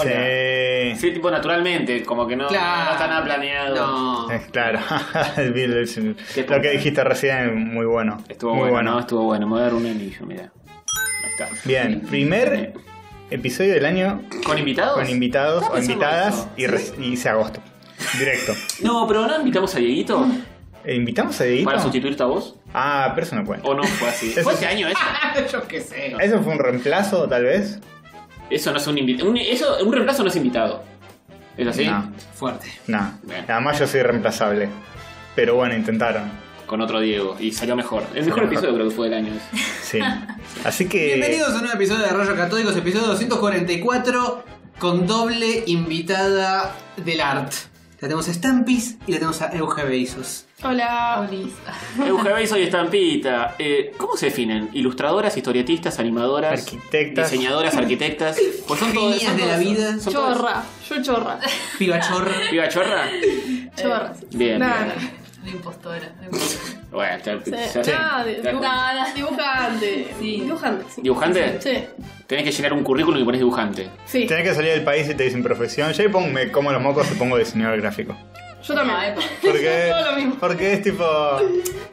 Hola. Sí. Sí, tipo naturalmente, como que no, Claro. no está nada planeado. No. Eh, Claro, lo que dijiste recién, muy bueno. Estuvo muy bueno, ¿no? Estuvo bueno. Me voy a dar un anillo, mira. Ahí está. Bien, primer episodio del año ¿Con invitados? con invitados ¿Cómo o invitadas y, y dice agosto. Directo. No, pero ¿no invitamos a Dieguito Eh, ¿Invitamos a Dieguito? para sustituirte a vos? Ah, pero eso no cuenta. ¿O no fue así? Eso ¿Fue sí. este año eso? Yo qué sé. ¿Eso fue un reemplazo, tal vez? Eso no es un invitado. Un, eso, un reemplazo no es invitado. ¿Es así? No, Fuerte. no. Bien. Además yo soy reemplazable. Pero bueno, intentaron. Con otro Diego. Y salió mejor. El mejor mejor. episodio creo que fue del año. Sí. Así que... Bienvenidos a un nuevo episodio de Rayos Católicos, episodio 244, con doble invitada del art. La tenemos a Stampis y la tenemos a Euge Bezos. Hola. Euge soy Estampita. Eh, ¿Cómo se definen? ¿Ilustradoras, historietistas, animadoras? Arquitectas. Diseñadoras, arquitectas. Pues son son de la vida. son todos- Chorra. Yo chorra. Piba chorra. ¿Piba chorra? Chorra. Bien, Nada. bien. La impostora. la impostora. Bueno, ya- Sí. ya- Nada, Dibujante. Sí. Dibujante. sí. ¿Dibujante? Sí. Tenés que llenar un currículum y pones dibujante. Sí. Tenés que salir del país y te dicen profesión. Yo ahí pongo, me como los mocos y pongo diseñador gráfico. Yo también. Ah. Porque, Todo lo mismo. porque es tipo...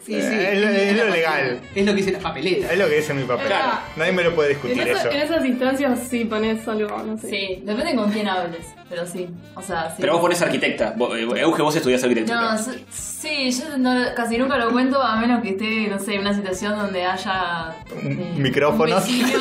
Sí, eh, sí. Es, lo- es lo legal. Es lo que dice la papeleta. Es lo que dice mi papel. Claro. Nadie me lo puede En, discutir esa- eso. en esas instancias sí pones algo, no sé. Sí, depende con quién hables, pero sí. O sea, sí. Pero vos pones arquitecta. Vos- eh, Euge, vos estudiás arquitectura. No, sí, yo no- casi nunca lo cuento a menos que esté, no sé, en una situación donde haya eh, Micrófonos. Un vecino,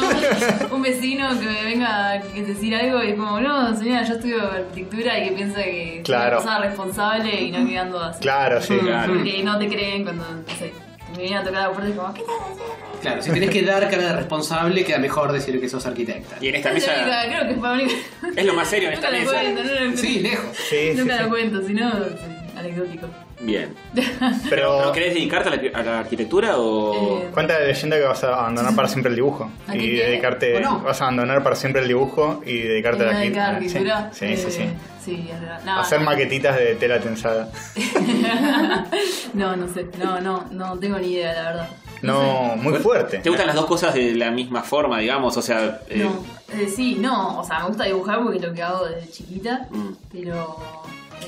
un vecino que me venga a decir algo y es como, no, señora, yo estudio arquitectura y que piensa que Claro. una persona responsable y no quedando así. Claro, sí. Claro. Que no te creen cuando, no sé, me vienen a tocar la puerta y como, ¿qué haciendo? Claro, si tenés que dar cara de responsable, queda mejor decir que sos arquitecta. Y en esta mesa creo que es para única. es lo más serio en esta Nunca lo mesa. cuento, no lo- Sí, lejos. Sí, sí, Nunca sí. lo cuento, si no, anecdótico. Bien. Pero, ¿Pero querés dedicarte a la, a la arquitectura o.? Eh, cuenta la leyenda que vas a abandonar para siempre el dibujo. ¿A Y qué dedicarte. Vas a abandonar para siempre el dibujo y dedicarte a la ¿Una de arquitectura. Sí, sí, sí. Eh, sí. Sí, es verdad. No, Hacer no. maquetitas de tela tensada. no, no sé. No, no, no tengo ni idea, la verdad. No, muy fuerte. ¿Te gustan las dos cosas de la misma forma, digamos? O sea. eh, No, eh, sí, no, o sea, me gusta dibujar porque es lo que hago desde chiquita, Mm. pero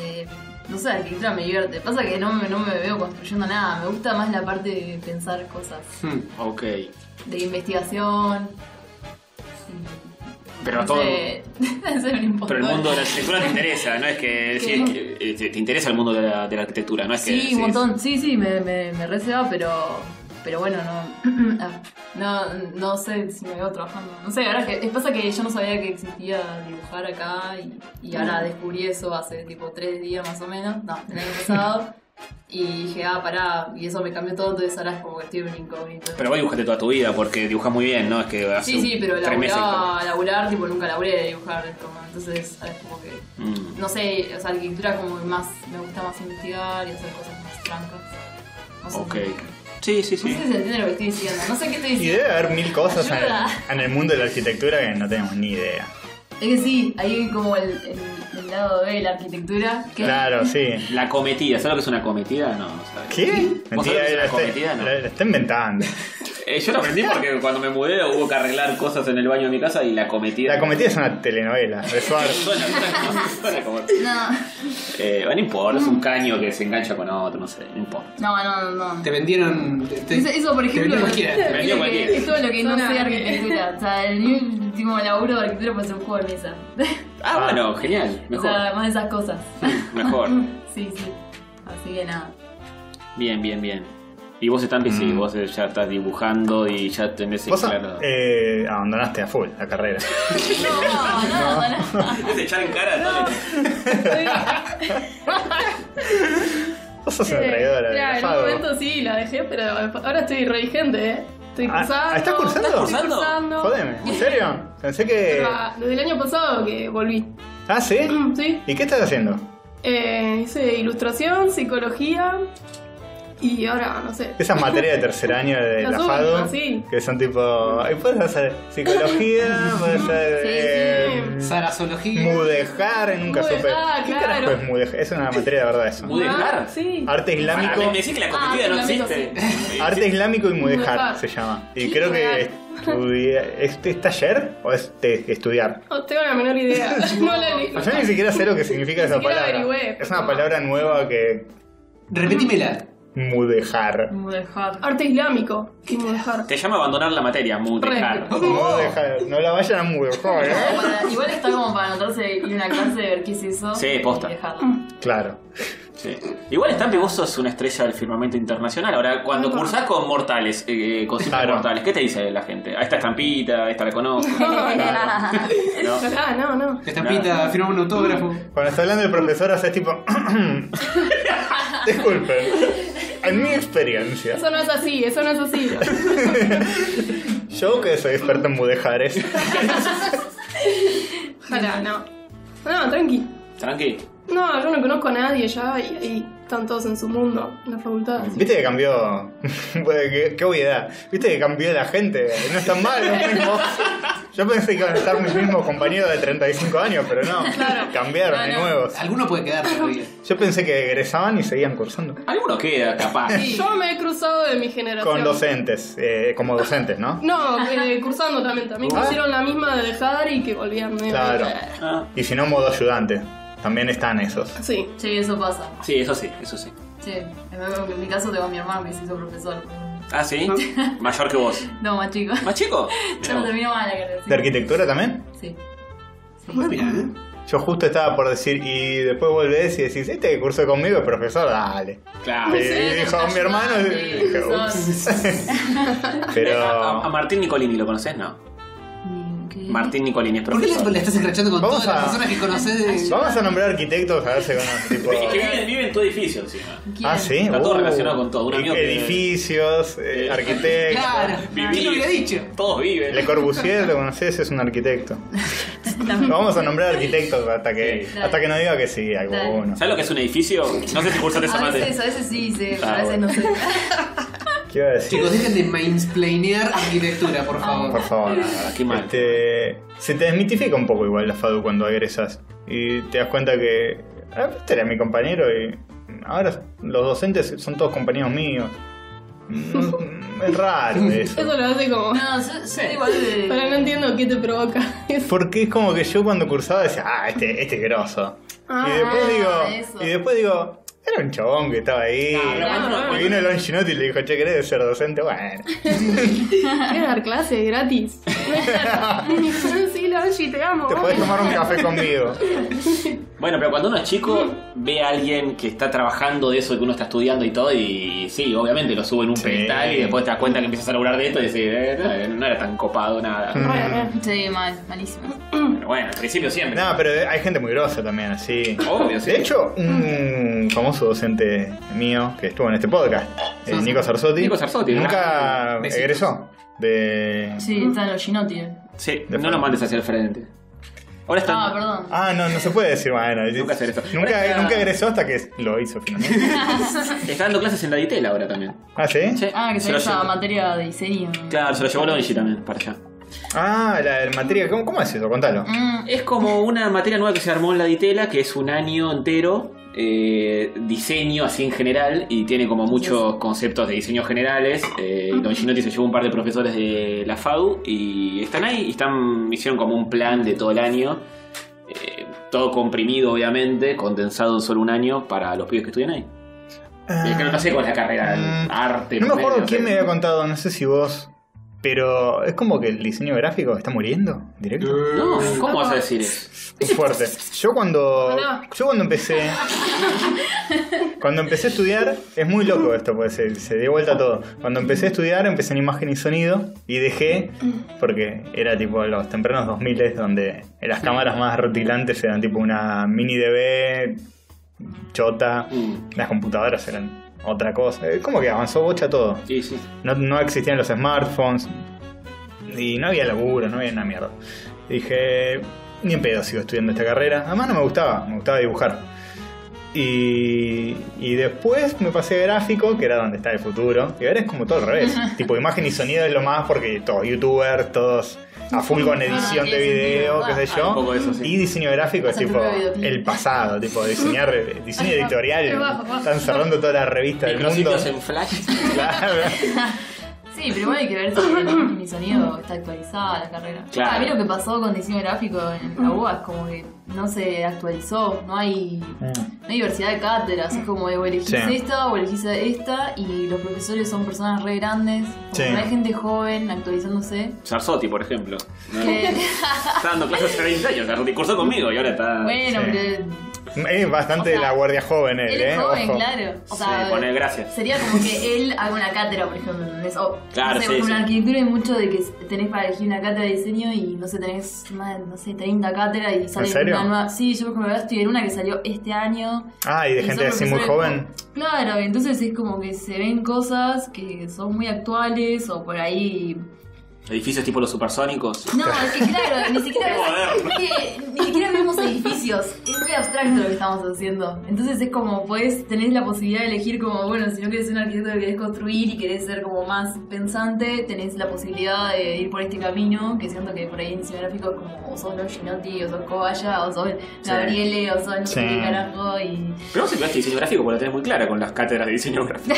eh, no sé, la arquitectura me divierte. Pasa que no me, no me veo construyendo nada, me gusta más la parte de pensar cosas, Hmm. Ok. de investigación. Pero no todo. sé. Pero el mundo de la arquitectura te interesa, no es que. sí, es que, eh, te, te interesa el mundo de la, de la arquitectura, no es que. Sí, un montón, sí, sí, me, me, me receba, pero, pero bueno, no, ah, no, no sé si me veo trabajando. No sé, ahora que pasa que yo no sabía que existía dibujar acá y, y ahora descubrí eso hace tipo tres días más o menos, no, el año pasado. Y dije, ah, pará, y eso me cambió todo, entonces ahora es como que estoy en un incógnito. Pero vos dibujaste toda tu vida porque dibujas muy bien, ¿no? Es que hace Sí, sí, pero meses. laburar, tipo, nunca laburé de dibujar, como, entonces es como que, Mm. no sé, o sea, arquitectura como que más, me gusta más investigar y hacer cosas más francas. No sé Ok. Sí, sí, No sí. sé si se entiende lo que estoy diciendo. No sé qué estoy Y diciendo. debe haber mil cosas en el, en el mundo de la arquitectura que no tenemos ni idea. Es que sí, hay como el, el, el lado B de la arquitectura. Que Claro, sí. La cometida, ¿sabes lo que es una cometida? No, no sabes. ¿Qué? ¿Vos Mentira, está, cometida, no? la- la está inventando. Eh, yo lo aprendí porque cuando me mudé hubo que arreglar cosas en el baño de mi casa y la cometida. La cometida es una telenovela de Suárez. Suena, suena, suena como. No, Eh, bueno, no importa, es un caño que se engancha con otro, no sé, no importa. no, no, no. Te vendieron. te- te- Eso, eso, por te ejemplo, vendió es, cualquiera. vendió lo cualquiera. que, es todo lo que no Suena sé de arquitectura. O sea, el mi último laburo de arquitectura puede ser un juego de mesa. Ah, bueno, genial, O mejor. sea, más de esas cosas. Mejor. Sí, sí. Así que nada. Bien, bien, bien. Y vos estás sí, Mm. vos ya estás dibujando y ya tenés Vos claro. eh, abandonaste a full la carrera. No, no, no. ¿Te echar en cara? No. Vos sos Eh, traidora. claro, en un momento sí la dejé, pero ahora estoy re vigente, ¿eh? Estoy Ah, cursando. ¿estás cursando? Estoy ¿Cursando? cursando. Jodeme, ¿en serio? Pensé que. Pero, ah, Desde el año pasado que volví. Ah, ¿sí? Sí. ¿Y qué estás haciendo? Eh, hice ilustración, psicología Y ahora, no sé. Esas materias de tercer año de la FADU, sí. que son tipo. ahí Puedes hacer psicología, puedes hacer. Sí, eh, Sarasología. Mudejar, nunca Mudejar, supe. ¿Qué claro. carajo es mudejar? Es una materia de verdad eso. ¿Mudejar? Ah, sí. Arte islámico. Ah, me decís que la cometida Ah, no sí, existe. Arte islámico y mudejar Mudejar. se llama. Y creo que Mudejar. estudia- ¿es, ¿es taller o es te- estudiar? No tengo la menor idea. No la ni- Yo ni siquiera sé lo que significa Ni esa palabra. averigüé, es una no. palabra nueva que. Repetímela. Mudejar. Como dejar. Arte islámico. Y mudejar. Te llama abandonar la materia, mudejar. Re. Mudejar. No la vayan a mudejar, ¿eh? Igual está como para anotarse y una clase de ver qué es eso. Sí, posta. Claro. Sí. Igual Stampi, vos sos una estrella del firmamento internacional. Ahora, cuando cursás con mortales, eh, con simples Claro. mortales, ¿qué te dice la gente? A esta estampita, a esta la conozco. ¿No? Ah, no, no. Estampita, firma un autógrafo. Cuando está hablando el profesor hace tipo. Disculpen. En mi experiencia, Eso no es así, eso no es así. yo que soy experto en mudejares, Ojalá, no. No, tranqui. Tranqui. No, yo no conozco a nadie ya y están todos en su mundo, en la facultad. así. viste que cambió. qué, qué obviedad. Viste que cambió la gente. No están mal los mismos. Yo pensé que iban a estar mis mismos compañeros de 35 años, pero no. Claro. Cambiaron, No, no. nuevos. Alguno puede quedar todavía. Yo pensé que egresaban y seguían cursando. Alguno queda, capaz. Yo me he cruzado de mi generación. Con docentes, eh, como docentes, ¿no? No, eh, cursando también. También Ah. hicieron la misma de dejar y que volvían. Claro. Ah, Y si no, modo ayudante. También están esos. Sí. Sí, eso pasa. sí, eso sí, eso sí. Sí. En mi caso tengo a mi hermano que se hizo profesor. Ah, sí. Mayor que vos. No, más chico. ¿Más chico? Yo no termino mal la carrera. sí. ¿De arquitectura también? Sí. Mira, ¿eh? Yo justo estaba por decir, y después volvés y decís, este que cursó conmigo es profesor, dale. Claro. Y Sí, dijo mi hermano, y dije, ups. A, a Pero Martín Nicolini, ¿lo conoces? No. Martín Nicolini es ¿Por qué le, profesor. le estás escrachando con Vamos todas las a- personas que conoces de... vamos a nombrar arquitectos a ver si conocen, tipo... Es que vive, vive en tu edificio encima. ¿Quién? Ah, sí. Está todo Uh, relacionado con todo. Un amigo que- edificios, eh, Eh, arquitectos. Claro, ¿quién lo hubiera dicho? Todos viven. Le Corbusier, ¿lo conoces? Es un arquitecto. También. Vamos a nombrar arquitectos hasta que, Sí. hasta que nos diga que sí, alguno. ¿Sabes lo que es un edificio? No sé si cursaste esa A veces, a veces sí, sí, pero Ah, a veces no sé. ¿Qué iba a decir? Chicos, dejen de mainsplanear arquitectura, por favor. Por favor. Ah, qué mal. Este, se te desmitifica un poco igual la FADU cuando egresas. Y te das cuenta que. Ah, este era mi compañero y. Ahora los docentes son todos compañeros míos. Mm, Es raro eso. Eso lo hace como. No, soy, soy igual de. Pero no entiendo qué te provoca. eso. Porque es como que yo cuando cursaba decía, ah, este, este es grosso. Ah, y después digo. eso. Y después digo. Era un chabón que estaba ahí. uno- y vino Lon Ginotti y le dijo, che, ¿querés ser docente? Bueno. ¿Quieres dar clase gratis? sí, Longi, te amo. Te podés tomar un café conmigo. Bueno, pero cuando uno es chico, ve a alguien que está trabajando de eso que uno está estudiando y todo, y sí, obviamente lo sube en un Sí. pedestal y después te das cuenta que empiezas a lograr de esto y decís, eh, no, no era tan copado nada. Mm. Re. Sí, mal, malísimo. Pero bueno, al principio siempre. No, pero hay gente muy grosa también, así. Obvio, sí. De hecho, un famoso docente mío que estuvo en este podcast, eh, Sí. Nico Sarsotti, Nico Sarsotti, nunca Besitos. egresó de... Sí, está en los Ginotti. Sí, De no forma. lo mandes hacia el frente. Ahora está. Ah, perdón. Ah, no, no se puede decir, bueno. Nunca hacer eso. Nunca, nunca egresó hasta que lo hizo finalmente. Está dando clases en la Ditel ahora también. ¿Ah, sí? Sí, Ah, que se se lo esa llevó. materia de diseño. Claro, se lo llevó Longi también para allá. Ah, la, la materia, ¿cómo, ¿cómo es eso? Contalo. Mm, Es como una materia nueva que se armó en la Ditela, que es un año entero, eh, diseño así en general, y tiene como muchos conceptos de diseño generales. Eh, Don Ginotti se llevó un par de profesores de la FAU y están ahí, y están, hicieron como un plan de todo el año. eh, todo comprimido, obviamente, condensado en solo un año para los pibes que estudian ahí. Creo que no sé cuál es la carrera, Mm, arte. No me acuerdo quién me había contado, no sé si vos, pero es como que el diseño gráfico está muriendo directo. No, ¿cómo vas a decir eso? Fuerte. Yo cuando. Yo cuando empecé. Cuando empecé a estudiar, es muy loco esto, pues se, se dio vuelta todo. Cuando empecé a estudiar, empecé en imagen y sonido y dejé, porque era tipo los tempranos 2000 donde las cámaras más rutilantes eran tipo una mini DB, chota, Mm, las computadoras eran otra cosa. Es como que avanzó bocha todo. sí, sí. No, no existían los smartphones. Y no había laburo, no había una mierda. Dije, ni en pedo sigo estudiando esta carrera. Además no me gustaba, me gustaba dibujar. Y, y después me pasé a gráfico, que era donde está el futuro. Y ahora es como todo al revés. tipo, imagen y sonido es lo más porque todos youtubers, todos a full con edición de video, qué sé Ah, un yo. poco de eso, sí. Y diseño gráfico es tipo el pasado, tipo diseñar diseño editorial. Están cerrando toda la revista del mundo. En flash. Claro. Sí, pero igual hay que ver si el mi sonido está actualizada la carrera. Claro. A mí lo que pasó con diseño gráfico en la UBA es como que no se actualizó, no hay, no hay diversidad de cátedras, es como de o elegís Sí. esta o elegís esta y los profesores son personas re grandes, Sí. no hay gente joven actualizándose. Sarsotti, por ejemplo. ¿no? Está dando clases hace 20 años. Sarsotti cursó conmigo y ahora está. bueno, Sí. pero Es bastante O sea, la guardia joven él, él ¿eh? es joven, Ojo. claro. O Sí, sea, pone gracias. Sería como que él haga una cátedra, por ejemplo. ¿entendés? O, Claro, no sé, sí, por sí. en arquitectura hay mucho de que tenés para elegir una cátedra de diseño y no sé, tenés más de, no sé, 30 cátedras y sale serio? una nueva. Sí, yo por ejemplo ahora estoy en una que salió este año. Ah, y de y gente así muy joven. Claro, entonces es como que se ven cosas que son muy actuales o por ahí. Edificios tipo los supersónicos. No, es que claro, ni siquiera es que ni siquiera vemos edificios. Es muy abstracto lo que estamos haciendo. Entonces es como podés tener la posibilidad de elegir como, bueno, si no querés ser un arquitecto que querés construir y querés ser como más pensante, tenés la posibilidad de ir por este camino, que siento que por ahí en diseño gráfico es como o sos los Ginotti, o sos Kobaya, o sos Gabriele, o sos no sé qué carajo y Pero vos estudiaste diseño gráfico porque lo tenés muy clara con las cátedras de diseño gráfico.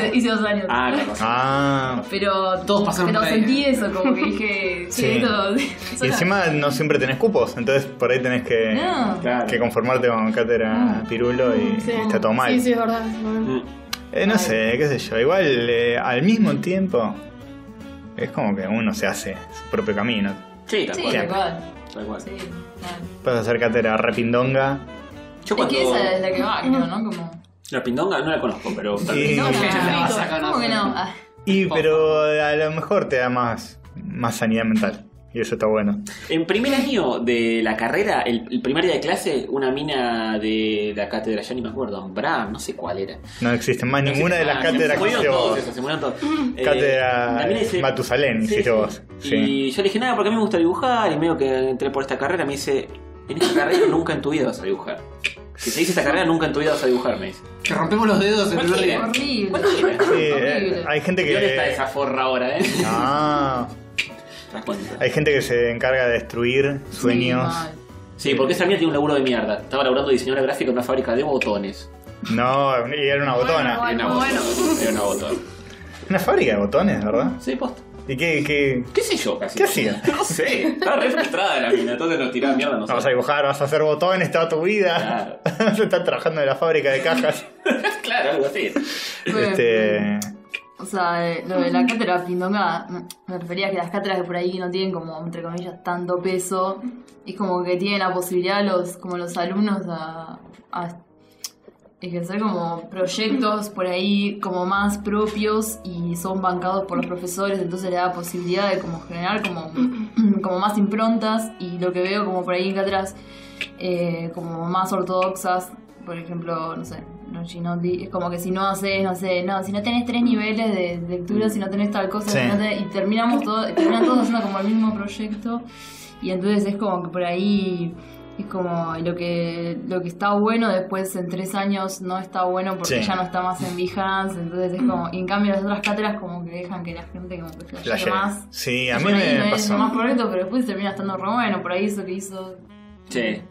hice dos años. Ah, claro. sí. Ah. Pero, Todos pasaron pero por ahí. sentí eso, como que dije, Sí. esto- Y encima no siempre tenés cupos, entonces por ahí tenés que, No. Claro. que conformarte con cátedra pirulo y, Sí. y está todo mal. Sí, sí, es verdad. Mm. Eh, no sé, qué sé yo. Igual eh, al mismo tiempo es como que uno se hace su propio camino. Sí, tal Sí, cual. tal cual. Tal cual. Sí, claro. Puedes hacer cátedra repindonga. Yo Es cuando. que esa es la que va, creo, ¿no? Como. La pindonga no la conozco, pero tal vez. Sí. No, la vas a ¿Cómo conocer. que no? Ah, Y pero a lo mejor te da más, más sanidad mental. Y eso está bueno. En primer año de la carrera, el, el primer día de clase, una mina de la cátedra, ya ni me acuerdo, Ambra, no sé cuál era. No existen más No ninguna de existe- las ah, cátedras se que todos vos. esos, se murieron todos. Eh, Cátedra dice- Matusalén vos, sí. Y yo le dije, nada, porque a mí me gusta dibujar, y medio que entré por esta carrera, me dice, en esta carrera nunca en tu vida vas a dibujar. Si te dice esta carrera, nunca en tu vida vas a dibujar, me dice. Que rompemos los dedos el Cualquiera. día. horrible. Sí, eh, Horrible. hay gente ¿Y dónde está que. esa forra ahora, eh? Ah, ¿Te das cuenta? hay gente que se encarga de destruir sueños. Sí, porque esa mía tiene un laburo de mierda. Estaba laburando diseñadora gráfica en una fábrica de botones. No, y era una botona. Bueno, Era una bueno. botona. Era una botona. Una fábrica de botones, ¿verdad? Sí, posta. ¿Y qué, qué, ¿Qué sé yo, casi? ¿Qué hacía? No sé. Estaba re frustrada la mina. Entonces nos tiraba mierda a vas a nosotros. dibujar, vas a hacer botones toda tu vida. Se está trabajando en la fábrica de cajas. claro, algo así. Bueno, Este. O sea, lo de la cátedra pindonga, me- refería a que las cátedras de por ahí no tienen como, entre comillas, tanto peso. Es como que tienen la posibilidad los, como los alumnos a, a ejercer como proyectos por ahí como más propios y son bancados por los profesores, entonces le da posibilidad de como generar como, como más improntas y lo que veo como por ahí en cátedras eh, como más ortodoxas, por ejemplo, no sé, los Ginotti, es como que si no haces, no sé, no, si no tenés tres niveles de lectura, si no tenés tal cosa, Sí. si no tenés- y terminamos todo, terminan todos haciendo como el mismo proyecto y entonces es como que por ahí es como lo que lo que está bueno después en tres años no está bueno porque Sí. ya no está más en Behance, entonces es como, y en cambio las otras cátedras como que dejan que la gente como que flashee más. Sí, a mí por ahí no me es lo más pasó. correcto, pero después termina estando re bueno, por ahí eso que hizo, Sí.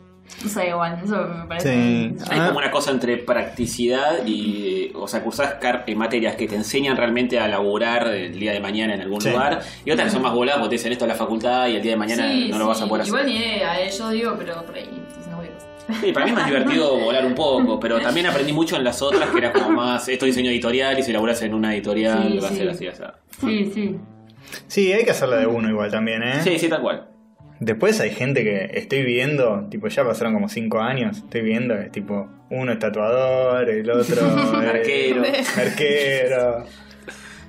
No sé, igual, eso me parece. Sí. Hay Ah. como una cosa entre practicidad y. O sea, cursás eh, materias que te enseñan realmente a laburar el día de mañana en algún Sí. lugar. Y otras que son más voladas porque te dicen esto en la facultad y el día de mañana Sí, no lo sí, vas a poder hacer. Igual ni idea, eh, yo digo, pero por ahí, entonces no voy a pasar. Sí, para mí es más divertido volar un poco, pero también aprendí mucho en las otras que era como más. Esto es diseño editorial y si laburas en una editorial Sí, va a sí. ser así, o sea. Sí, sí. Sí, hay que hacerla de uno igual también, ¿eh? Sí, sí, tal cual. Después hay gente que estoy viendo, tipo ya pasaron como 5 años, estoy viendo, es tipo, uno es tatuador, el otro Arquero. arquero.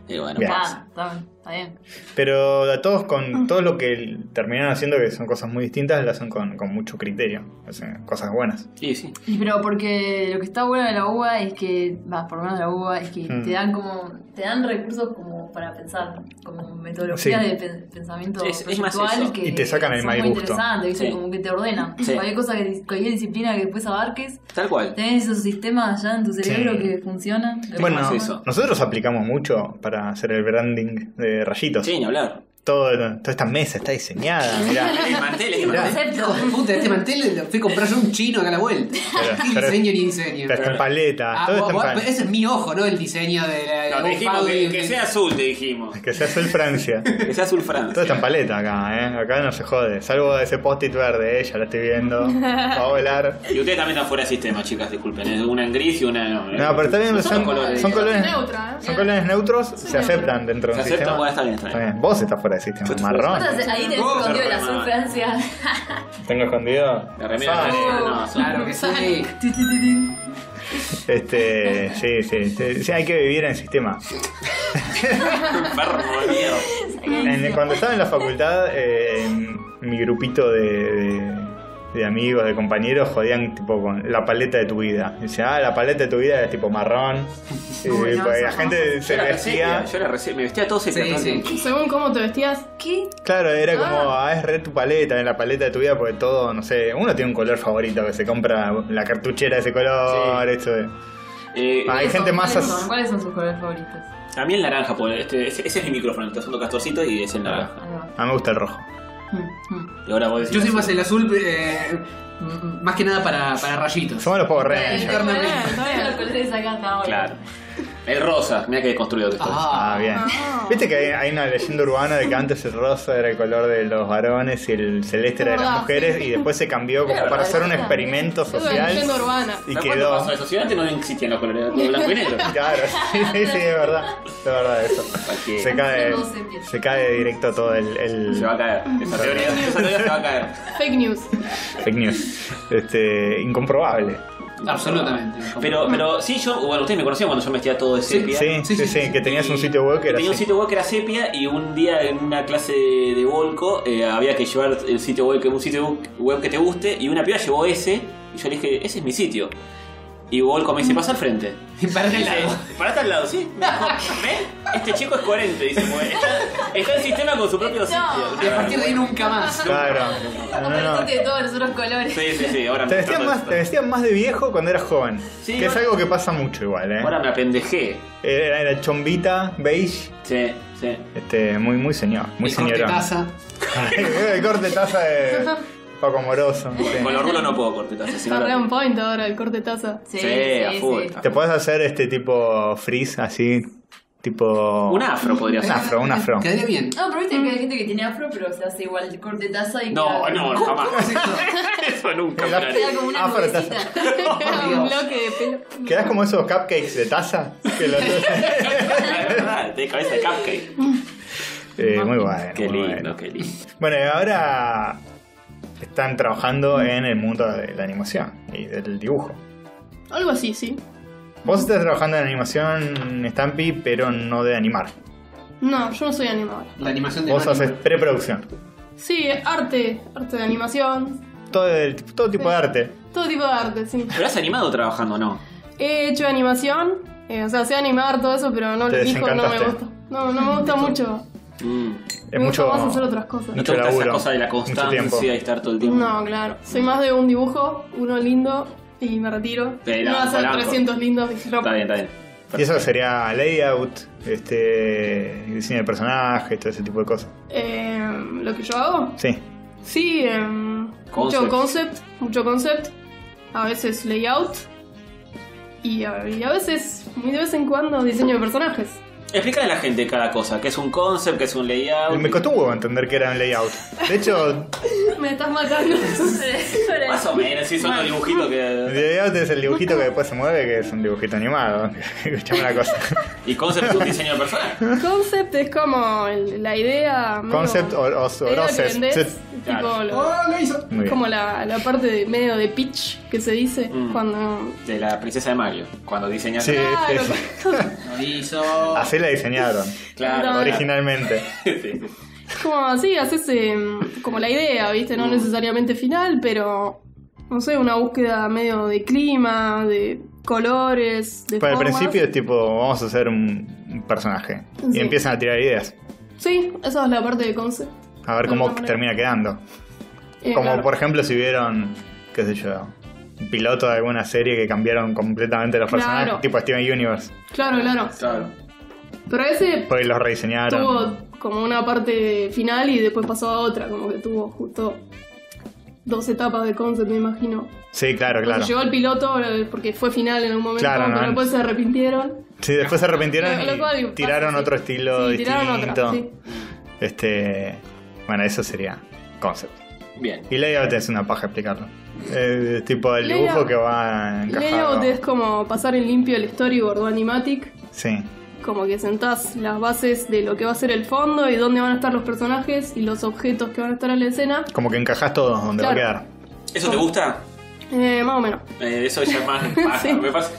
Y bueno, Bien. Ah, está, está bien. Pero a todos con todo lo que terminaron haciendo, que son cosas muy distintas, lo hacen con, con mucho criterio, o sea, cosas buenas. Sí, sí. Y Pero porque lo que está bueno de la UBA es que, va, por lo menos de la UBA, es que Mm. te dan como, te dan recursos como para pensar, como metodología Sí. de pe- pensamiento Es- es que Y te sacan el mal muy gusto. interesantes, ¿viste? Sí. como que te ordenan. Sí. Cualquier cosa que cualquier disciplina que después abarques, Tal cual. tenés esos sistemas ya en tu cerebro Sí. que funcionan. Bueno, eso. nosotros aplicamos mucho para hacer el branding de rayitos. Sí, ni hablar. Todo, toda esta mesa está diseñada, mirá. El mantel de puta, este mantel lo fui a comprar yo un chino acá a la vuelta. Pero- ¿Qué pero- diseño ni diseño? Pero está en paleta, Ah, todo vos- está en vos- paleta. ese es mi ojo, ¿no? El diseño de la. No, de dijimos que, sea azul, te dijimos. Que sea azul Francia. Que sea azul Francia. Todo está en paleta acá, ¿eh? Acá no se jode. Salvo ese post-it verde, eh, ya lo estoy viendo. Va a volar. Y ustedes también están fuera de sistema, chicas, disculpen. Es una en gris y una no. No, pero está bien, son, colores. son colores, Neutra, ¿eh? son colores neutros, se aceptan dentro Se del acepta, sistema. bueno, está bien, está bien. Vos estás fuera del sistema, Yo te- marrón. Entonces, ahí tenés Oh, escondido el azul. Francia. Tengo escondido. La remera no, Claro que sí. Este, sí, sí, sí, sí, hay que vivir en el sistema. En- cuando estaba en la facultad, eh, mi grupito de, de- de amigos, de compañeros, jodían tipo con la paleta de tu vida. Decían, ah, la paleta de tu vida es tipo marrón. No, pues, la eso gente Yo se era vestía. yo era resepia, me vestía todo sepia. Sí, sí. Según cómo te vestías. ¿Qué? Claro, era como, ah, es re tu paleta, en la paleta de tu vida, porque todo, no sé, uno tiene un color favorito, que se compra la cartuchera de ese color, esto de... Eh, Ah, Hay ¿Cuáles gente son? más ¿Cuáles son? ¿Cuáles son sus colores favoritos? a mí el naranja, pues, este, ese, ese es mi micrófono, está haciendo castorcito y es el naranja. Ahí va. A mí me gusta el rojo. Mm, mm. Y ahora vos decís. Yo soy más el azul, eh, m- más que nada para, para rayitos. Somos los Power Rangers. Claro. El rosa, mira qué construido que estoy. Ah, bien. Viste que hay, hay una leyenda urbana de que antes el rosa era el color de los varones y el celeste era de las verdad, mujeres y después se cambió como para hacer un experimento Es una social leyenda urbana. y ¿Sabes cuándo quedó... pasó eso? Si antes no existían los colores, todo blanco y negro. Claro, sí, sí, sí, es verdad. Es verdad eso. Se cae, se cae directo todo el, el- Se va a caer. Esa teoría, esa teoría se va a caer. Fake news. fake news. Este, incomprobable. Absolutamente. Pero, pero sí, yo, bueno, ustedes me conocían cuando yo me vestía todo de Sí, sepia. sí, sí, sí, sí, sí. que tenías un sitio web que era Tenía un sitio web que era sepia y un día en una clase de, Volco eh, había que llevar el sitio web que un sitio web que te guste y una piba llevó ese y yo le dije, ese es mi sitio. Y Volco me dice, pasa al frente. Y para el Dice, lado. Parate al lado, sí. ¿Ven? Este chico es coherente, dice, está, está el sistema con su propio sitio. Y a partir de ahí nunca más. Claro. No, no, no. Apareciste de todos los otros colores. Sí, sí, sí, ahora Te de- más, te vestías más de viejo cuando eras joven. Sí, que es algo que pasa mucho igual, ¿eh? Ahora me apendejé. Era, era chombita, beige, Sí, sí. este, muy, muy señor, muy El corte taza. el corte taza de Paco Moroso. sí. Con los rulos no puedo cortar, si no Está re la- on point ahora el corte taza. Sí, Sí, a full. Te puedes hacer este tipo frizz así, tipo... Un afro podría Un ser. afro, un afro. Quedaría bien. No, pero viste que hay gente que tiene afro, pero se hace igual el corte taza y No, queda no, jamás. Eso nunca. El afro-. Queda como una Afro nubecita. Era un Dios. bloque de pelo. Quedás como esos cupcakes de taza. Que lo- de cabeza de cupcake. Eh, muy bueno. Qué muy lindo, bueno. qué lindo. Bueno, y ahora están trabajando en el mundo de la animación y del dibujo. Algo así, sí. Vos estás trabajando en animación Stampy, pero no de animar. No, yo no soy animadora. La animación de Vos haces preproducción. Sí, arte, arte de animación, Todo, el- todo tipo de arte. todo tipo de arte, sí. ¿Pero has animado trabajando o no? He hecho animación, eh, o sea, sé animar todo eso, pero no dijo, no me gusta. No, no me gusta mucho. Mm. Es me mucho. gusta más hacer otras cosas. ¿No Mucho te gusta esa cosa de la mucho constancia y estar todo el tiempo? No, claro. Soy más de un dibujo, uno lindo, y me retiro. Sí, no no, hacer blanco. 300 lindos y Está bien, está bien. Y eso sería layout, este diseño de personajes, todo ese tipo de cosas. Eh, lo que yo hago, Sí. sí, em, mucho Concept. concept, mucho concept, a veces layout, y a, y a veces, muy de vez en cuando, diseño de personajes. Explícale a la gente cada cosa, que es un concept, que es un layout. Me costó un huevo entender que era un layout. De hecho, Me estás matando. Más o menos, sí, son los dibujitos el que... layout es el dibujito que después se mueve, que es un dibujito animado. Escuchame una cosa. Y concept es un diseño de personaje. Concept es como el- la idea. medio- Concept o, o, o la idea que process. vendés, Sí. tipo Claro. lo- ¡Oh, lo hizo! Muy bien. como la, la parte de medio de pitch que se dice Mm. cuando. De la princesa de Mario, cuando diseñas... Sí, Claro, sí, sí. Lo hizo. La diseñaron, Claro. No, originalmente. Sí. como así, haces em, como la idea, ¿viste? No Mm. necesariamente final, pero. No sé, una búsqueda medio de clima, de colores, de Para el principio es tipo, vamos a hacer un, personaje. Y Sí. empiezan a tirar ideas. Sí, esa es la parte de concept. A ver cómo termina quedando. Eh, Como claro. por ejemplo si vieron, qué sé yo, un piloto de alguna serie que cambiaron completamente los Claro. personajes, tipo Steven Universe. Claro, claro. Claro. Pero ese Porque los rediseñaron. tuvo como una parte final y después pasó a otra, como que tuvo justo dos etapas de concept, me imagino. Sí, claro, claro. Llegó el piloto porque fue final en un momento, Claro, pero no, después se arrepintieron. Sí, después se arrepintieron y pasa, tiraron sí. otro estilo Sí, tiraron distinto. otra, sí. Este, bueno, eso sería concept. Bien. Y layout es una paja explicarlo. Es tipo el dibujo Layout- que va encajado. Layout es como pasar en limpio el storyboard o animatic, Sí. Como que sentás las bases de lo que va a ser el fondo y dónde van a estar los personajes y los objetos que van a estar en la escena. Como que encajas todo donde va a quedar. ¿Eso te gusta? Eh, más o menos. Eh, eso ya es más paja, Sí. me pasa.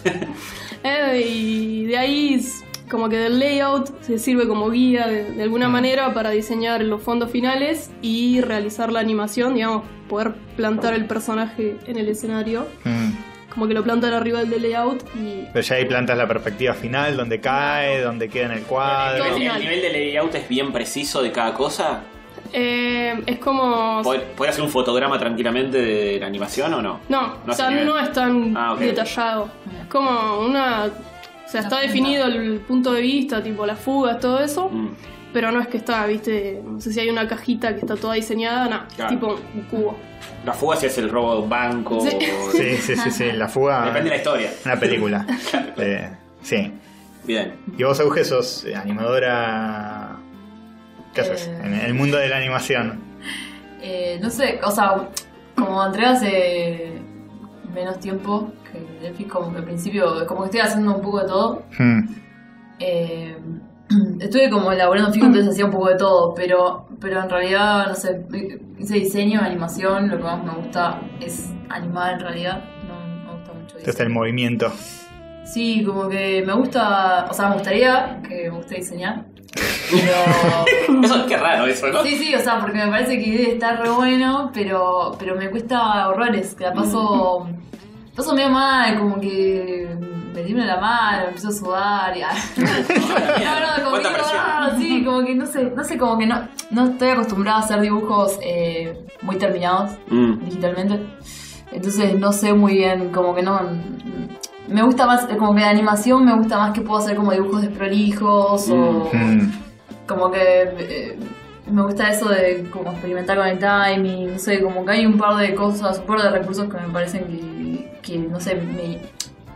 Eh, y de ahí como que del layout se sirve como guía de, de alguna Mm. manera para diseñar los fondos finales y realizar la animación, digamos, poder plantar el personaje en el escenario. Mm. Como que lo plantan arriba del layout y Pero ya ahí plantas la perspectiva final, donde cae, donde queda en el ¿El cuadro. Final. el nivel de layout es bien preciso de cada cosa? eh, es como... ¿Puede, puede hacer un fotograma tranquilamente de la animación o no? No, No o sea, hace nivel. no es tan Ah, detallado. Es como una... O sea, está definido el punto de vista, tipo las fugas, todo eso. Mm. Pero no es que está, viste, no sé si hay una cajita que está toda diseñada, no, es Claro. tipo un cubo. La fuga si es el robo de un banco. Sí. o- Sí, sí, sí, sí. La fuga. Depende de la historia. Una película. Eh, sí. Bien. Y vos, Auge, sos eh, animadora. ¿Qué haces? Eh. En el mundo de la animación. Eh, no sé, o sea, como entré hace menos tiempo que Delphi, como que al principio, como que estoy haciendo un poco de todo. Hmm. Estuve como elaborando fijo, entonces hacía un poco de todo, pero, pero en realidad, no sé, hice diseño, animación, lo que más me gusta es animar en realidad, no me gusta mucho Entonces el movimiento. Sí, como que me gusta, o sea, me gustaría que me guste diseñar, pero... Eso, qué raro eso, ¿no? Sí, sí, o sea, porque me parece que debe estar re bueno, pero, pero me cuesta horrores, que la paso, paso medio mal, como que me tiembla la mano, empiezo a sudar y... No, no, como que sí, como que no sé, no sé, como que no, no estoy acostumbrada a hacer dibujos eh, muy terminados Mm. digitalmente. Entonces no sé muy bien, como que no. Me gusta más, como que de animación me gusta más que puedo hacer como dibujos desprolijos o Hmm. como que eh, me gusta eso de como experimentar con el timing, no sé, como que hay un par de cosas, un par de recursos que me parecen que, que no sé, me-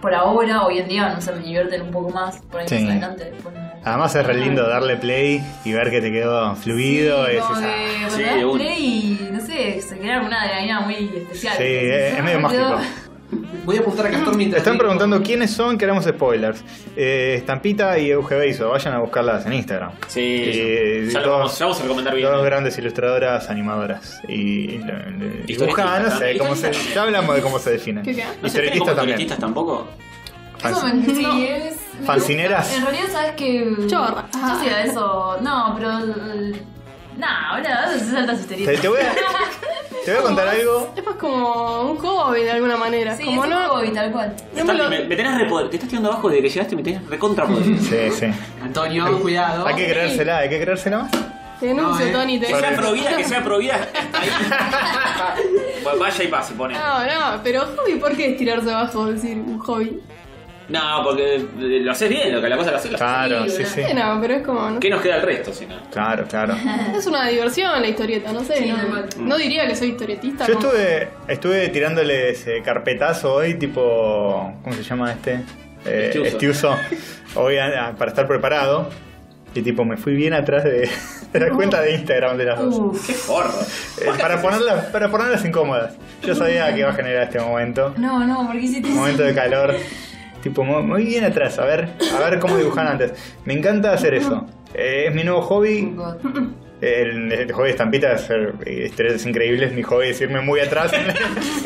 por ahora, hoy en día, no sé, me divierten un poco más, por ahí Sí. más adelante. después. Además es re lindo darle play y ver que te quedó fluido. Sí, y como decís, que Sí, una. play y no sé, se crea una adrenalina muy especial. Sí, es, es medio mágico. Voy a apuntar a Castor mientras. Están digo- preguntando quiénes son, queremos spoilers. Eh, Estampita y Euge Beiso, vayan a buscarlas en Instagram. Sí, Eh, ya, lo vamos, ya vamos a recomendar bien. Dos grandes ilustradoras animadoras. Y, y, cómo se, ya hablamos de cómo se definen. ¿Qué queda? ¿No se define Historietistas también. historietistas tampoco? Sí, No. es, Fancineras. En realidad, sabes que. Chorra. Yo hacía eso. No, pero. No, ahora saltas Te, histeritas. te voy a, te voy a contar algo. Es más como un hobby de alguna manera. Sí, como es no. un hobby, tal cual. no me lo- me, me tenés repoder. Te estás tirando abajo desde que llegaste, me tenés recontra poder. Sí, sí. Antonio, cuidado. Hay que creérsela, hay que creérsela más. Te denuncio, No, eh. Tony. Te Que sea Sorry. provida, que sea provida. Ahí. Bueno, Vaya y pase, pone. No, no, pero hobby, ¿por qué estirarse abajo? decir un hobby. No, porque lo haces bien, lo que la cosa la haces. la. Claro, Sí, sí, sí. No, pero es como. no ¿Qué nos queda el resto, si no? Claro, claro. Es una diversión la historieta, no sé. Sí, no, diría que soy historietista. Yo como- estuve, estuve tirándoles eh, carpetazo hoy, tipo. ¿Cómo se llama este? Eh, Estiuso. Estiuso. Hoy a- a- para estar preparado. Y tipo, me fui bien atrás de, de la cuenta de Instagram de las dos. Uf. Qué forro. Eh, para, ponerlas, para ponerlas incómodas. Yo sabía que iba a generar este momento. No, no, porque hiciste Un momento de calor. Tipo, muy, bien atrás. A ver, a ver cómo dibujan antes. Me encanta hacer eso. Eh, es mi nuevo hobby. El, el hobby de estampita es hacer historias increíbles. Mi hobby es irme muy atrás en,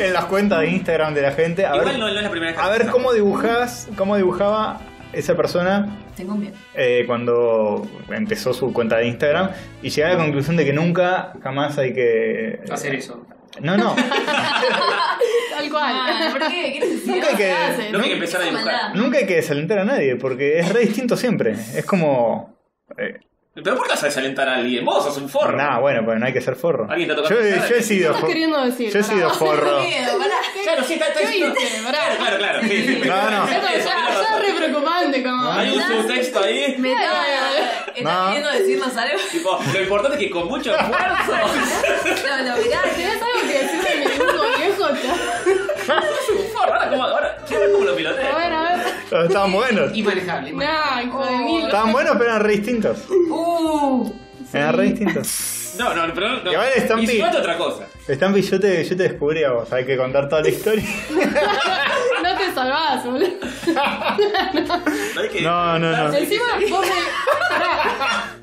en las cuentas de Instagram de la gente. A Igual ver, no, no es la primera a ver cómo dibujás, cómo dibujaba esa persona Tengo miedo. eh, cuando empezó su cuenta de Instagram y llegué a la conclusión de que nunca, jamás hay que... Hacer eso. No, no. Tal cual. Ah, ¿Por qué? ¿Qué? Nunca hay que- hace? No hay que empezar a dibujar. Nunca hay que desalentar a nadie porque es re distinto siempre. Es como... eh, Pero ¿por qué vas a desalentar a alguien? Vos sos un forro. Nah, bueno, pues no hay que ser forro. ¿Alguien te ha Yo, tocado he sido... ¿Qué estás fo- queriendo decir? Yo he sido forro. Claro, sí, está, está. Claro, claro, claro. sí, sí. No, no. Ya, tenés ya es re preocupante, como. Hay un subtexto ahí. Me está, ¿Estás queriendo decirnos algo? Tipo, lo importante es que con mucho esfuerzo. No, no, mirá, ¿Tienes algo que decirme de mi dibujo viejo? Sos un forro. Ahora, ¿cómo, lo A pilotea. ver, a ver. Pero Estaban buenos. Inmanejable. Nah, hijo de mil. Estaban buenos, pero eran re distintos. Uh, Eran re distintos. No, no, pero no. Igual es Stampy. Insinuate otra cosa. Stampi, yo te, yo te descubrí a vos. Hay que contar toda la historia. No te salvás, boludo. No hay que. No, no, no. Encima vos me. Pará.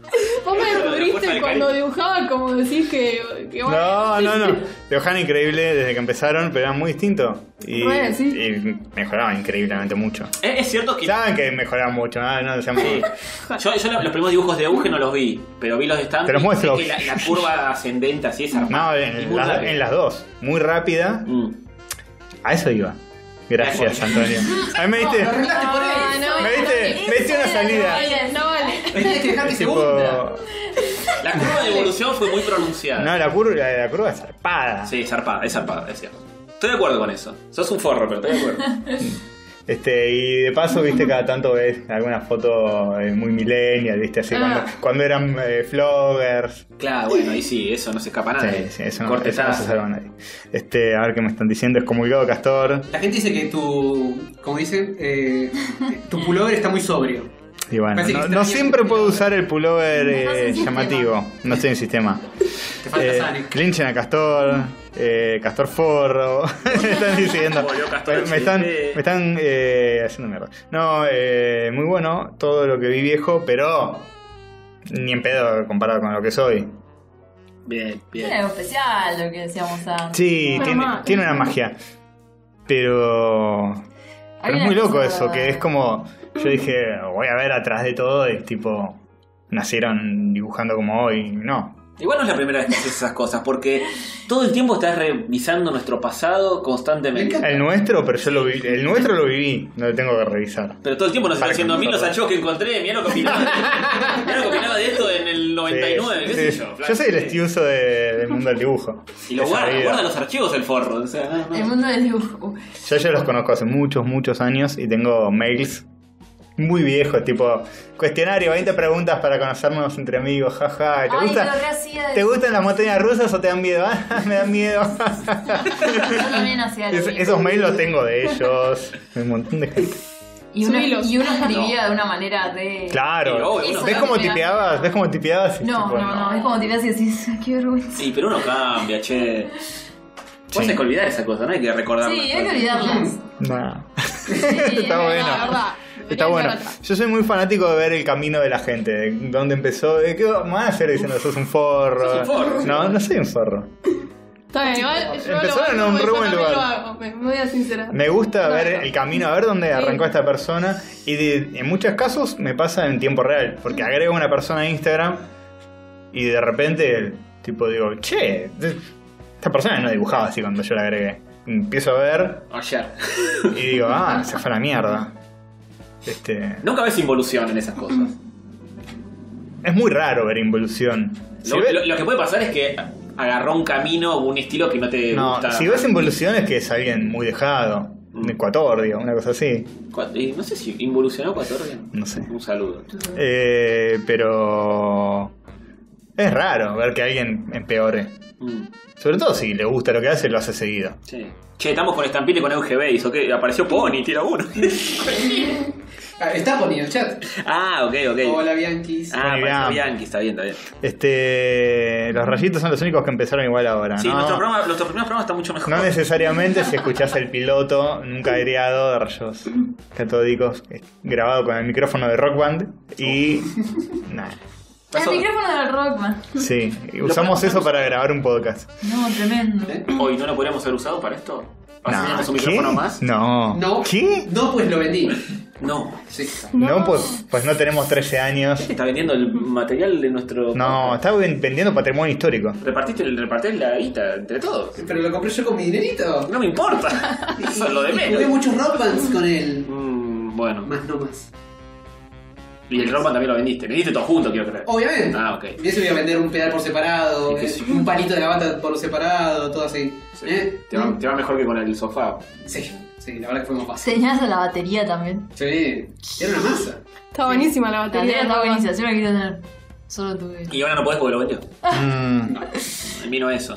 Vos me descubriste cuando dibujaba como decís que. que bueno, No, no, no. Dibujaban increíble desde que empezaron, pero eran muy distintos. Y, Bueno, sí. y mejoraban increíblemente mucho. Es, es cierto que. Saben que mejoraban mucho, no, no sean Sí. Yo, yo los primeros dibujos de Auge no los vi, pero vi los de Stampy. Te los muestro. Que la, la curva ascendente así es armada. las- en las dos. Muy rápida. Mm. A eso iba. Gracias, Antonio. A mí me diste. Por Ah, no, Me diste, me diste una salida. no vale. Que dejar mi segunda. Tipo. La curva de evolución fue muy pronunciada. No, la curva, la, la curva es zarpada. Sí, zarpada, es zarpada, es cierto. Estoy de acuerdo con eso. Sos un forro, pero estoy de acuerdo. Este, y de paso, viste, cada tanto ves algunas fotos eh, muy millennial, viste, así Ah. cuando, cuando eran eh, vloggers. Claro, bueno, ahí sí, eso no se escapa a nadie. Sí, sí, eso no, eso no se salva a nadie. Este, a ver qué me están diciendo, es comulgado Castor. La gente dice que tu. Como dicen, eh, tu pullover está muy sobrio. Y bueno, no, no siempre puedo usar el pullover eh, llamativo. No estoy en sistema. Te falta Eh. Clinchen a Castor, eh, Castor Forro. me están diciendo. Volvió Castor me, están, HD. me están eh, haciendo mierda. No, eh, muy bueno todo lo que vi viejo, pero ni en pedo comparado con lo que soy. Bien, tiene bien. algo especial lo que decíamos antes. Sí, Bueno, tiene, tiene una magia. Pero. Pero es muy loco eso, que es como. Yo dije, voy a ver atrás de todo, y tipo. Nacieron dibujando como hoy. No. Igual no es la primera vez que haces esas cosas, porque todo el tiempo estás revisando nuestro pasado constantemente. Me El nuestro, pero yo lo vi. El nuestro lo viví, no lo tengo que revisar. Pero todo el tiempo nos están diciendo a mí los archivos que encontré, mirá lo que opinaba. mirá lo que opinaba de esto en el 99, qué Sí, sé sí. yo. Yo soy el estudioso de- del mundo del dibujo. Y lo guarda, vida. guarda los archivos el forro. O sea, no, no. El mundo del dibujo. Yo ya los conozco hace muchos, muchos años y tengo mails muy viejos, tipo cuestionario, 20 preguntas para conocernos entre amigos, jaja. ¿Te, Ay, gusta, pero ¿qué hacía de- ¿Te gustan las montañas rusas o te dan miedo? Ah, me dan miedo. Yo también hacía lo Es- mismo. esos mails los tengo de ellos, un montón de gente. Y uno, y uno escribía de una manera de. Claro. Obvio, ¿Ves es cómo tipeabas? ¿Ves cómo tipeabas? No, tipo, no, no, es como ves y decís, qué vergüenza. Sí, pero uno cambia, che. Vos Sí. hay que olvidar esa cosa, no hay que recordarla. Sí, hay que olvidarlas. Nah. Sí, Está bueno. La verdad. Está bueno. Yo soy muy fanático de ver el camino de la gente, de dónde empezó, de qué van a hacer diciendo sos un forro. Sos un forro. No, no soy un forro. Está bien, igual. yo lo Empezaron en un re buen lugar. lo hago, Me me voy a sincerar. Me gusta No, ver no. el camino, a ver dónde Sí. arrancó esta persona. Y de- en muchos casos me pasa en tiempo real. Porque agrego una persona a Instagram y de repente, tipo, digo, che, esta persona no dibujaba así cuando yo la agregué. Empiezo a ver Ayer. y digo, ah, se fue a la mierda. Este, Nunca ves involución en esas cosas. es muy raro ver involución. Si Lo, ve- lo- lo que puede pasar es que agarró un camino o un estilo que no te no, gusta. si ves involución es que es alguien muy dejado. Mm. Un ecuatorio, una cosa así. No sé si involucionó Ecuador. No sé. Un saludo. Eh, pero es raro ver que alguien empeore. Mm, Sobre todo si le gusta lo que hace, lo hace seguido. sí. Che, estamos con Estampil y con EUGB. Hizo que apareció Pony, tira uno. Ah, Está poniendo el chat. ah, ok, ok. Hola, Bianquis. Ah, bien. Bianchi, está bien, está bien. Este, los rayitos son los únicos que empezaron igual ahora. Sí, ¿no? nuestro programa, nuestros primeros programas están mucho mejor. No necesariamente si escuchás el piloto nunca aireado de rayos catódicos eh, grabado con el micrófono de Rock Band y nada. Pasó- El micrófono del Rockman. Sí, usamos eso para grabar un podcast. No, tremendo. ¿Eh? Hoy no lo podríamos haber usado para esto. No, ¿Hacemos un micrófono más? No. No. ¿Qué? No, pues lo vendí. No. Sí. No, pues, pues no tenemos 13 años. Está vendiendo el material de nuestro. No, está ven- vendiendo patrimonio histórico. Repartiste repartís la guita entre todos. Pero lo compré yo con mi dinerito. No me importa. Eso es lo de Y Jugué menos. muchos rock bands con él. Mm, bueno. Más no más. Y el Rockman también lo vendiste. Vendiste todo junto, quiero creer. Obviamente. Ah, ok. Y eso iba a vender un pedal por separado, que eh, sí. un palito de la bata por separado, todo así. Sí. ¿Eh? Te, va, te va mejor que con el sofá. Sí, sí, la verdad que fue más fácil. Tenías la batería también. Sí, era una masa. Está buenísima la La batería. batería está buenísima, yo la quería tener. Solo tuve. Y ahora no podés porque lo vendió. Mm, A no eso.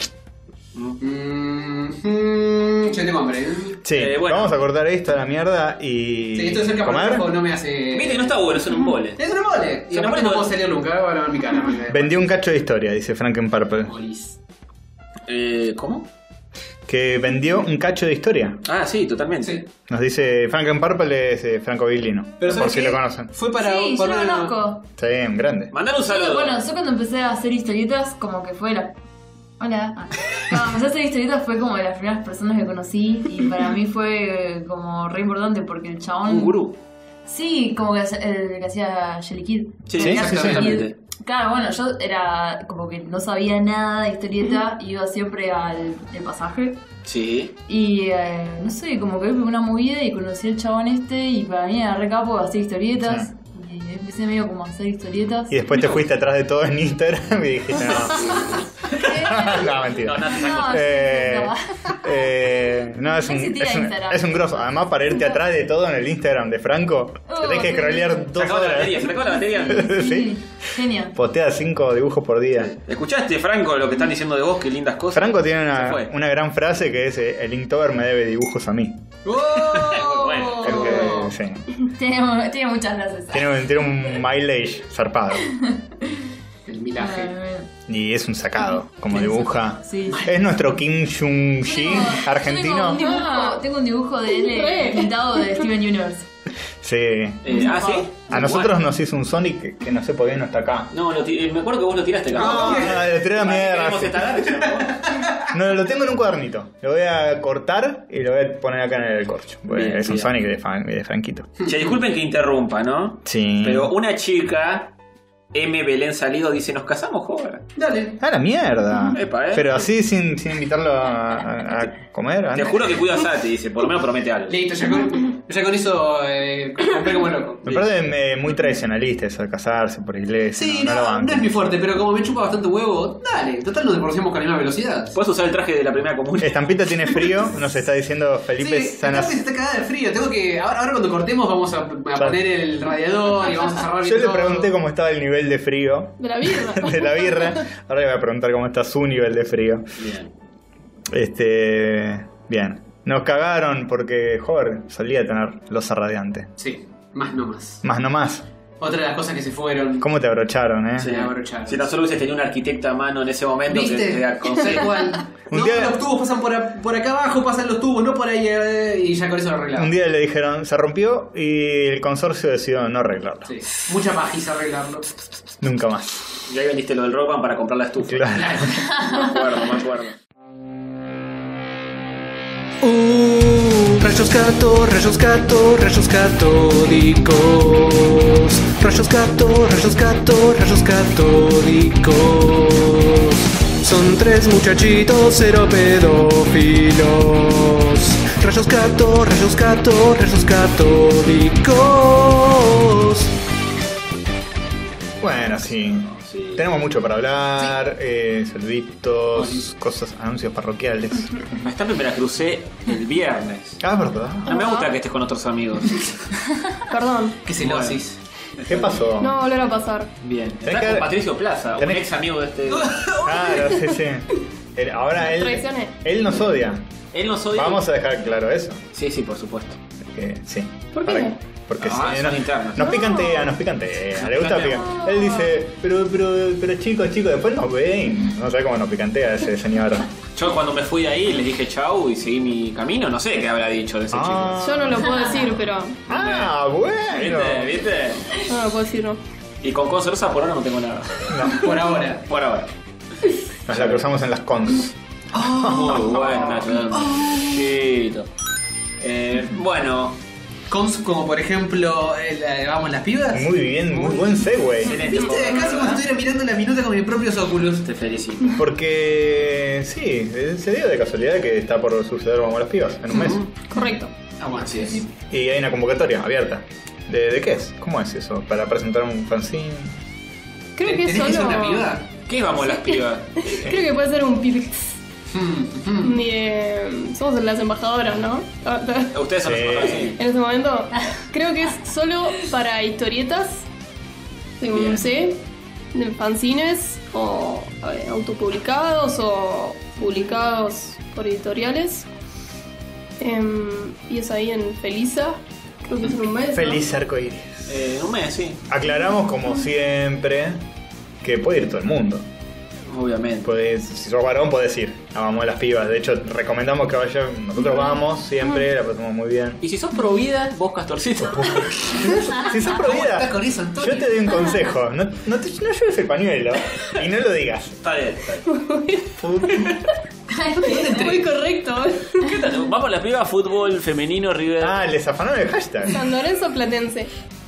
Mm. Mmm, mm, yo tengo hambre. ¿eh? sí, Eh, bueno. vamos a cortar esto a la mierda y. Sí, esto de cerca comer. no me hace. Viste que no está bueno, son un mole. Es una mole. Y Es un aparte embole, no puedo salir nunca, ahora va a ver mi cara. Vendí un cacho de historia, dice Franken Purple. Eh, ¿Cómo? Que vendió un cacho de historia. Ah, sí, totalmente. Sí. Nos dice Franken Purple es eh, Franco Viglino. Pero por ¿sabes si qué? lo conocen. Fue para. Sí, yo lo una- conozco. Está bien, grande. Mandar un saludo. Bueno, yo cuando empecé a hacer historietas, como que fue la. Hola. Ah. Cuando empecé a hacer historietas fue como de las primeras personas que conocí y para mí fue eh, como re importante porque el chabón. un gurú. Sí, como que el que hacía Jelly Kid. Sí, Sí, sí, sí. exactamente. Claro, bueno, yo era como que no sabía nada de historieta, iba siempre al el pasaje. Sí. Y eh, no sé, como que vi una movida y conocí al chabón este y para mí era re capo de hacer historietas. Y empecé medio como a hacer historietas. Y después te fuiste atrás de todo en Instagram y dijiste, no. no, mentira. No, No, Eh, no. eh, no, es un, es, un, es un grosso. Además, para irte atrás de todo en el Instagram de Franco, Oh, tenés que scrollear dos la horas. batería, se la batería. sí. Genial. Potea cinco dibujos por día. ¿Escuchaste, Franco, lo que están diciendo de vos? Qué lindas cosas. Franco tiene una, una gran frase que es: eh, El Inktober me debe dibujos a mí. ¡Oh! Bueno, Porque, sí. Tiene, tiene muchas gracias. Tiene, un- tiene un mileage zarpado. El milaje. Y es un sacado, como dibuja. Sí. Es nuestro Kim Tengo argentino. un dibujo, tengo un dibujo de él eh, pintado de Steven Universe. Sí. Eh, ah, ¿sí? A nosotros nos hizo un Sonic que, que no sé por qué no está acá. No, lo eh, me acuerdo que vos lo tiraste, No, capaz. lo tiré a la mierda. No, lo tengo en un cuadernito. Lo voy a cortar y lo voy a poner acá en el corcho. Bien, es un bien. Sonic de, Fan- de Franquito. Che, disculpen que interrumpa, ¿no? Sí. Pero una chica, M. Belén Salido, dice: ¿Nos casamos, joven? Dale. Ah, la mierda. Epa, eh. Pero así sin, sin invitarlo a, a- a comer. Te antes. juro que cuido a Sati, dice: Por lo menos promete algo. Listo, ya con, ya con eso eh, compré como loco. Me parece eh, muy tradicionalista eso de casarse por iglesia. Sí, no, no, no lo no, banco. es mi fuerte, pero como me chupa bastante huevo, dale. Total nos divorciamos con la misma velocidad. Puedes usar el traje de la primera comunión. Estampita tiene frío, nos está diciendo Felipe sí, Sanas. Sanas... está cagada de frío. Tengo que. Ahora, ahora cuando cortemos vamos a, a poner el radiador y vamos a cerrar Yo bien le pregunté cómo estaba el nivel de frío De la birra. de la birra. Ahora le voy a preguntar cómo está su nivel de frío. Bien. Este. Bien. Nos cagaron porque, joder, solía tener losa radiante. Sí, más no más. Más no más. Otra de las cosas que se fueron. ¿Cómo te abrocharon, eh? Sí. abrocharon. Si tan solo hubieses tenido un arquitecta a mano en ese momento que ¿Viste? te Tal aconseja. no, día- los tubos pasan por, a- por acá abajo, pasan los tubos, no por ahí, eh, y ya con eso lo arreglamos. Un día le dijeron, se rompió y el consorcio decidió no arreglarlo. Sí, mucha pajiza arreglarlo. Nunca más. Y ahí vendiste lo del Rockman para comprar la estufa. Claro. Me acuerdo, me acuerdo. Uh, rayos gato, rayos gato, rayos catódicos. Rayos gato, rayos rayos. Son tres muchachitos cero pedófilos. Rayos gato, rayos gato, rayos. Bueno, sí. Sí. Tenemos mucho para hablar, eh, saluditos, cosas, anuncios parroquiales. Esta me la crucé el viernes. Ah, verdad. No me gusta que estés con otros amigos. Perdón. Qué celosis. ¿Qué pasó? No volver a pasar. Bien. Que- con Patricio Plaza, un ex amigo de este. Claro, sí, sí. Ahora él, Traicioné. él nos odia. Él nos odia. Vamos a dejar claro eso. Sí, sí, por supuesto. Que, sí. ¿Por qué? Para- Porque Ah, sí, son no- nos picantea, nos picantea. Le gusta picantea. Él dice, pero, pero, pero chicos, chicos, después nos ven. No sé cómo nos picantea ese señor. Yo cuando me fui de ahí les dije chau y seguí mi camino. No sé qué habrá dicho de ese Ah. Yo no lo puedo decir, pero. Ah, chico. bueno. ¿Viste? ¿Viste? No lo puedo decir, no. Y con Concerosa por ahora no tengo nada. No, Por ahora. Por ahora. nos la cruzamos en las cons. Muy bueno, Nacho. Chito. Eh, bueno, Cons como por ejemplo, el, eh, vamos las pibas. Muy bien, muy buen segue. Excelente. ¿Viste? Casi como si estuviera mirando la minuta con mis propios óculos. Te felicito. Porque sí, se dio de casualidad que está por suceder Vamos a las pibas en un mes. Correcto. Aguante. Es. Y hay una convocatoria abierta. ¿De, de qué es? ¿Cómo es eso? ¿Para presentar un fanzine? Creo que es ¿Tenés que ser solo. una piba? ¿Qué vamos las pibas? Creo que puede ser un pipix. Ni, eh, somos las embajadoras, ¿no? Ustedes son mejores, sí. En este momento, creo que es solo para historietas, según Bien. sé, de fanzines o eh, autopublicados o publicados por editoriales. Em, y es ahí en Felisa, creo que es en un mes. ¿no? Feliz arcoíris. Eh, un mes, sí. Aclaramos como siempre que puede ir todo el mundo. Obviamente. Podés, si sos varón podés ir a Vamos a las Pibas. De hecho, recomendamos que vayan. Nosotros vamos siempre, la pasamos muy bien. Y si sos pro vida, vos Castorcito. Si sos pro ¿Cómo vida, con eso, yo te doy un consejo. No, no, te, no lleves el pañuelo y no lo digas. Está bien, está bien. Muy correcto. ¿Qué tal? Vamos a las pibas, fútbol femenino, River. Ah, les afanaron el hashtag. San Lorenzo Platense.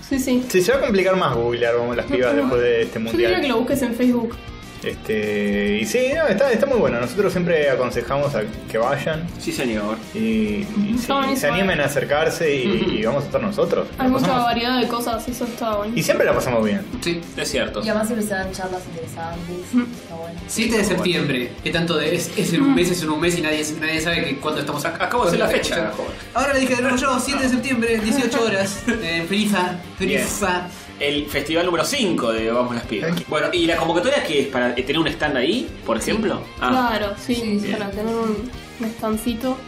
Sí, sí. Sí, se va a complicar más googlear Vamos a las Pibas después de este Yo diría que mundial. lo busques en Facebook. Este, y sí, no, está, está muy bueno. Nosotros siempre aconsejamos a que vayan Sí, señor. y, y sí, Está buenísimo. se animen a acercarse y, y vamos a estar nosotros. La Hay mucha pasamos- variedad de cosas, eso está bueno. y siempre la pasamos bien. Sí. Es cierto. Y además siempre se dan charlas interesantes. Está bueno. 7 de septiembre. ¿Qué tanto de es, es en un mes? Es en un mes y nadie, nadie sabe que cuándo estamos acá. Acabo de hacer la fecha, joven. Ahora le dije de nuevo yo, 7 de septiembre, 18 horas. Eh, Feliza, Feliza. El festival número 5 de Vamos las Pibas. Bueno, ¿y la convocatoria que es para tener un stand ahí, por ejemplo? Ah, Claro, sí, para tener un, un estancito.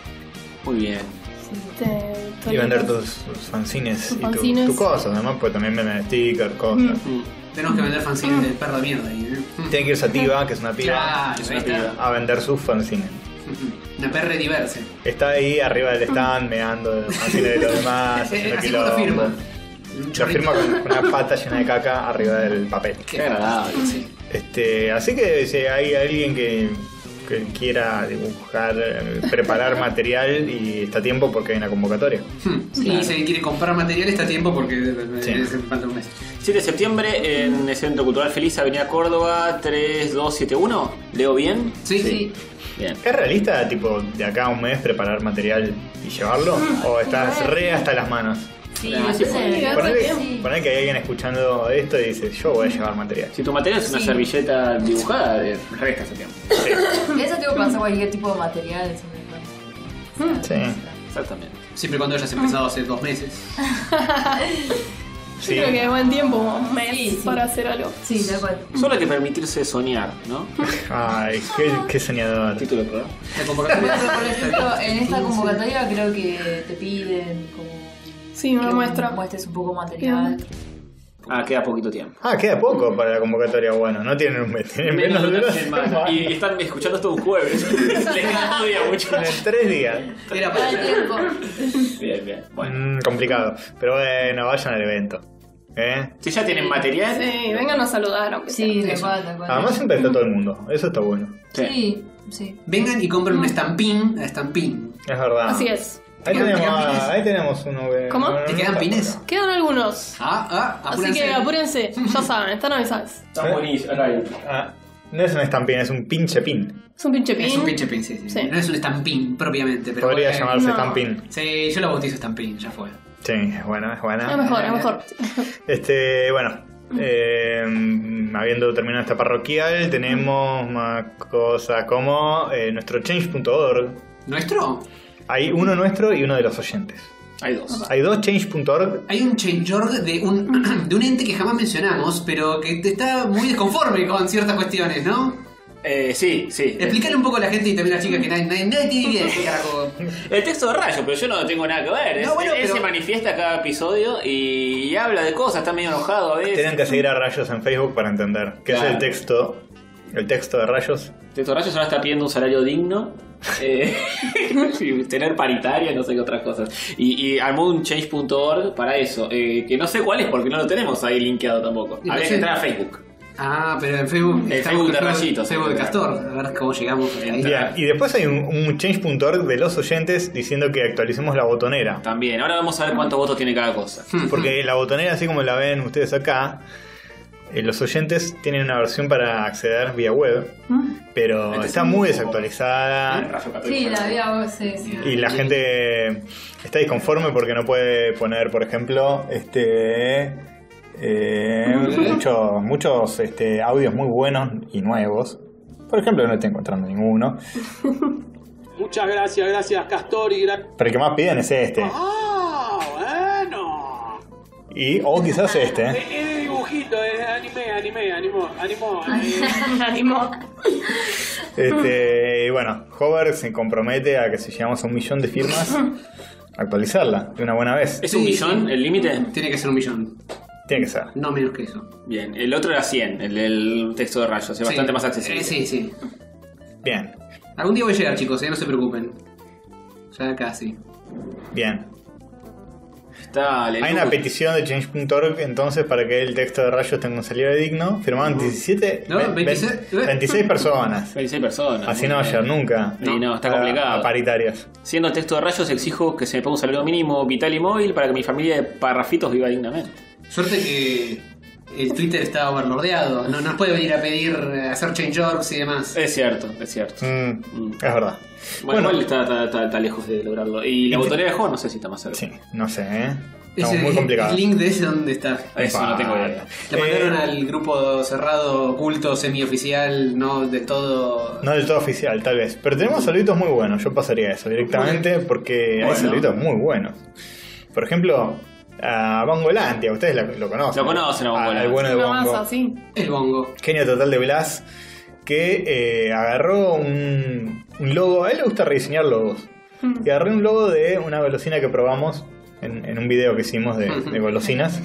muy bien. de Y vender tus, tus fanzines Tus y tu- fanzines. tus cosas, además, pues también venden stickers, cosas. Mm. Tenemos que vender fanzines del perro de mierda. ahí, ¿eh? Tiene que ir Sativa, que es una piba, Claro, es ahí una está. piba. a vender sus fanzines. Una perra diversa. Está ahí arriba del stand, meando de fanzines de los demás. Eh, haciendo Así quilombo. firma. Chorrito. firma con una pata llena de caca arriba del papel. Qué agradable. Sí. Este, así que si hay alguien que, que quiera dibujar, preparar material y está a tiempo porque hay una convocatoria. Hmm. Y si alguien quiere comprar material está a tiempo porque Sí. falta un mes. 7 de septiembre en el Centro Cultural Feliz, Avenida Córdoba, 3271. ¿Leo bien? Sí, Sí. Bien. ¿Es realista, tipo, de acá a un mes preparar material y llevarlo? ¿O estás re hasta las manos? Sí, Ah, sí, sí, sí. agarra Ponele, tiempo. ponele que hay alguien escuchando esto y dice, yo voy a llevar material. Si tu material es una Sí. servilleta dibujada, eh, resta ese tiempo. Eso tengo que pensar cualquier tipo de material. parece. Sí. Exactamente. Siempre y cuando hayas empezado hace dos meses. Yo Sí. creo que es buen tiempo, un mes Sí, sí. para hacer algo. Sí, tal cual. Solo hay que permitirse soñar, ¿no? Ay, qué, qué soñador. Título programa. La convocatoria Por ejemplo, en esta convocatoria creo que te piden como Sí, una muestra. muestres un poco material. Ah, queda poquito tiempo. Ah, queda poco para la convocatoria. Bueno, no tienen un mes, tienen menos, de una dos semana. Y están escuchando esto un jueves. Les queda todavía mucho. Tienen tres días. era para el tiempo. Bien, bien. Bueno. Mm, complicado. Pero bueno, vayan al evento. ¿Eh? Si ya tienen material. Sí, vengan a saludar, aunque Sí, cual. Además siempre está todo el mundo. Eso está bueno. Sí, sí. Vengan y compren un estampín a estampín. Es verdad. Así es. Ahí ¿Te tenemos, ahí tenemos uno que... ¿Cómo? no, no, ¿Te quedan pines? bueno. Quedan algunos. Ah, ah, Así apúrense. que apúrense, ya saben, están avisados. Está buenísimo. Acá hay. Ah, no es un estampín, es un pinche pin. Es un pinche pin. Es un pinche pin, sí, sí. Sí. No es un estampín propiamente, pero. Podría bueno. llamarse no. estampín. Sí, yo lo bautizo estampín, ya fue. Sí, es buena, es buena. Es mejor, es mejor. Este, bueno, eh, habiendo terminado esta parroquial, tenemos más cosas como eh, nuestro change.org. ¿Nuestro? Hay uno nuestro y uno de los oyentes. Hay dos. Hay dos change.org. Hay un change.org de un, de un ente que jamás mencionamos, pero que te está muy desconforme con ciertas cuestiones, ¿no? Eh, sí, sí. Explícale un poco a la gente y también a las chicas que nadie, nadie, nadie tiene idea de qué carajo. El texto de Rayo, pero yo no tengo nada que ver. No, Es- bueno, él pero- se manifiesta cada episodio y, y habla de cosas, está medio enojado a veces. Tienen que seguir a Rayos en Facebook para entender qué Claro. es el texto. El texto de Rayos. El texto de Rayo solo está pidiendo un salario digno. eh, tener paritaria, no sé qué otras cosas. Y, y armó un change.org para eso. eh, que no sé cuál es porque no lo tenemos ahí linkeado tampoco. Y Habría que entrar a Facebook. Ah, pero en Facebook. El Facebook de rayitos, Facebook de Castor. A ver cómo llegamos ahí. Bien, y después hay un, un change.org de los oyentes diciendo que actualicemos la botonera. También. Ahora vamos a ver cuántos votos tiene cada cosa. Porque la botonera, así como la ven ustedes acá, los oyentes tienen una versión para acceder vía web, pero Este está es muy desactualizada. Sí, la había. Sí, sí. Y la gente está disconforme porque no puede poner, por ejemplo, este eh, muchos, muchos este, audios muy buenos y nuevos. Por ejemplo, no estoy encontrando ninguno. Muchas gracias, gracias Castor y gra- Pero el que más piden es este. Ah, bueno. Y, o quizás este. Es, es de dibujito, es de anime, animó. eh. Ánimo. Este, y bueno, Hover se compromete a que si llegamos a un millón de firmas, actualizarla de una buena vez. ¿Es un millón el límite? Tiene que ser un millón. Tiene que ser. No menos que eso. Bien. El otro era 100, el del texto de rayos. Es bastante más accesible. Eh, sí, sí. Bien, Algún día voy a llegar, chicos, eh, no se preocupen. Ya casi. bien. Hay una petición de change.org entonces para que el texto de rayos tenga un salido digno. Firmaron 17, No, ve- 26, ve- 26 personas. 26 personas. Así muy no va a bien. llegar nunca. Y no, está a- complicado. A paritarias. Siendo el texto de rayos, exijo que se me ponga un saludo mínimo vital y móvil para que mi familia de parrafitos viva dignamente. Suerte que el Twitter está overlordeado. No nos puede venir a pedir eh, hacer change.orgs y demás. Es cierto, es cierto. Mm, Mm. Es verdad. Bueno, Bueno. igual está, está- está- está lejos de lograrlo. Y la botonera de juego no sé si está más cerca. Sí, no sé, ¿eh? Estamos Ese- muy complicados. El link de ese, ¿dónde está? Eso no tengo idea. Le mandaron Eh, al grupo cerrado, oculto, semioficial, no de todo. No del todo oficial, tal vez. Pero tenemos saluditos muy buenos. Yo pasaría eso directamente porque hay Bueno. saluditos muy buenos. Por ejemplo, a Bongo Lantia. Ustedes lo, lo conocen. Lo conocen a Bongo Al bueno de Bongo. masa así. El bongo. Genio total de Blas. Que eh, agarró un, un logo. A él le gusta rediseñar logos. Y agarré un logo de una golosina que probamos en, en un video que hicimos de, de golosinas.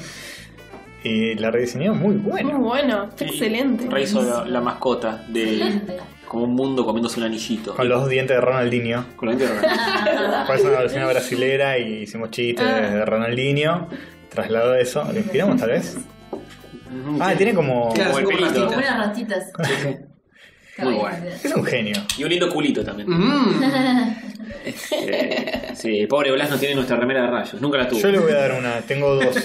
Y la rediseñó muy buena. Muy bueno, está Y excelente. Rehizo la, la mascota de Excelente. como un mundo comiéndose un anillito. Con los dientes de Ronaldinho. Con los dientes de. Fue una golosina brasilera y hicimos chistes Ah. de Ronaldinho. Trasladó eso. ¿Lo inspiramos tal vez? Ah, tiene como. Claro, Como el como pelito. Rastitas. unas rastitas. Muy bueno. Es un genio. Y un lindo culito también. Mm. Eh, sí, pobre Blas no tiene nuestra remera de rayos. Nunca la tuvo. Yo le voy a dar una. Tengo dos.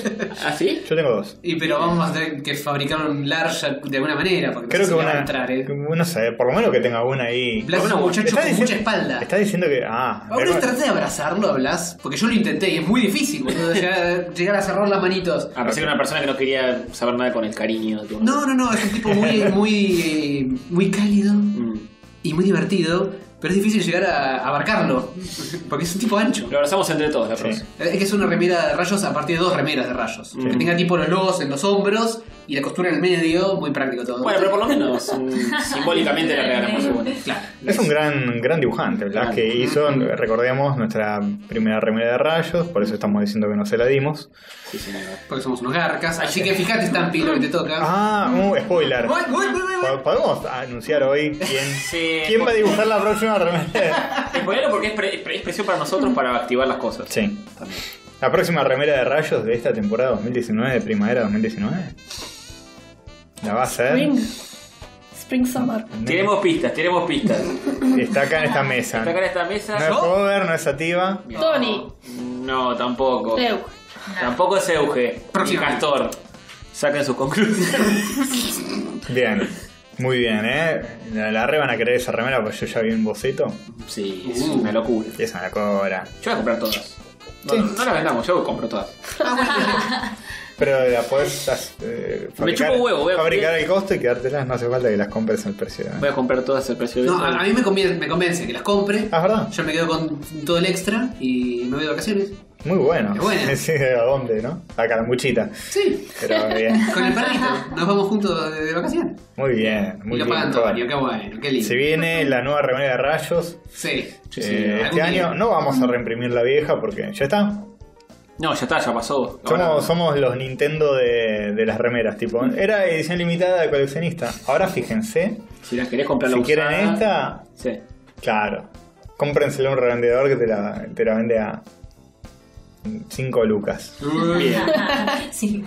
¿Ah, sí? Yo tengo dos. Y pero vamos a tener que fabricar un large de alguna manera, porque Creo no sé que si le va una. a entrar, ¿eh? No sé, por lo menos que tenga una ahí. Blas es un muchacho con diciendo- mucha espalda. Está diciendo que. Ah, Ahora me- traté de abrazarlo a Blas, porque yo lo intenté y es muy difícil llegar, llegar a cerrar las manitos. A pesar que una persona que no quería saber nada con el cariño. No, no, no, es un tipo muy, muy, muy cálido Mm. y muy divertido, pero es difícil llegar a abarcarlo, porque es un tipo ancho. Lo abrazamos entre todos la Sí. próxima. Es que es una remera de rayos a partir de dos remeras de rayos. Que tenga tipo los logos en los hombros y la costura en el medio, muy práctico todo. Bueno, pero por lo menos mm, simbólicamente la regalamos. Claro. Es un gran, gran dibujante, Gran. que hizo, recordemos, nuestra primera remera de rayos, por eso estamos diciendo que no se la dimos. Sí. Porque somos unos garcas. Así que fíjate, Stampy, lo que te toca. Ah, un spoiler. Voy, voy, voy, voy, voy. Po- ¿Podemos anunciar hoy quién, Sí, quién va a dibujar la próxima remera? Spoilerlo porque es, pre- es presión para nosotros para activar las cosas. Sí. También. La próxima remera de rayos de esta temporada 2019, de primavera 2019, la va a hacer. Spring. Spring Summer. Tiremos pistas, tiremos pistas. Está acá en esta mesa. Está acá en esta mesa. No es Hover, no es Sativa. Tony. No, tampoco. Tampoco es Euge. Ni. Castor. Saquen sus conclusiones. Bien. Muy bien, ¿eh? La, re van a querer esa remera porque yo ya vi un boceto. Sí, es una locura. Y es una cobra. Yo voy a comprar todas. No, Sí. no las vendamos, yo compro todas. Pero la podés eh, fabricar, chupo huevo, voy a- fabricar el costo y quedártelas. No hace falta que las compres al precio. ¿eh? Voy a comprar todas el precio de No, a, a mí me conviene, me convence que las compre. Ah, es verdad. Yo me quedo con todo el extra y me voy de vacaciones. Muy bueno. Es buena. Sí, ¿a dónde, no? A Caramuchita. Sí, Pero bien. con el perrito. Nos vamos juntos de, de vacaciones. Muy bien. y Muy lo bien. pagan. Antonio, qué bueno, qué lindo. Se viene la nueva remera de rayos. Sí. Sí, Eh, sí, este año día. no vamos a reimprimir la vieja porque ya está. No, ya está, ya pasó. Ahora- Somos, somos los Nintendo de, de las remeras, tipo. Era edición limitada de coleccionista. Ahora fíjense, Si las querés comprar la si quieren usada- esta, Sí. claro. Cómprensela a un revendedor que te la, te la vende a 5 lucas. Bien. sí.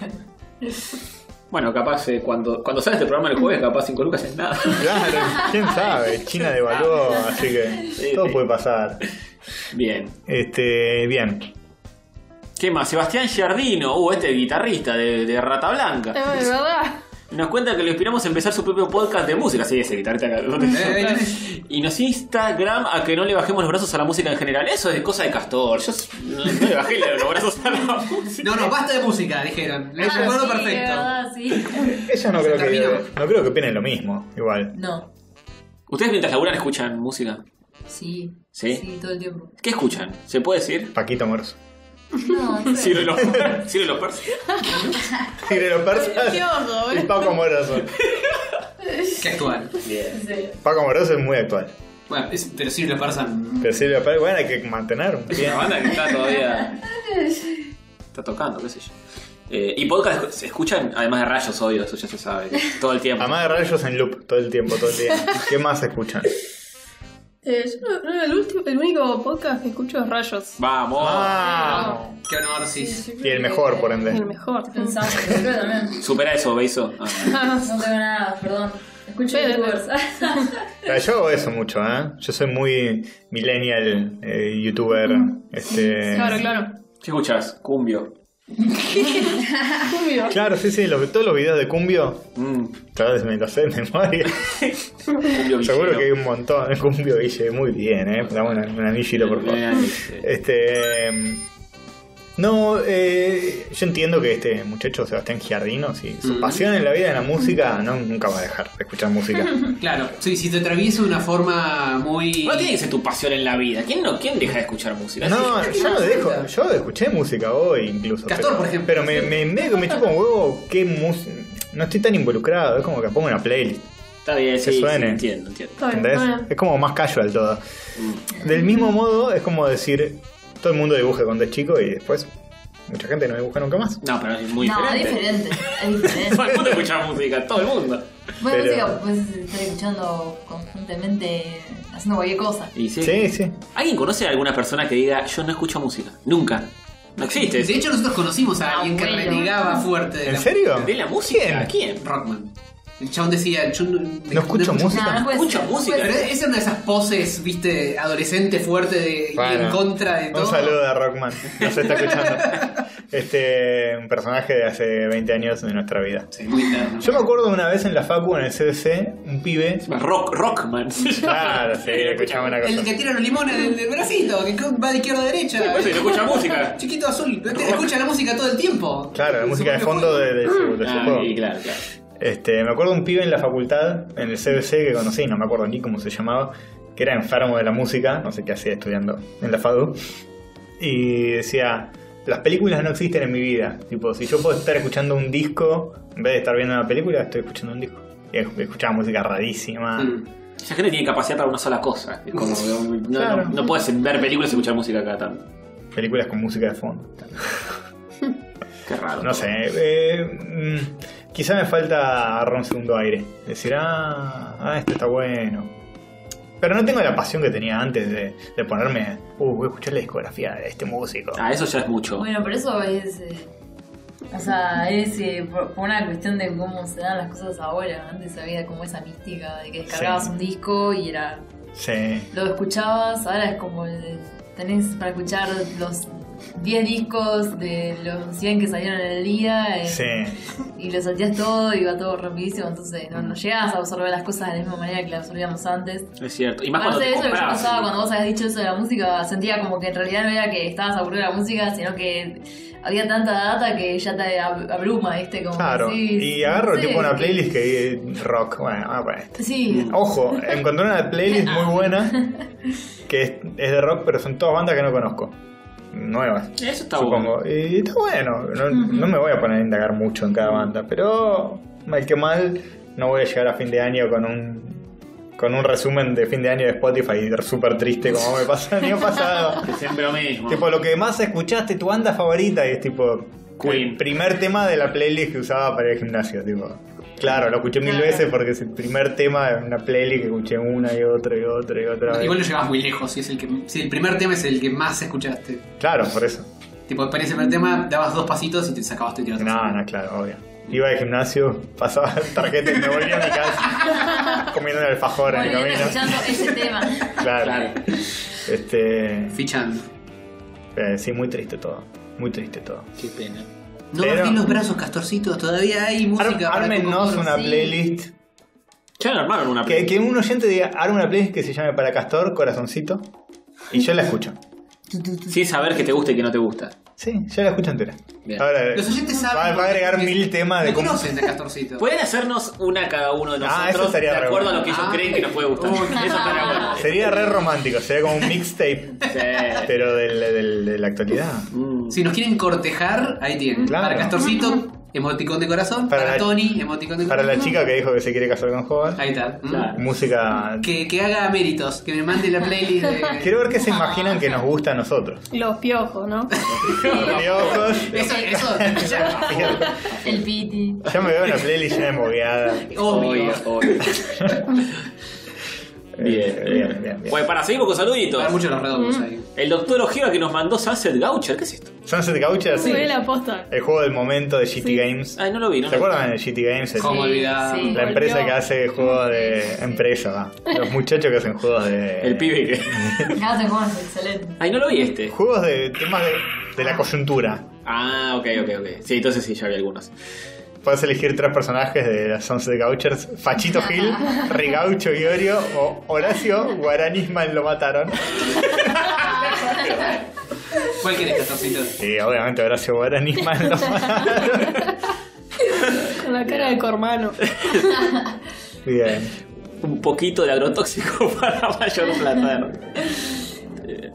Bueno, capaz eh, cuando, cuando sale este programa el jueves, capaz 5 lucas es nada. Claro, quién sabe. China devaluó, así que Sí, todo sí. puede pasar. Bien. Este, bien. ¿Qué más? Sebastián Giardino, uh, este guitarrista de, de Rata Blanca. De verdad. Nos cuenta que lo inspiramos a empezar su propio podcast de música. Sí, ese guitarrista que- Eh, Y nos Instagram a que no le bajemos los brazos a la música en general. Eso es cosa de Castor. Yo no, no le bajé los brazos a la música. No, no, basta de música, dijeron. Les Ah, recuerdo sí, perfecto. ¿verdad? Sí. Ellos no creo que no creo que opinen lo mismo, igual. No. ¿Ustedes mientras laburan escuchan música? Sí. ¿Sí? Sí, todo el tiempo. ¿Qué escuchan? ¿Se puede decir? Paquito Morso. No, no sé. Ciro de los, Ciro de los Pers. Tigre los persas Qué oso, y. Paco Moroso. Qué actual. Bien. Paco Moroso es muy actual. Bueno, es- pero sí lo pasan. Pero bueno, hay que mantener un Es una banda que está todavía. Está tocando, qué sé yo. Eh, y podcast se escuchan, además de rayos, obvio, eso ya se sabe. Todo el tiempo. Además de rayos en loop todo el tiempo, todo el día. ¿Qué más escuchan? Eh, yo no- no, el, último, el único podcast que escucho es Rayos. Vamos. Ah, Qué honor, sí. y el mejor, por ende. El mejor. Creo también. Supera eso, Beiso. Ah. No tengo nada, perdón. Escucho Pero- youtubers. Yo hago eso mucho, ¿eh? Yo soy muy millennial eh, youtuber. Este... Claro, claro. ¿Qué escuchas? Cumbio. Cumbio. Claro, sí, sí, los- todos los videos de Cumbio, Mm, tal vez me los sé de memoria. cumbio Seguro que hay un montón de Cumbio Guille, muy bien, ¿eh? Dame una- un anillito, por favor. Este. No, eh, yo entiendo que este muchacho Sebastián Giardino, si su Mm. pasión en la vida es la música, no, nunca va a dejar de escuchar música. Claro, sí, si te atraviesa de una forma muy. No tiene que ser tu pasión en la vida. ¿Quién, no, quién deja de escuchar música? No, Sí. yo no dejo, yo escuché música hoy incluso. Castor, pero, por ejemplo. Pero me, me, que me chupa un huevo qué música. No estoy tan involucrado, es como que pongo una playlist. Está bien, sí, Que sí, suene. entiendo, entiendo. Está bien. Es como más casual todo. Del mismo modo, es como decir, todo el mundo dibuja cuando es chico y después mucha gente no dibuja nunca más. No, pero es muy no, es diferente. diferente. Es diferente. Todo el mundo escucha música, todo el mundo. Bueno, Pero- música puedes estar escuchando constantemente, haciendo cualquier cosa. Y sí. Sí, sí. ¿Alguien conoce a alguna persona que diga yo no escucho música? Nunca. No existe. De hecho, nosotros conocimos a Ah, alguien que bueno. renegaba fuerte de ¿En la serio? ¿De la música? ¿Quién? Rockman. El chabón decía, yo no, No escucho música. No, no puede Escucho ser. música. Pero esa es una de esas poses, viste, adolescente fuerte de, Bueno, en contra de todo. Un saludo a Rockman, nos está escuchando. Este, un personaje de hace 20 años de nuestra vida. Sí, muy interno. Yo me acuerdo una vez en la Facu, en el CDC, un pibe. Rock, Rockman. Claro, sí, escuchaba una El cosa. que tira los limones del, del bracito, que va de izquierda a derecha. Por eso, y no escucha música. Chiquito azul, escucha la música todo el tiempo. Claro, la música de fondo de, de su, de su Ah, juego. y claro, claro. Este, me acuerdo un pibe en la facultad, en el CBC que conocí, no me acuerdo ni cómo se llamaba, que era enfermo de la música, no sé qué hacía estudiando en la FADU, y decía, las películas no existen en mi vida, tipo, si yo puedo estar escuchando un disco, en vez de estar viendo una película, estoy escuchando un disco. Y escuchaba música rarísima. Mm. Esa gente tiene capacidad para una sola cosa. Es como que no, no- Claro. no puedes ver películas y escuchar música cada tanto. Películas con música de fondo. Qué raro. No sé, eh, mm, quizá me falta agarrar un segundo aire. Decir, ah, ah, esto está bueno. Pero no tengo la pasión que tenía antes de, de ponerme, uh, voy a escuchar la discografía de este músico. Ah, eso ya es mucho. Bueno, pero eso es. eh, o sea, es eh, por, por una cuestión de cómo se dan las cosas ahora. Antes había como esa mística de que descargabas Sí. un disco y era. Sí. Lo escuchabas, ahora es como. eh, tenés para escuchar los 10 discos de los 100 que salieron en el día. eh, Sí. Y lo saltías todo y iba todo rapidísimo. Entonces no, no llegabas a absorber las cosas de la misma manera que las absorbíamos antes. Es cierto. Y más Bueno, cuando no sé, te eso que yo pensaba cuando vos habías dicho eso de la música, sentía como que en realidad no era que estabas aburrido de la música, sino que había tanta data que ya te ab- abruma, ¿viste? Como Claro. decís, Y agarro no sé, tipo una que- playlist que rock. Bueno, ah, bueno. Sí, Ojo, encontré una playlist muy buena que es, es de rock, pero son todas bandas que no conozco. Nuevas. Eso está supongo. bueno. Y está bueno. No, no me voy a poner a indagar mucho en cada banda, pero mal que mal, no voy a llegar a fin de año con un con un resumen de fin de año de Spotify súper triste como me pasó el año pasado. Siempre lo mismo. tipo, lo que más escuchaste, tu banda favorita, y es tipo Queen. el primer tema de la playlist que usaba para ir al gimnasio. Tipo, claro, lo escuché mil Claro. veces porque es el primer tema de una playlist que escuché una y otra y otra y otra vez. Igual lo llevas muy lejos, si es el que si el primer tema es el que más escuchaste. Claro, por eso. Tipo, para ese primer tema dabas dos pasitos y te sacabas y tiraste. No, no, claro, obvio. Iba al gimnasio, pasaba tarjeta y me volvía a mi casa comiendo un alfajor en el camino. escuchando ese tema. Claro. Claro. Este. Fichando. eh, sí, muy triste todo. Muy triste todo. Qué pena. No Pero- los brazos, Castorcito. Todavía hay música para ármennos Coco una sí. playlist. Ya armaron una Que, que un oyente diga, arme una playlist que se llame Para Castor, Corazoncito. Y yo la escucho. Sin saber que te gusta y que no te gusta. Sí, yo la escucho entera. Bien. Ahora, Los oyentes saben. va, va a agregar porque mil temas de no cómo. conocen de Castorcito. Pueden hacernos una cada uno de Ah, eso nosotros estaría de re acuerdo a bueno. lo que ellos Ah. creen que nos puede gustar. Uy, Eso estaría bueno. Sería re romántico, sería como un mixtape, Sí. pero del- del- de la actualidad. Mm. Si nos quieren cortejar, ahí tienen. Claro. Para Castorcito, emoticón de corazón. Para Para, la- Tony, emoticón de Para corazón. la chica que dijo que se quiere casar con Jovan, Ahí está. Mm. Claro. música. Que, que haga méritos, que me mande la playlist de. Quiero ver qué se imaginan que nos gusta a nosotros. Los piojos, ¿no? Piojos. Eso, eso, ya. El piti. Ya me veo una playlist llena de mogueada. Obvio. Obvio. Bien, Eh, bien. bien, bien. Bueno, para seguir con saluditos. Hay muchos los redondos ahí. El doctor Ojeda que nos mandó Sunset Gaucher. ¿Qué es esto? Sunset Gauchers, Fue la posta. el juego del momento de GT Sí. Games. Ay, no lo vi, ¿no? ¿Se acuerdan de GT Games? El- ¿Cómo olvidar? sí. La empresa Volvió. que hace juegos de empresa, va. Los muchachos que hacen juegos de. El pibe que. Cada se juegan excelente. Ay, no lo vi este. Juegos de temas de, de la coyuntura. Ah, ok, ok, ok. Sí, entonces sí, ya vi algunos. Puedes elegir tres personajes de las Sunset Gauchers: Fachito Gil, Rigaucho Iorio o Horacio Guaranisman lo mataron. ¿Cuál querés, Castorcito? Y obviamente Horacio Guaranisman lo mataron. Con la cara de Cormano. Bien. Un poquito de agrotóxico para mayor placer.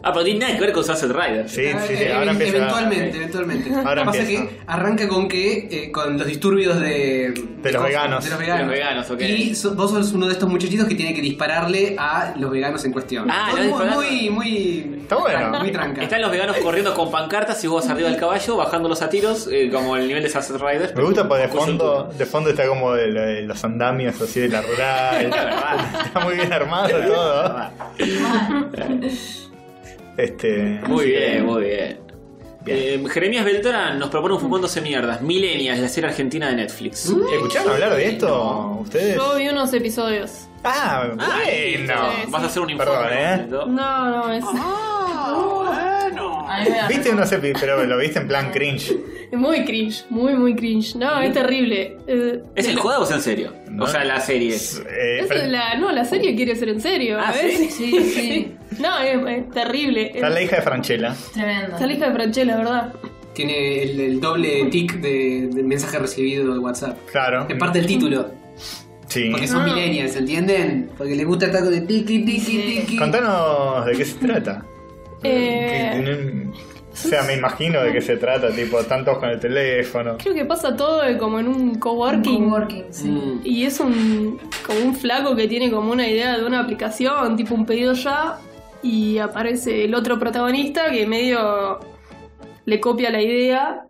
Ah, pero tiene nada que ver con Sunset Rider. Sí, sí, sí. Eh, Ahora empieza. Eventualmente, eventualmente. Ahora Pasa empieza. que arranca con que eh, con los disturbios de, De los veganos. De los De veganos. los veganos, ok. Y so- vos sos uno de estos muchachitos que tiene que dispararle a los veganos en cuestión. Ah, Todo muy, muy, muy. Está bueno. Muy tranca. Están los veganos corriendo con pancartas y vos arriba del caballo, bajándolos a tiros, eh, como el nivel de Sunset Rider. Me gusta porque de fondo, de fondo está como el- los andamios así de la rural. está muy bien armado todo. Este. Muy bien, muy bien. Bien. Eh, Jeremías Beltrán nos propone un fumándose mierdas. Millennials, la serie argentina de Netflix. ¿Escucharon hablar de esto ustedes? Yo vi unos episodios. Ah, Ah, bueno. Vas a hacer un informe. Perdón, ¿eh? No, no, es, A mí me da- ¿Viste unos epi- pero lo viste en plan cringe? es muy cringe. Muy, muy cringe. No, es terrible. Eh, ¿Es en joda o es en serio? No. O sea, la serie. Eh, es pero- la, no, la serie quiere ser en serio. Ah, a ver ¿sí? Sí, sí. No, es, es terrible. Está la hija de Franchella. Tremendo. Está la hija de Franchella, ¿verdad? Tiene el, el doble tic de, de mensaje recibido de WhatsApp. Claro. Es parte del título. Sí. Porque son Ah. millennials, ¿entienden? Porque les gusta el taco de tiki, tiki, tiki. Contanos de qué se trata. Eh, Que tienen- O sea, me imagino de qué se trata, tipo, tantos con el teléfono. Creo que pasa todo de como en un coworking. Coworking, sí. Mm. Y es un como un flaco que tiene como una idea de una aplicación, tipo un pedido ya, y aparece el otro protagonista que medio le copia la idea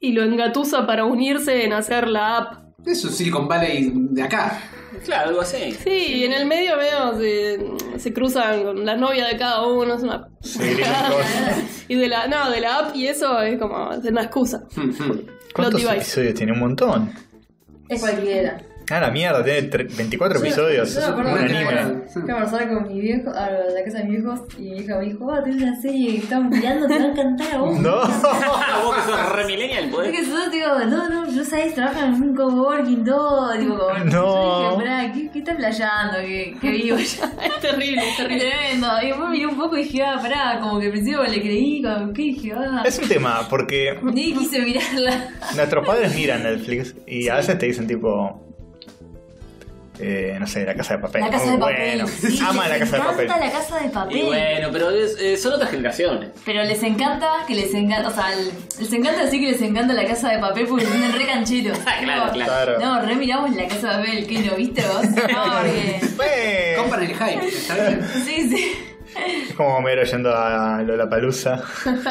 y lo engatusa para unirse en hacer la app. Eso es Silicon Valley de acá. Claro, algo así. Sí, y en el medio medio se, se cruzan con la novia de cada uno, es una... Y de la, no, de la app y eso es como es una excusa. ¿Cuántos Plot device. episodios tiene? Un montón. Es cualquiera. Ah, la mierda, tiene tre- 24 episodios. yo me acuerdo un que anime. Fui a almorzar con mi viejo, a la casa de mis viejos, y mi hija me dijo, ah, tenés una serie que estamos mirando, te va a encantar a vos. No. Vos que sos re millennial, Es podés. que yo digo, no, no, no sabés, trabajan en un coworking, todo. Digo, como, No. yo dije, ¿qué, qué estás playando? Que, que vivo ya. Es terrible, es terrible. Tremendo. Y después miré un poco y dije, ah, pará, como que al principio le creí, como que dije, ah. Es un tema, porque Ni quise mirarla. nuestros padres miran Netflix y a veces te dicen tipo... eh, no sé, la casa de papel. La casa de papel. bueno. Sí, Ama la casa de papel. encanta la casa de papel. Y bueno, pero es- eh, son otras generaciones. Pero les encanta que les encanta, o sea, el- les encanta decir que les encanta la casa de papel porque se sienten re cancheros. Ah, claro, Tipo, Claro. No, re miramos la casa de papel, ¿qué no viste vos? No, porque... Compran el hype, ¿está bien? Sí, sí. Es como Homero yendo a Lollapalooza.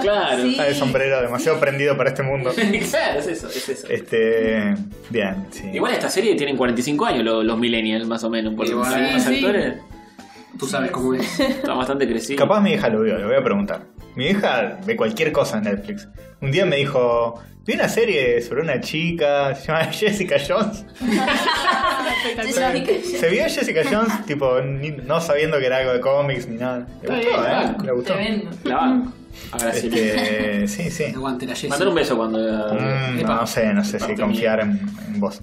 Claro. Sí. Ah, el sombrero demasiado prendido para este mundo. claro, es eso, es eso. Este. Bien, sí. Igual esta serie tienen 45 años lo- los millennials, más o menos. Por sí. actores Tú sabes cómo es. están bastante crecidos. Capaz mi hija lo vio, le voy a preguntar. Mi hija ve cualquier cosa en Netflix. Un día me dijo, vi una serie sobre una chica, se llama Jessica Jones. Se vio Jessica Jones, tipo, ni- no sabiendo que era algo de cómics ni nada. Le gustó, bien. ¿eh? Le gustó. Tremendo. La banco. Ahora sí. Este, sí, sí. Aguante la Jessie. Mandar un beso cuando. Mm, Epa. no sé, no sé si confiar en, en vos.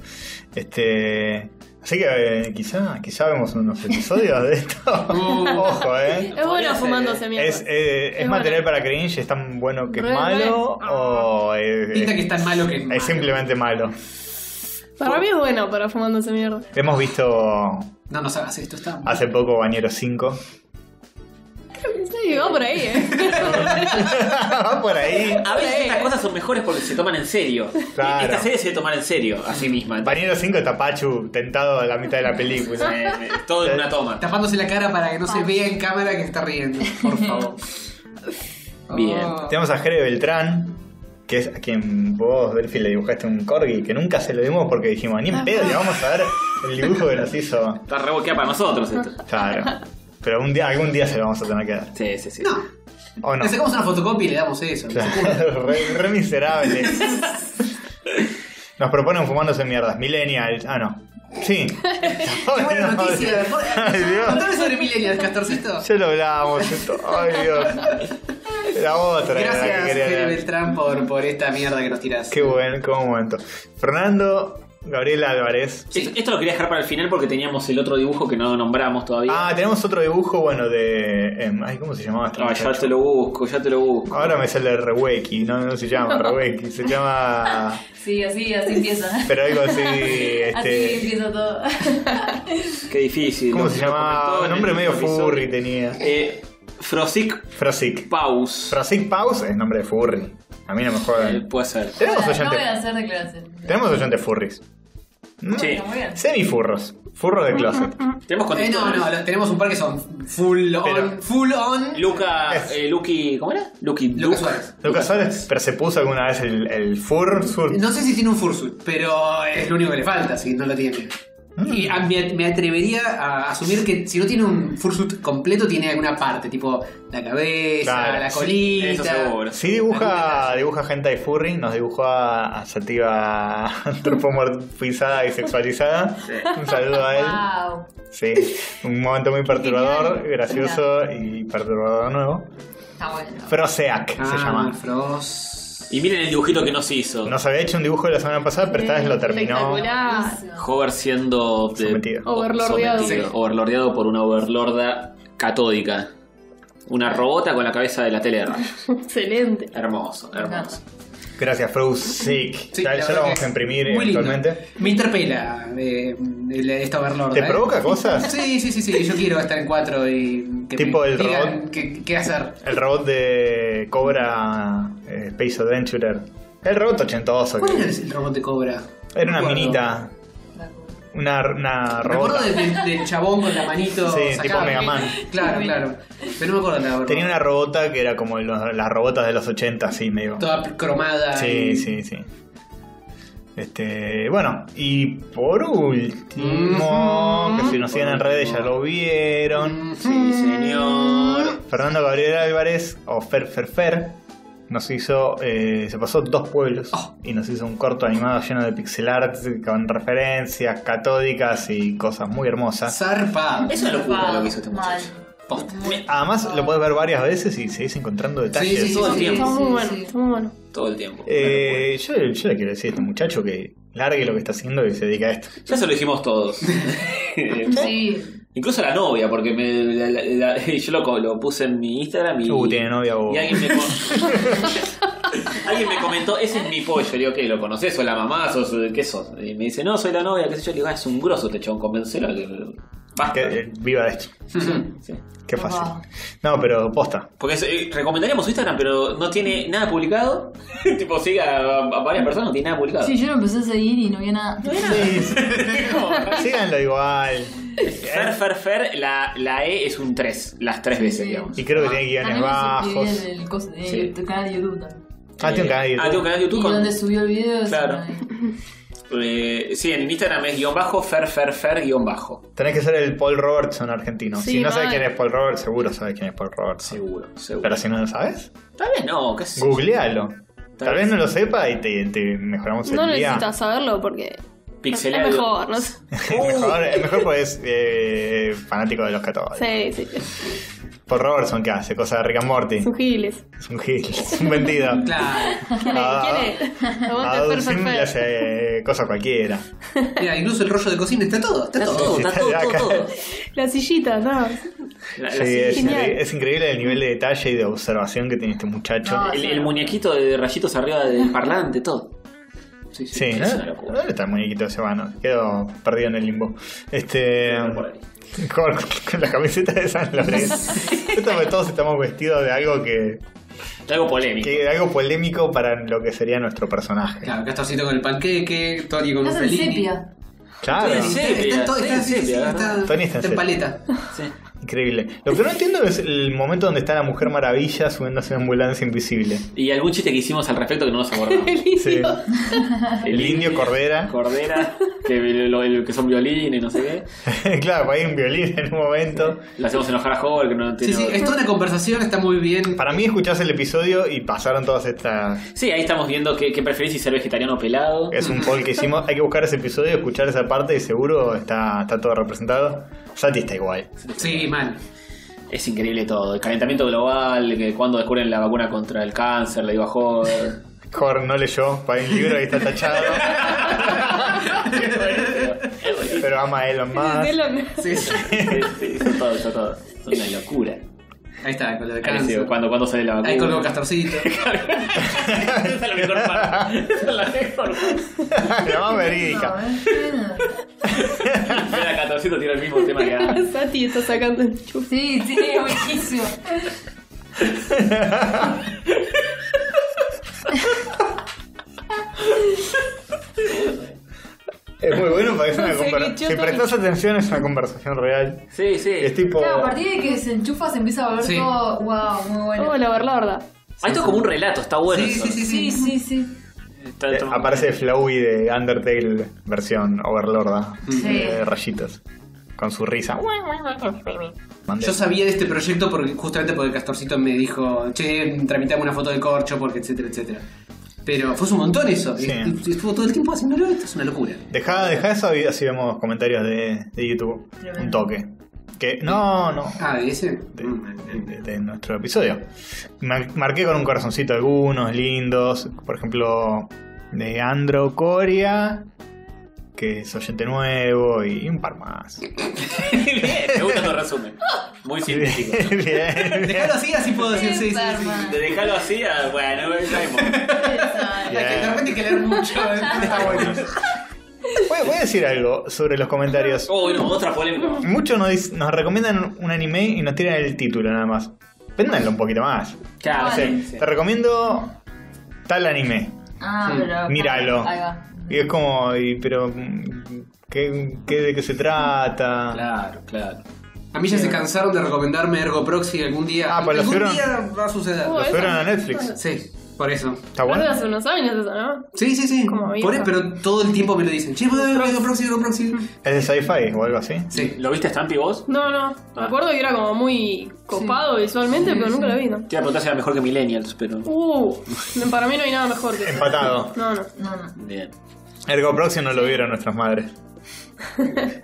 Este, así que eh, quizá, quizá vemos unos episodios de esto. Ojo, eh. Es bueno fumándose mierda. Es, eh, es Es material bueno. para cringe, es tan bueno que es malo re. o es, Pinta que es tan malo que es es malo. simplemente malo. Para mí es bueno para fumándose mierda. Hemos visto No nos hagas esto, está. hace poco Bañero 5. Sí, va por ahí, eh. Va por ahí. A veces estas cosas son mejores porque se toman en serio. Claro. Esta serie se debe tomar en serio a sí misma. Bañero 5 está Pachu tentado a la mitad de la película. Eh, eh, Todo en una toma. Tapándose la cara para que no se vea en cámara que está riendo. Por favor. Bien. Oh. Tenemos a Jere Beltrán, que es a quien vos, Delphi, le dibujaste un corgi, que nunca se lo dimos porque dijimos, ni en pedo, le vamos a ver el dibujo que nos hizo. Está reboqueada para nosotros esto. Claro. Pero un día, algún día se lo vamos a tener que dar. Sí, sí, sí. No. ¿O no? Le sacamos una fotocopia y le damos eso. Claro, re, re miserable. Nos proponen fumándose mierdas. Millennials. Ah, no. Sí. Qué buena noticia. Ay, Dios. Contame sobre Millennials, Castorcito. Ya lo hablábamos esto. Ay, Dios. La otra Gracias, Fede. Beltrán, por, por esta mierda que nos tirás. Qué buen, qué buen momento. Fernando Gabriela Álvarez. Esto, esto lo quería dejar para el final porque teníamos el otro dibujo que no nombramos todavía. Ah, tenemos otro dibujo, bueno, de. em, ay, ¿cómo se llamaba este Ah, ya te lo busco, ya te lo busco. Ahora me sale Reweki, no, no se llama Reweki, se llama. Sí, así, así empieza. Pero algo así. Así Este, empieza todo. Qué difícil. ¿Cómo se llamaba? Un nombre medio episodio. furry tenía. Eh, Frosic Frosic. Paus. Frosic Pause es nombre de furry. A mí no me Eh, jodan. puede ser. Tenemos no voy a oyentes. hacer declaraciones. Tenemos oyentes furries. Sí. Muy bien. Semifurros. Furros de closet. Tenemos Eh, no, no, lo- tenemos un par que son full on. Pero- full on. Luca, Es- eh, Lucky, ¿cómo era? Lucky Lucas Duke. Suárez. Lucas Suárez, pero se puso alguna vez el, el fur. sur- No sé si tiene un fursuit, pero es lo único que le falta, si no lo tiene. Mm. Y a- me, me atrevería a asumir que si no tiene un fursuit completo, tiene alguna parte, tipo la cabeza, Claro, la sí, colita. Eso seguro. Sí dibuja, dibuja gente de furry, nos dibujó a, a Sativa antropomorfizada y sexualizada. Un saludo a él. Wow. Sí, un momento muy perturbador, Genial. gracioso y perturbador nuevo. Está bueno. Froseac se Ah, llama. Frost. Y miren el dibujito que nos hizo. Nos había hecho un dibujo la semana pasada, pero esta vez lo terminó. Espectacular. Hover siendo Sometido. Overlordeado. sometido, overlordeado por una overlorda catódica. Una robota con la cabeza de la tele de rayos. Excelente. Hermoso, hermoso. Gracias, Frosic. Sí, ya ya lo vamos a imprimir eventualmente. Me interpela eh, esta overlord. ¿Te eh. provoca cosas? Sí, sí, sí, sí. Yo quiero estar en cuatro y que Tipo me el robot. qué, qué hacer. El robot de Cobra eh, Space Adventurer. El robot ochentoso. ¿Cuál que- era el robot de Cobra? Era una minita. Una, una Me robota. acuerdo del, del chabón con la manito. Sí, sacada. tipo Mega Man. Claro, claro. Pero no me acuerdo la verdad. Tenía una robota que era como los- las robotas de los 80, así medio. Toda cromada. Sí, y- sí, sí. Este, bueno, y por último, que si nos siguen en redes ya lo vieron. Sí, señor. Fernando Gabriel Álvarez, o Fer Fer Fer, nos hizo, eh, se pasó dos pueblos Oh. y nos hizo un corto animado lleno de pixel art con referencias catódicas y cosas muy hermosas. Zarpado. Es una locura lo que hizo este muchacho. Además, lo puedes ver varias veces y seguís encontrando detalles. Sí, sí, sí, Todo el tiempo. Está muy sí, bueno, sí. está muy bueno. Todo el tiempo. Eh, yo, yo le quiero decir a este muchacho que largue lo que está haciendo y se dedica a esto. Ya se lo dijimos todos. Sí. Incluso la novia, porque me, la- la- la- yo lo, co- lo puse en mi Instagram y, Uh, tiene novia vos. y alguien, me co- alguien me comentó, ese es mi pollo. Le digo, ¿qué? ¿Lo conoces? ¿Sos la mamá? ¿Sos, ¿Qué sos? Y me dice, no, soy la novia, qué sé yo. Le digo, ah, es un grosso este chabón, convencelo a que... Basta. Que, eh, viva de esto. Sí. Qué fácil. Wow. No, pero posta. Porque es- eh, recomendaríamos su Instagram, pero no tiene nada publicado. tipo, sigue a, a varias personas, no tiene nada publicado. Sí, yo lo empecé a seguir y no había nada. Sí, síganlo igual. Fer, Fer, Fer, la, la E es un 3, las tres veces, digamos. Y creo que tiene guiones me bajos. en el cos- en Sí. el canal de YouTube también. Ah, tiene un canal de Ah, tengo un YouTube. canal de YouTube Y con... donde subió el video. Claro. Eh, sí, en Instagram es guion bajo, fer, fer, fer, guion bajo. Tenés que ser el Paul Robertson argentino. Sí, si no sabes mal. quién es Paul Robertson, seguro sabes quién es Paul Robertson. Seguro, seguro. Pero si no lo sabes, Tal vez no, qué sé yo. googlealo. Tal vez. no lo sepa y te, te mejoramos el No día. necesitas saberlo porque Pixelado. es mejor, no sé. Es mejor, es mejor porque es eh, fanático de los católicos. Sí, sí. Paul Robertson, ¿qué hace? Cosa de Rick and Morty. Son giles. Es un gil, es un vendido. Claro. ¿Quién es? Ah, ¿Quién es? A le hace cosa cualquiera. Mira, incluso el rollo de cocina está todo, está Está todo. todo, está todo, todo, todo. La sillita, no. La- la Sí, silla. es, es increíble el nivel de detalle y de observación que tiene este muchacho. No, El, el muñequito de rayitos arriba del parlante, todo. Sí, sí, Sí, es ¿no? una locura. ¿Dónde está el muñequito ese vano? Quedó perdido en el limbo. Este. Con, con la camiseta de San Lorenzo. Todos estamos vestidos de algo que, Algo polémico. que- algo polémico para lo que sería nuestro personaje. Claro, Castorcito con el panqueque, Tony con un sepia. Claro, Sí, Está, en sepia. Tony está en paleta. Sí. Increíble. Lo que no entiendo es el momento donde está la Mujer Maravilla subiéndose a una ambulancia invisible. Y algún chiste que hicimos al respecto que no nos acordamos. El Sí. indio. El indio Cordera. Cordera, que, lo- el- que son violines, no sé qué. claro, hay un violín en un momento. Le hacemos enojar a Hover, que no Sí, entiende. sí, es toda una conversación, está muy bien. Para mí escuchás el episodio y pasaron todas estas... Sí, ahí estamos viendo qué, qué preferís si ser vegetariano o pelado. Es un poll que hicimos. Hay que buscar ese episodio, escuchar esa parte y seguro está, está todo representado. Sati está igual. Sí, mal. Es increíble todo. El calentamiento global, que cuando descubren la vacuna contra el cáncer, le digo a Hover. Jorge no leyó, para el libro y está tachado. Pero ama a Elon Musk. Es Sí, sí. Sí, sí, son todo, son todo. Son una locura. Ahí está, con lo de Ahí sí, cáncer. cuando, cuando sale la vacuna. Ahí colgó Castorcito. Esa es la mejor parte. Esa es la mejor parte. La más verídica. Mira, Catorcito tiene el mismo tema que antes. Sati está sacando el chup. Sí, sí, es buenísimo. Es muy bueno porque es una No sé, conversación. Si prestas atención, es una conversación real. Sí, sí. Es tipo. Claro, a partir de que se enchufa se empieza a volver Sí. todo. Wow, muy bueno. Oh, la verdad. Ah, esto es como un relato, está bueno. Sí, eso. sí, sí, Sí, sí. sí, sí. Está- eh, aparece Flowey de Undertale versión Overlorda. Sí. De rayitos. Con su risa. Mandé. Yo sabía de este proyecto porque justamente porque Castorcito me dijo, che, tramitame una foto del corcho, porque etcétera, etcétera. Pero fue un montón eso. Sí. Y Estuvo todo el tiempo haciéndolo, esto es una locura. Deja, deja eso y así vemos comentarios de, de YouTube. Un toque. Que. No, no. Ah, ¿de ese? de, Mm, de- de nuestro episodio. Mar- marqué con un corazoncito algunos lindos, por ejemplo, de Andro Coria, que es oyente nuevo, y un par más. Bien, me gusta tu resumen. Muy científico. Bien. Dejalo así, así puedo decir, sí, sí, sí. De dejarlo así a. Bueno, ya vemos. Hay que- De repente hay que leer mucho. ¿eh? Está bueno. Voy, voy a decir algo sobre los comentarios. Oh, no, otra polémica. Muchos nos, nos recomiendan un anime y nos tiran el título nada más. Véndanlo un poquito más. Claro, No sé, sí, sí. te recomiendo tal anime. Ah, Sí. pero. Míralo. Ahí va. Y es como, y, pero, ¿qué, qué, ¿de qué se trata? Claro, claro. A mí ya se cansaron de recomendarme Ergo Proxy algún día. Ah, pues lo algún día va a suceder. Oh, Lo fueron a Netflix. Sí, por eso. ¿Está bueno? hace unos años eso, ¿no? Sí, sí, sí. Como Por eso, pero todo el tiempo me lo dicen. Che, ¿puedo ver Ergo Proxy, Ergo Proxy? ¿Es de sci-fi o algo así? Sí. ¿Lo viste Stampy vos? No, no. Me acuerdo que era como muy copado visualmente, pero nunca lo vi, ¿no? Te iba a preguntar si era mejor que Millennials, pero. Uh, para mí no hay nada mejor que. Empatado. No, no. No, no. Bien. Ergo Proxy no lo vieron nuestras madres.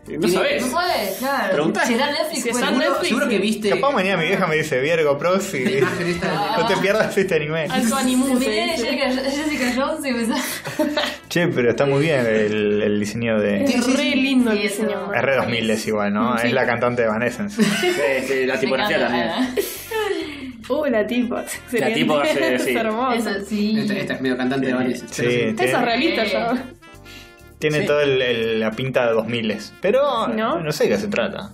No sabés. No puede, claro. Preguntá. En Netflix, Si está en seguro- Netflix. Seguro que viste. Capaz mañana mi vieja me dice, vi Ergo Proxy. La de- No te pierdas este anime. Alto animus. Miré Jessica, Jessica Jones y empezó. Che, pero está muy bien el, el diseño de... Es re lindo el Sí, eso. diseño. Es re 2000 es igual, ¿no? Sí. Es la cantante de Evanescence. Sí, sí, la Me tipografía encanta, también. Uh, la tipa. Excelente. tipa, sí, sí. Es hermosa. Eso, sí. Esta, esta es medio cantante de Vanessa. Sí, Esa es tiene, realista ya. Tiene Sí. toda el- el- la pinta de 2000 Pero ¿No? no sé de qué se trata.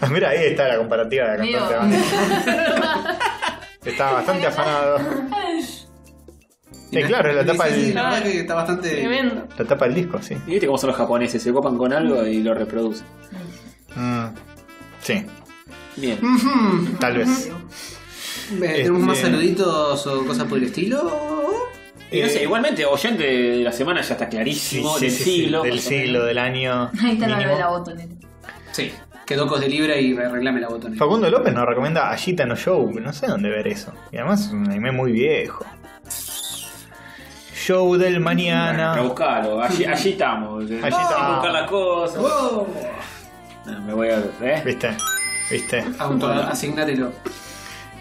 Mira, ahí está la comparativa de la cantante de Evanescence. Está bastante afanado. Sí, claro, es la tapa Sí, sí, del, la verdad que está bastante. Tremendo. la tapa del disco, sí. Y viste cómo son los japoneses, se copan con algo y lo reproducen. Mm, sí, Bien. Tal vez. ¿Tenemos más Este- saluditos o cosas por el estilo? Y no Eh, sé, igualmente, oyente de la semana ya está clarísimo, sí, del sí, sí, siglo. del siglo, del año. Ahí está la de la botonera. Sí. Que Docos de Libra y reclame la botonera. Facundo López nos recomienda Ashita no Show, no sé dónde ver eso. Y además es un anime muy viejo. Show del Bueno, mañana. buscalo, allí, allí estamos. Allí estamos. buscar las cosas. ¡Wow! No, me voy a ver, ¿eh? ¿Viste? ¿Viste? Auto, asignátelo.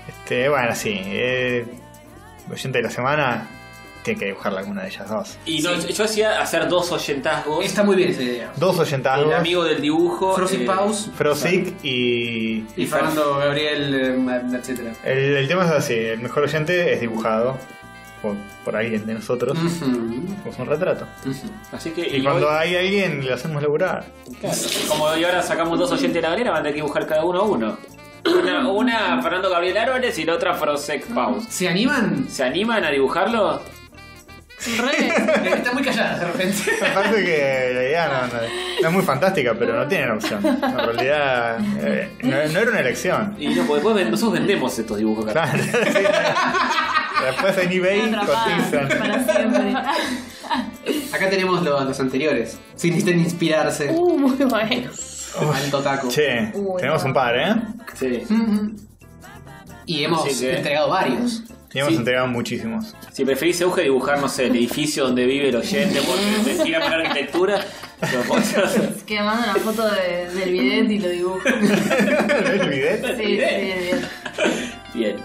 Este, bueno, sí. Eh, oyente de la semana tiene que dibujar alguna de ellas dos. Y no, yo hacía hacer dos oyentazgos. Está muy bien esa idea. Dos oyentazgos. El amigo del dibujo. Frozen eh, Pause Frosic y. y Fernando Gabriel, eh, etcétera. El, el tema es así: el mejor oyente es dibujado por, por alguien de nosotros. Ujú, Es un retrato. Así que. Y cuando hoy- hay alguien, le hacemos laburar. claro, como hoy ahora sacamos dos oyentes de la galera, van a tener que dibujar cada uno a uno. Una, una Fernando Gabriel Álvarez y la otra Frosec Pause. ¿Se animan? ¿Se animan a dibujarlo? Re. Eh, Está muy callada de repente. Aparte que la idea no, no- no es muy fantástica, pero no tienen opción. En realidad, eh, no, no era una elección. Y no, porque después nosotros vendemos estos dibujos acá. Claro, sí. Después en eBay cotizan. para siempre. Acá tenemos los, los anteriores. Si necesitan inspirarse. Uh, muy bueno. Alto taco. Che, Uy, tenemos un par, ¿eh? Sí. Y hemos entregado varios. Y hemos Sí. entregado muchísimos. Si preferís Euge dibujar, no sé, el edificio donde vive el oyente porque te tira la arquitectura, lo podés hacer. Es que mando una foto de- del bidet y lo dibujo. ¿El bidet? Sí, sí, el bidet. Bien.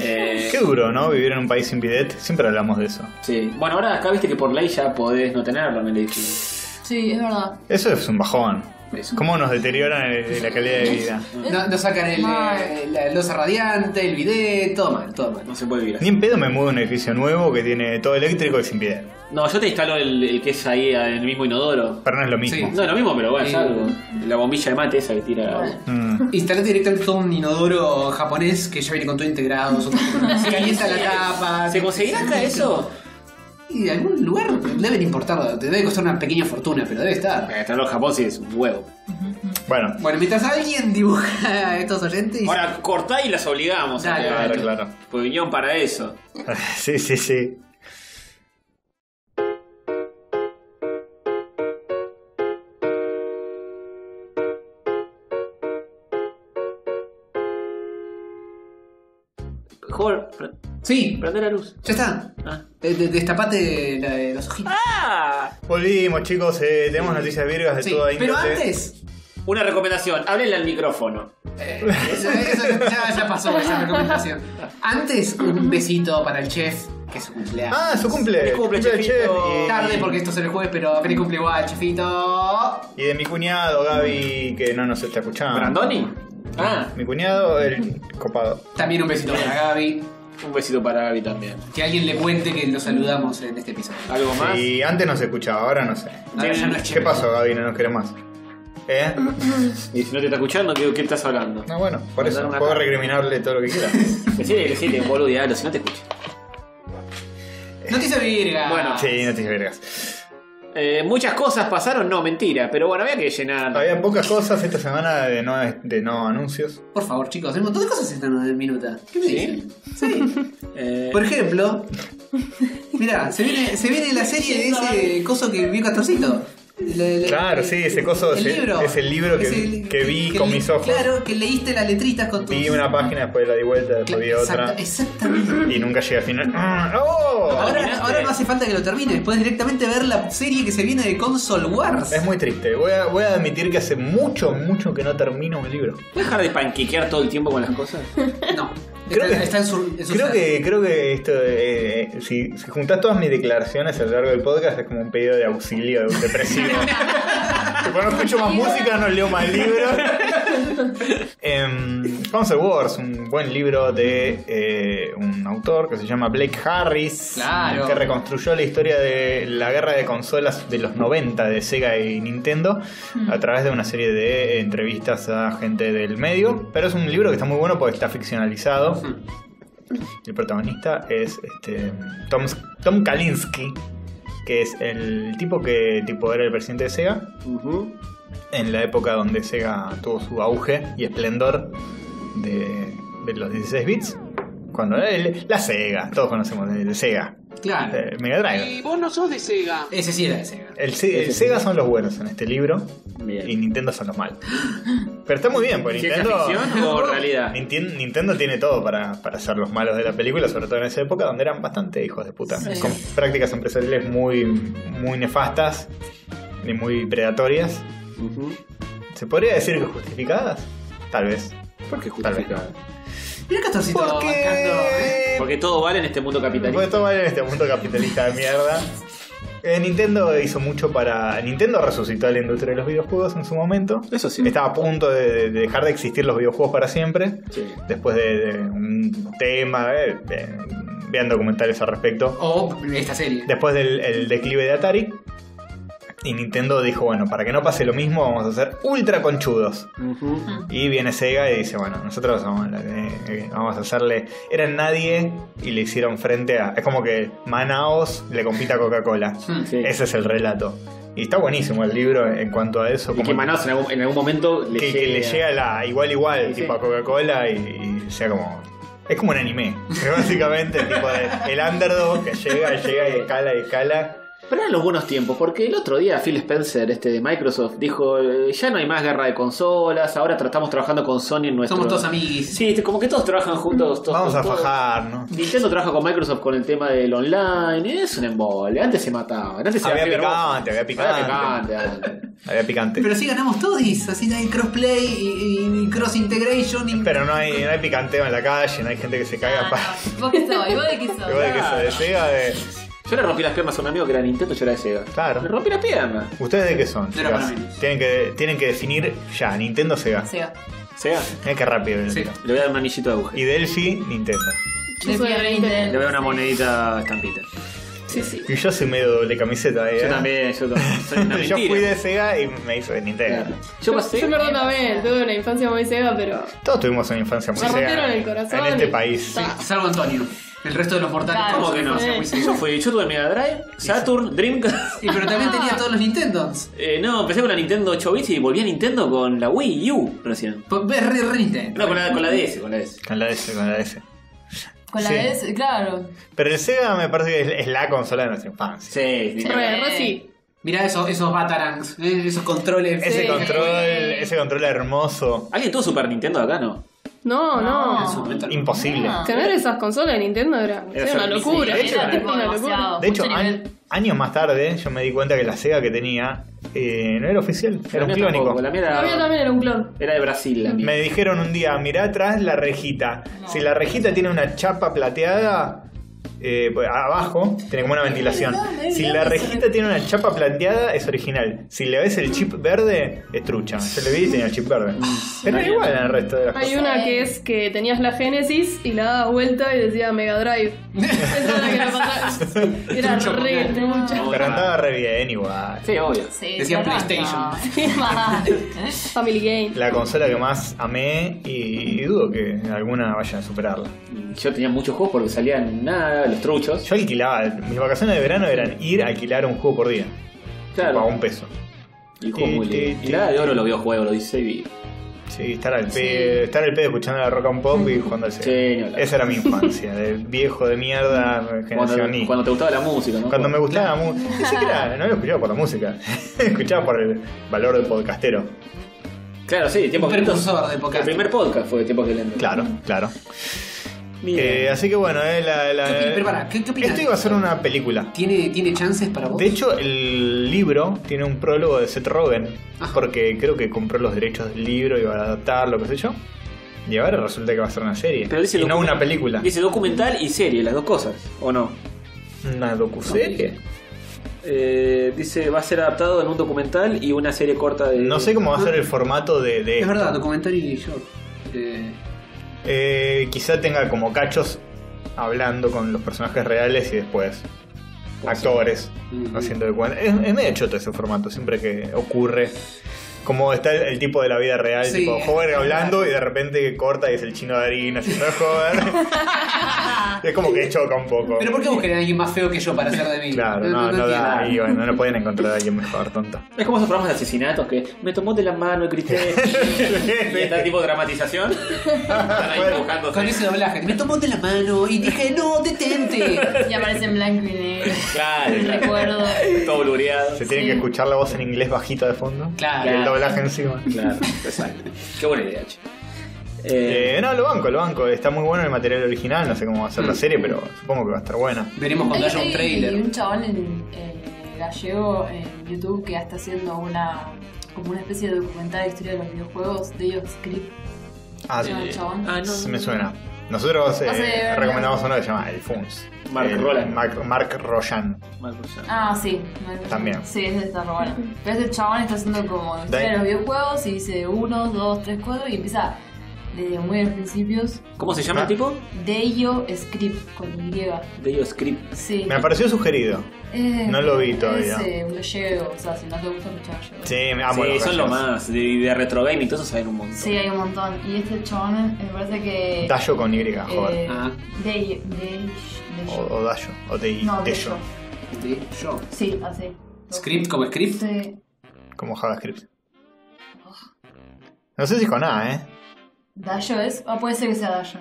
Eh, Qué duro, ¿no? Vivir en un país sin bidet. Siempre hablamos de eso. sí. Bueno, ahora acá viste que por ley ya podés no tenerlo en el edificio. Sí, es verdad. Eso es un bajón. Eso. ¿Cómo nos deterioran el- la calidad de vida? No, no sacan el, eh, la losa radiante, el bidet, todo mal, todo mal. No se puede vivir así. Ni en pedo me mudo a un edificio nuevo que tiene todo eléctrico y sin bidet. No, yo te instalo el, el que es ahí en el mismo inodoro. Pero no es lo mismo. Sí. No es lo mismo, pero bueno, es algo. La bombilla de mate esa que tira. Mm. Instalate directamente todo un inodoro japonés que ya viene con todo integrado. Se calienta la tapa. ¿Se conseguirá acá eso? Y de algún lugar deben importarlo. Te debe costar una pequeña fortuna, pero debe estar. Está en los Japón es un huevo. Bueno, Bueno, mientras alguien dibuja a estos oyentes. Ahora cortá y las obligamos. a que- claro, claro. Pues vinieron para eso. Sí, sí, sí. Joder, Sí, prende la luz. ya está. Ah. De- de- Destapate la de los ojitos. Ah, Volvimos, chicos. eh, tenemos noticias virgas de Sí, toda pero antes. Una recomendación, háblenle al micrófono. eh, eso, eso ya, ya pasó esa recomendación. Antes, un besito para el chef, que es su cumpleaños. Ah, su cumple. Feliz cumple, del chef Tarde porque esto es el jueves, pero feliz cumple igual, chefito. Y de mi cuñado, Gaby, que no nos está escuchando. ¿Brandoni? Ah, Mi cuñado, el copado. También un besito para Gaby. Un besito para Gaby también. Que alguien le cuente que lo saludamos en este episodio. ¿Algo más? Y antes no se escuchaba, ahora no sé. Ahora ya no es chef. ¿Qué pasó, Gaby? No nos querés más. ¿Eh? Y si no te está escuchando, ¿qué, qué estás hablando? No, bueno, por eso. Mandar una Puedo carta. recriminarle todo lo que quiera. Decile, decile, boludo, diablo, si no te escucho. Noticia virga. Bueno. sí, no te vergas. Eh, muchas cosas pasaron, no, mentira, pero bueno, había que llenar. Había pocas cosas esta semana de no, de no anuncios. Por favor, chicos, hay un montón de cosas están en minuta. ¿Qué me ¿Sí? dicen? Sí. Eh, Por ejemplo, mirá, se viene, se viene la serie de ese coso que vio Castorcito. Le- le- Claro, le- sí, ese coso el es el- libro. es el libro que- vi con mis ojos. Claro, que leíste las letritas con tus. Vi una página, después la di vuelta, después vi Exacta- otra. Exactamente. Y nunca llegué al final. ¡Ah! ¡Oh! Ahora, ahora no hace falta que lo termines, puedes directamente ver la serie que se viene de Console Wars. Es muy triste. Voy a, voy a admitir que hace mucho, mucho que no termino un libro. ¿Puedes dejar de panquequear todo el tiempo con las cosas? No, Creo está, que- está en su. en su Creo que, creo que esto, eh, si, si juntás todas mis declaraciones a lo largo del podcast, es como un pedido de auxilio de un depresivo. Tipo, no escucho más música, no leo más libros. Em, Console Wars, un buen libro de eh, un autor que se llama Blake Harris, Claro. que reconstruyó la historia de la guerra de consolas de los 90 de Sega y Nintendo a través de una serie de entrevistas a gente del medio. Pero es un libro que está muy bueno porque está ficcionalizado. El protagonista es este, Tom, Tom Kalinske, que es el tipo que tipo era el presidente de Sega en la época donde Sega tuvo su auge y esplendor de, de los 16 bits. Cuando era el- la Sega, todos conocemos de, de Sega. Claro. Eh, Mega Drive. Y vos no sos de Sega. Ese sí era de Sega. El, Se- el Sega son los buenos en este libro Bien. y Nintendo son los malos. Pero está muy bien, porque ¿Ciencia Nintendo. ficción o realidad? Nintendo, Nintendo tiene todo para, para ser los malos de la película, sobre todo en esa época donde eran bastante hijos de puta. Sí. Con prácticas empresariales muy, muy nefastas y muy predatorias. ¿Se podría decir que justificadas? Tal vez. ¿Por qué justificado? Mira Castorcito Porque. bancando, ¿eh? Porque todo vale en este mundo Porque capitalista. todo vale en este mundo capitalista de mierda. Eh, Nintendo hizo mucho para. Nintendo resucitó la industria de los videojuegos en su momento. Eso sí. Estaba a punto de, de dejar de existir los videojuegos para siempre. Sí. Después de, de un tema. eh, eh, vean documentales al respecto. O esta serie. Después del el declive de Atari. Y Nintendo dijo: Bueno, para que no pase lo mismo, vamos a ser ultra conchudos. Ujú. Y viene Sega y dice, bueno, nosotros vamos a, eh, vamos a hacerle... Eran nadie y le hicieron frente a... Es como que Manaos le compita a Coca-Cola. Sí. Ese es el relato. Y está buenísimo el libro en cuanto a eso. Y como que Manaus en algún, en algún momento le que, que llega- le llega la igual igual, Sí, tipo sí. a Coca-Cola y, y sea como... Es como un anime. Que básicamente el tipo de... El underdog que llega llega y escala y escala. Pero eran los buenos tiempos, porque el otro día Phil Spencer, este de Microsoft, dijo, eh, ya no hay más guerra de consolas, ahora estamos trabajando con Sony en nuestro... Somos todos amiguis. Sí, este, como que todos trabajan juntos. Todos, Vamos a todos- fajar, ¿no? Nintendo trabaja con Microsoft con el tema del online, es un embole, antes se mataban, antes Había era picante, había picante. picante antes. Había picante. Pero sí ganamos todos, así hay crossplay y, y cross integration. Y... Pero no hay, no hay picanteo en la calle, no hay gente que se caiga Ah, para... no. ¿Vos qué sos? ¿Y vos de qué sos? Igual que eso de Sega de... Yo le rompí las piernas a un amigo que era Nintendo, yo era de Sega. Claro. Le rompí las piernas. ¿Ustedes de qué son? No era para. Tienen que, tienen que definir ya, Nintendo Sega. Sega. Sega. Mira qué rápido Sí. Le voy a dar un anillito de agujero. Y Delphi, Nintendo. Yo De soy de Nintendo. Nintendo. Le voy a dar una monedita estampita. Sí, sí. Y yo soy medio doble camiseta ahí. Yo ¿eh? también, yo también. Soy una yo mentira. fui de Sega y me hizo de Nintendo. Claro. Yo pasé. Yo perdón también, tuve una infancia muy Sega, pero Todos tuvimos una infancia muy Me Sega. rompieron el corazón En este y- país. Salvo Antonio. El resto de los mortales. Claro, ¿Cómo que no? Yo fui, yo tuve Mega Drive, Saturn, Dreamcast. Y pero también tenía todos los Nintendos. Eh, no, empecé con la Nintendo 8 bits y volví a Nintendo con la Wii U recién. Pues ves re, re Nintendo. No, con la, con la DS, con la DS. Con la DS, con la DS. Con la Sí. DS, claro. Pero el Sega me parece que es, es la consola de nuestra infancia. Sí, sí. re, re sí. Mirá esos, esos Batarangs, ¿eh? esos controles. Ese Sí. control, ese control hermoso. ¿Alguien tuvo Super Nintendo acá, no? No, no. Su momento. Imposible. Ah. Tener esas consolas de Nintendo era, Era era una locura. de hecho, era era tipo una locura. demasiado. De hecho, mucho an- nivel. años más tarde yo me di cuenta que la Sega que tenía eh, no era oficial, era La un mía clónico. tampoco, La mía La mía también era un clon. era de Brasil, la mía. Me dijeron un día, mirá atrás la rejita. Si la rejita tiene una chapa plateada, eh, pues, abajo tiene como una ventilación. Si la rejita tiene una chapa plateada, es original. Si le ves el chip verde, es trucha. Yo le vi y tenía el chip verde. Pero era igual en el resto de las Hay cosas. una que es que tenías la Genesis y la dabas vuelta y decía Mega Drive. Esa es la que me pasaba. Era re trucha. Pero andaba re bien igual. Sí, obvio. Sí, Decía claro, PlayStation. Family Game. La consola que más amé y, dudo que alguna vaya a superarla. Yo tenía muchos juegos porque salían nada, los truchos. Yo alquilaba, mis vacaciones de verano eran ir a alquilar un juego por día. Claro. A un peso. Y juegos muy. Y de oro los videojuegos, los 16 bits. Sí, estar al pedo, estar al pedo escuchando la rock and pop y jugando al Sega. Sí. Esa era mi infancia, de viejo de mierda, generación Cuando, cuando te gustaba la música, ¿no? Cuando me gustaba la música. Ni siquiera, no lo escuchaba por la música. escuchaba por el valor del podcastero. Claro, sí, tiempo Un precursor de podcast. El primer podcast fue Tiempos de Lento. Claro, claro. Eh, así que bueno, eh, la, la- ¿Qué opi- pero pará, ¿qué- qué opinas? esto iba a ser una película. ¿Tiene, ¿Tiene chances para vos? De hecho, el libro tiene un prólogo de Seth Rogen, porque creo que compró los derechos del libro y va a adaptarlo, qué sé yo. Y ahora resulta que va a ser una serie. Pero dice y no una película. Dice documental y serie, las dos cosas, ¿o no? ¿Una docuserie? Eh, dice va a ser adaptado en un documental y una serie corta de. No sé cómo va a ser el formato de, de Es esto. verdad, documental y yo. Eh, Eh, quizá tenga como cachos hablando con los personajes reales y después actores Ujú. haciendo de cuenta. Es, es medio choto ese formato, siempre que ocurre. Como está el, el tipo de la vida real, Sí. tipo Hover hablando y de repente corta y es el chino Darín haciendo de Hover. es como que choca un poco. Pero ¿por qué buscan a alguien más feo que yo para hacer de mí? Claro, no, no, da. entiendo. Y bueno, no pueden encontrar a alguien mejor, tonto. Es como esos programas de asesinatos que me tomó de la mano y grité. y está tipo de dramatización. Están ahí Bueno. Con ese doblaje. Me tomó de la mano y dije, no, detente. Y aparece en blanco y negro. Claro, recuerdo. Todo blureado. Se tienen Sí. que escuchar la voz en inglés bajito de fondo. Claro. Doblaje encima. Claro, exacto. Qué buena idea, che. Eh, Eh, no, lo banco, lo banco. Está muy bueno el material original. No sé cómo va a ser la serie, pero supongo que va a estar buena. Veremos cuando Hay, haya un hay trailer. un chabón en, gallego en YouTube que está haciendo una como una especie de documental de historia de los videojuegos de ellos script. Ah, chabón. ah, no. se me suena. Nosotros eh, recomendamos uno que se llama El Funs. Mark El- Roland. Mark, Mark Royan. Ah, sí. También. Sí, ese está re bueno. Pero este chabón está haciendo como de los videojuegos y dice 1, 2, 3, 4 y empieza desde muy a los principios. ¿Cómo se llama Ah. el tipo? Deio Script con Y. De Script. Sí. Me apareció sugerido. Eh, no lo vi todavía. Eh, un gallego, o sea, si no te gusta mucho gallego. Sí, me amo sí, los son lo más. De, de retro game y todo eso saben un montón. Sí, hay un montón. Y este chabón me parece que. Dayo con Y, joder. eh, Ah. Deio. Deio. O, o Dayo. O de, No, Deyo. Deio. De yo. Sí, así. Script como script. Sí. Como JavaScript. No sé si con A, ¿eh? ¿Dayo es? Ah, puede ser que sea Dayo.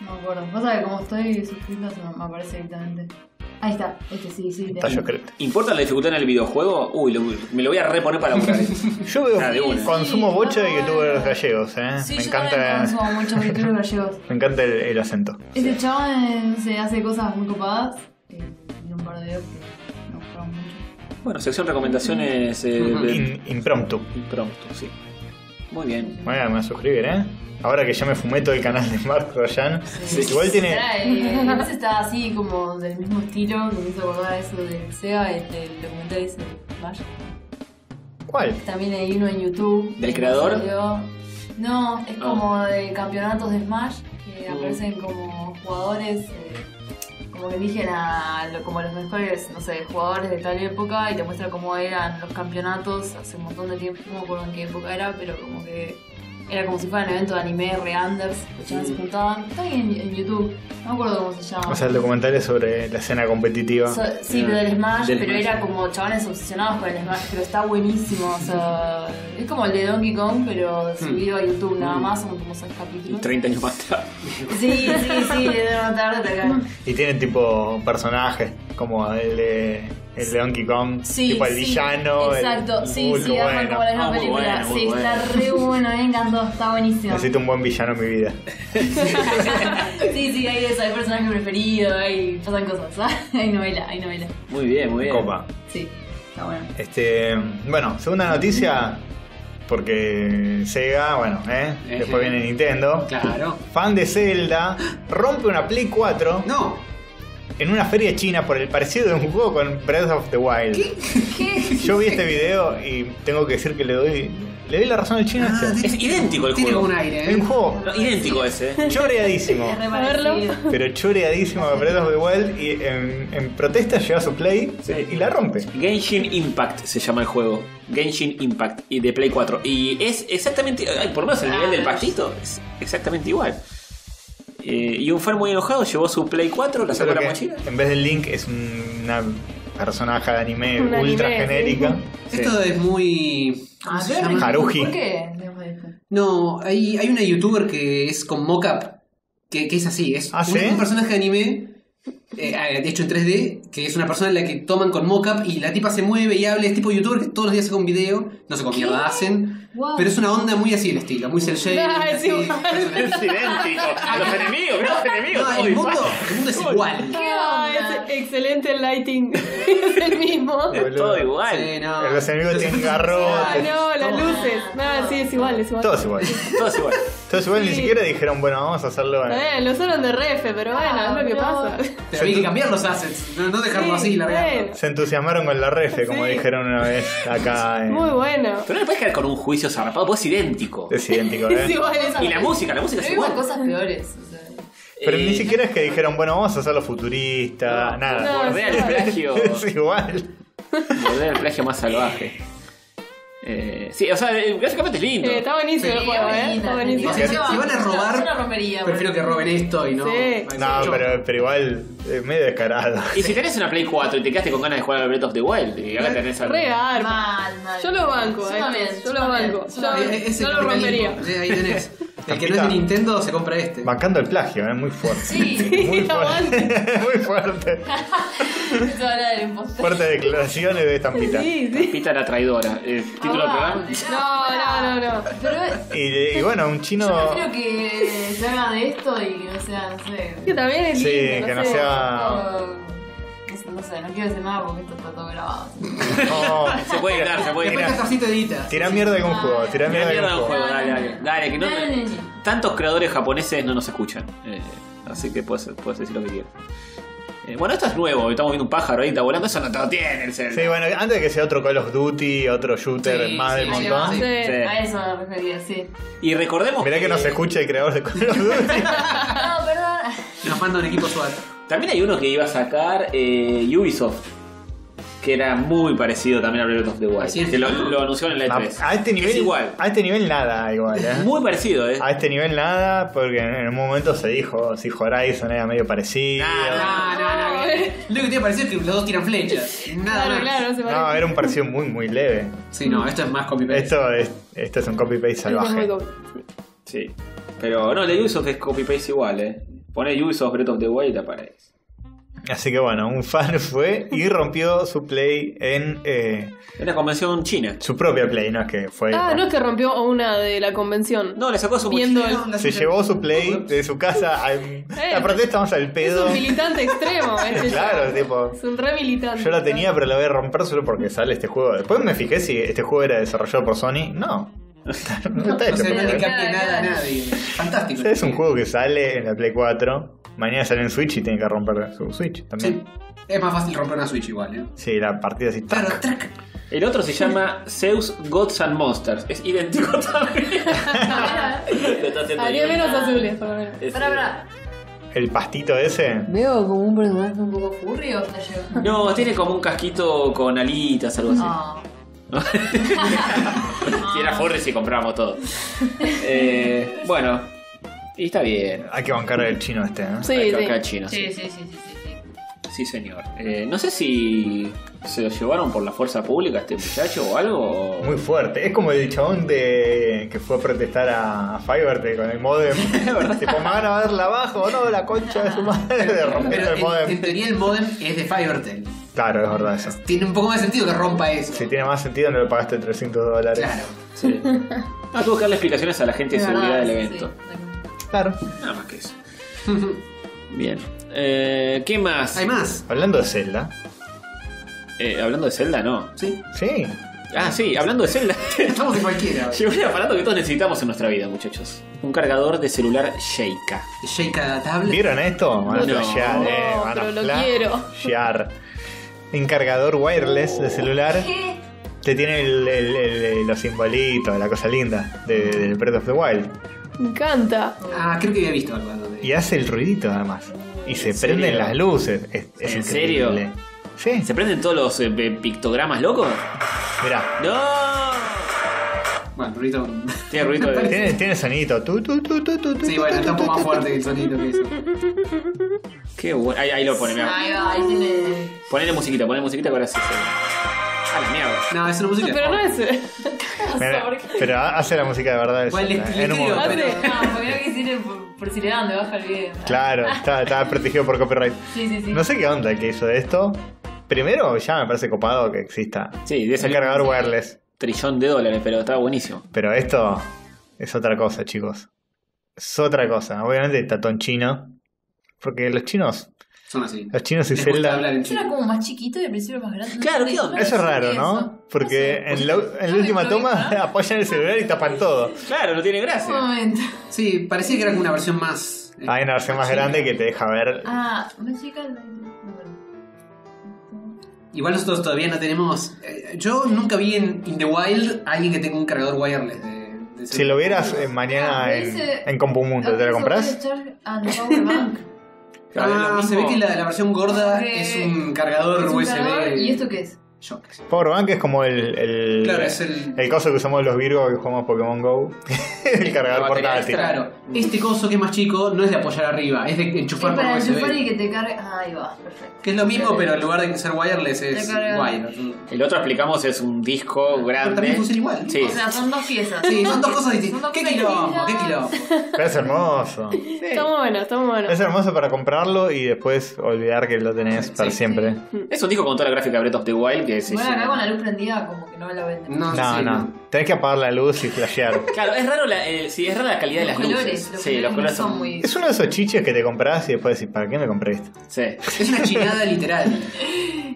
No me acuerdo. Pasa que como estoy suscrita se me aparece directamente. Ahí está, este sí, sí. Dayo Script. ¿Importa la dificultad en el videojuego? Uy, lo- me lo voy a reponer para buscar. Yo veo, Ah, de una. consumo Sí, bocha de no, youtubers no. gallegos, ¿eh? Sí, me yo también encanta. consumo muchos youtubers gallegos. Me encanta el, el acento. Este chabón se hace cosas muy copadas. Eh, tiene un par de videos que me gustaron mucho. bueno, sección recomendaciones eh, de In- impromptu. impromptu, sí. Muy bien. Bueno, me voy a suscribir, ¿eh? Ahora que ya me fumé todo el canal de Mark Royan. Sí. Igual tiene. Eh, además está así como del mismo estilo, que me hizo acordar eso del SEA, este, el documental ese de Smash. ¿Cuál? También hay uno en YouTube. ¿Del creador? salió- No, es Ah. como de campeonatos de Smash, que Mm. aparecen como jugadores, eh, como que eligen a lo- como los mejores, no sé, jugadores de tal época y te muestra cómo eran los campeonatos hace un montón de tiempo, no me acuerdo en qué época era, pero como que era como si fuera un evento de anime, re-unders, los chavales se juntaban. Está ahí en, en YouTube, no me acuerdo cómo se llama. O sea, el documental es sobre la escena competitiva. So- sí, pero del Smash, Del pero Smash. era como chavales obsesionados con el Smash, pero está buenísimo, o sea, es como el de Donkey Kong, pero subido a YouTube nada más, son como seis capítulos. 30 años más tarde. Sí, sí, sí, de una tarde te acá. Y tiene tipo personajes como el de, el de Donkey Kong, Sí, tipo el sí, villano. el- Exacto, sí, Muy sí, bueno. como la misma Ah, película. bueno, sí, bueno. está re bueno, me encantó, está buenísimo. Necesito un buen villano en mi vida. sí, sí, hay eso, hay personajes preferidos, hay, pasan cosas, hay novela, hay novela. Muy bien, muy bien. Copa. Sí, está bueno. Este, bueno, segunda noticia, porque Sega, bueno, ¿eh? después viene Nintendo. Claro. Fan de Zelda, rompe una Play 4 No. En una feria china por el parecido de un juego con Breath of the Wild. ¿Qué? Yo vi este video y tengo que decir que le doy, le doy la razón al chino este. Es idéntico el Tiene juego. un aire, Es ¿eh? un juego No, idéntico ese. ¿eh? choreadísimo. Pero choreadísimo a Breath of the Wild y en, en protesta lleva su Play Sí. y la rompe. Genshin Impact se llama el juego. Genshin Impact y de Play 4. Y es exactamente, ay, por lo menos el nivel del pastito es exactamente igual. Eh, y un fan muy enojado llevó su Play 4, la sacó de la mochila. en vez del Link es una personaje de anime Un ultra anime, genérica. Esto es muy. ¿Cómo Ah, se llama? ¿Por qué? No, hay, hay una youtuber que es con mocap. Que, que es así, es ¿Ah, un, sí? un personaje de anime. eh, de hecho en 3D, que es una persona en la que toman con mocap y la tipa se mueve y habla, es tipo youtuber que todos los días saca un video, no sé cómo mierda hacen, Wow. pero es una onda muy así el estilo, muy cel shading, Ah, es Es idéntico. Los enemigos, mirá los enemigos. No, todo el mundo, el mundo es igual. ¿Qué Ah, onda? es excelente el lighting. es el mismo. Es todo igual. Sí, no. Los enemigos tienen garrotes. Ah, no, las luces. Nada, sí, es igual, es igual. Todos igual. Todo es igual. Todos igual, ni Sí. siquiera dijeron, bueno, vamos a hacerlo. en- Eh, lo usaron de refe, pero bueno, Ah, es lo que pero- pasa. Pero hay que cambiar los assets, no, no dejarlo Sí, así, largado. bueno. Se entusiasmaron con la refe, como Sí. dijeron una vez acá. en- Muy bueno. Pero no le puedes quedar con un juicio zarpado, pues es idéntico. Es idéntico, Es ¿eh? igual, es Y la música, la música es Pero igual. cosas peores. O sea. Pero Eh, ni siquiera es que dijeron, bueno, vamos a hacerlo futurista, nada. No, Bordea el sí. plagio. Es igual. Bordea el plagio más salvaje. Eh, sí, o sea, eh, gráficamente es lindo. Eh, está buenísimo Sí, el juego, ¿eh? Está buenísimo. Si, si van a robar, Yo rompería. prefiero que roben esto y no. Sí. No, pero, pero igual, es medio descarado. Y si tenés una Play 4 y te quedaste con ganas de jugar al Breath of the Wild, y acá tenés al... Re garpa. Mal, mal. Yo lo banco, eh. también, Yo lo banco. yo. Eh, lo rompería. Sí, ahí tenés. El que no es de Nintendo se compra este. Bancando el plagio, es muy fuerte. Sí, Muy fuerte. muy fuerte. impostor. Fuertes declaraciones de estampita. Sí, sí. Pita la traidora. Eh, título del Ah, programa. No, no, no, no. Pero Y, y bueno, un chino. yo prefiero que se haga de esto y que no sea, no sé. Que también es Sí, que no sea. No sé, no quiero decir nada porque esto está todo grabado. No, Se puede editar, se puede. Castorcito edita. Tira mierda de algún juego, tira Mira, mierda de un juego, dale, dale. Dale, que no, Dale. tantos creadores japoneses no nos escuchan. Eh, así que puedes, puedes decir lo que quieras. Eh, bueno, esto es nuevo, estamos viendo un pájaro ahí, está volando, eso no te lo tiene el Zelda. Sí, bueno, antes de que sea otro Call of Duty, otro shooter Sí, más sí, del montón. sí. Sí. Sí. A eso me refería, sí. Y recordemos Mirá que no se escucha el creador de Call of Duty. No, perdón. Nos manda un equipo SWAT. También hay uno que iba a sacar eh, Ubisoft, que era muy parecido también a Breath of the Wild. Así es. que lo, lo anunciaron en la No, E3. a este nivel. Es igual. A este nivel nada, igual, eh. Muy parecido, ¿eh? A este nivel nada, porque en un momento se dijo si Horizon era medio parecido. Nah, No, no, no. Lo que te parece es que los dos tiran flechas. Nada Claro, más. claro, no se parece. No, era un parecido muy, muy leve. Sí, no, esto es más copy paste. Esto es, esto es un copy-paste salvaje. Sí. Pero no, el de Ubisoft es copy-paste igual, ¿eh? Pone Ubisoft Breath of the Wild y te aparece. Así que bueno, un fan fue y rompió su play en eh, Es la convención china. su propia play, no es que fue. Ah, no es que rompió una de la convención. No, le sacó su Viendo el- Se llevó su play de su casa a la protesta, vamos al Es pedo. un militante extremo, este Claro, chabón. tipo. Es un re militante. Yo la tenía, pero la voy a romper solo porque sale este juego. Después me fijé si este juego era desarrollado por Sony. No. No está No hecho se por no cambia nada a nadie. Fantástico. Es un juego que sale en la Play 4. Mañana sale en Switch y tiene que romper su Switch Sí. también. Es más fácil romper una Switch igual, ¿eh? Sí, la partida así. Claro, track. El otro se llama Zeus Gods and Monsters. Es idéntico también. Está menos azules, por lo menos. Es- Pará, pará. El pastito ese. Veo como un personaje un poco furry o. No, tiene como un casquito con alitas, algo así. No. si era Forre, si comprábamos todo. Eh, bueno, y está bien. Hay que bancar el chino este, ¿no? Sí, Acá- sí. acá chino, sí. Sí, sí, sí, sí, sí, sí. Sí, señor. Eh, no sé si se lo llevaron por la fuerza pública este muchacho o algo. o- Muy fuerte. Es como el chabón de que fue a protestar a, a Fiverr con el modem. tipo, me van a dar la abajo, no, la concha de su madre de romper Pero el en, en modem. teoría el modem es de Fivertel. Claro, es verdad eso. Tiene un poco más de sentido que rompa eso. Si tiene más sentido, no le pagaste 300 dólares. Claro. Sí. Ah, tuvo que darle explicaciones a la gente de seguridad verdad, del sí, evento. sí. Claro. Nada más que eso. Bien. Eh, ¿Qué más? Hay más. Hablando de Zelda. Eh, hablando de Zelda, no. Sí. Sí. Ah, sí, hablando de Zelda. Estamos en cualquiera. Llegó el aparato que todos necesitamos en nuestra vida, muchachos. Un cargador de celular Sheikah. A tablet. ¿Vieron esto? Van a No. flashear, eh. Van a pero lo quiero. Un cargador wireless de celular ¿Qué? que tiene el- el- el- los simbolitos, la cosa linda de- del Breath of the Wild. Me encanta. Ah, creo que había visto algo de Y hace el ruidito además. Y se ¿En prenden serio? las luces. Es, es ¿En increíble. Sí, ¿Se prenden todos los eh, pictogramas locos? mirá. ¡No! Bueno, ahorita. Tiene ruido de. Tiene, tiene. Tu, tu, tu, tu, Sí, bueno, está un poco más fuerte que el sonido que eso. Qué bueno. Ahí, ahí lo pone, mira. Ahí va, ahí tiene. Ponele musiquita, ponele musiquita que ahora sí se. A la mierda. No, es una música. Pero no es. Mira, pero hace la música de verdad. Le en un momento. pero- No, porque no quisiera por, por si le dan de baja el video. Claro, está, está protegido por copyright. Sí, sí, sí. No sé qué onda que hizo esto. Primero, ya me parece copado que exista Sí, de ese cargador wireless. trillón de dólares, pero estaba buenísimo. Pero esto es otra cosa, chicos. Es otra cosa. Obviamente en chino. Porque los chinos, Son así. los chinos y Zelda. Yo era como más chiquito y al principio más grande. Claro, Eso es raro, ¿no? eso. Porque No sé. en la, en la última toma apoyan el celular y tapan todo. Claro, no tiene Un gracia. momento. Sí, parecía que era como una versión más. eh, Hay una versión más chica. grande que te deja ver. Ah, más chica. no, bueno. Igual nosotros todavía no tenemos. eh, yo nunca vi en In the Wild a alguien que tenga un cargador wireless de, de Si lo vieras eh, mañana Ah, en, dice- en Compumundo, ¿te lo compras? And power bank. Ah, se ve que la, la versión gorda es un cargador Es un USB. cargador, ¿Y esto qué es? Yo qué sé. Powerbank es como el. el Claro, es el- el coso que usamos los Virgos que jugamos Pokémon Go. el cargador portátil. Claro, este coso que es más chico no es de apoyar arriba, es de Es enchufar por para USB. enchufar y que te cargue. Ah, ahí va, perfecto. Que es lo mismo, pero en lugar de ser wireless es wireless. El otro explicamos es un disco Pero grande. también funciona igual. Sí. O sea, son dos piezas. Sí, son dos cosas distintas. ¿Qué quilombo? ¿Qué quilombo? Pero es hermoso. Está muy bueno, está muy bueno. Es hermoso para comprarlo y después olvidar que lo tenés para Sí. siempre. Es un disco con toda la gráfica de Breath of the Wild que se Bueno, acá con la luz prendida, como que no la venden. No, No, sí, no. Tenés que apagar la luz y flashear. Claro, es raro la, eh, sí, es rara la calidad de Los las colores, luces. los sí, los colores colores no son son muy. Es uno de esos chiches que te compras y después decís, ¿para qué me compré esto? Sí. Es una chinada literal.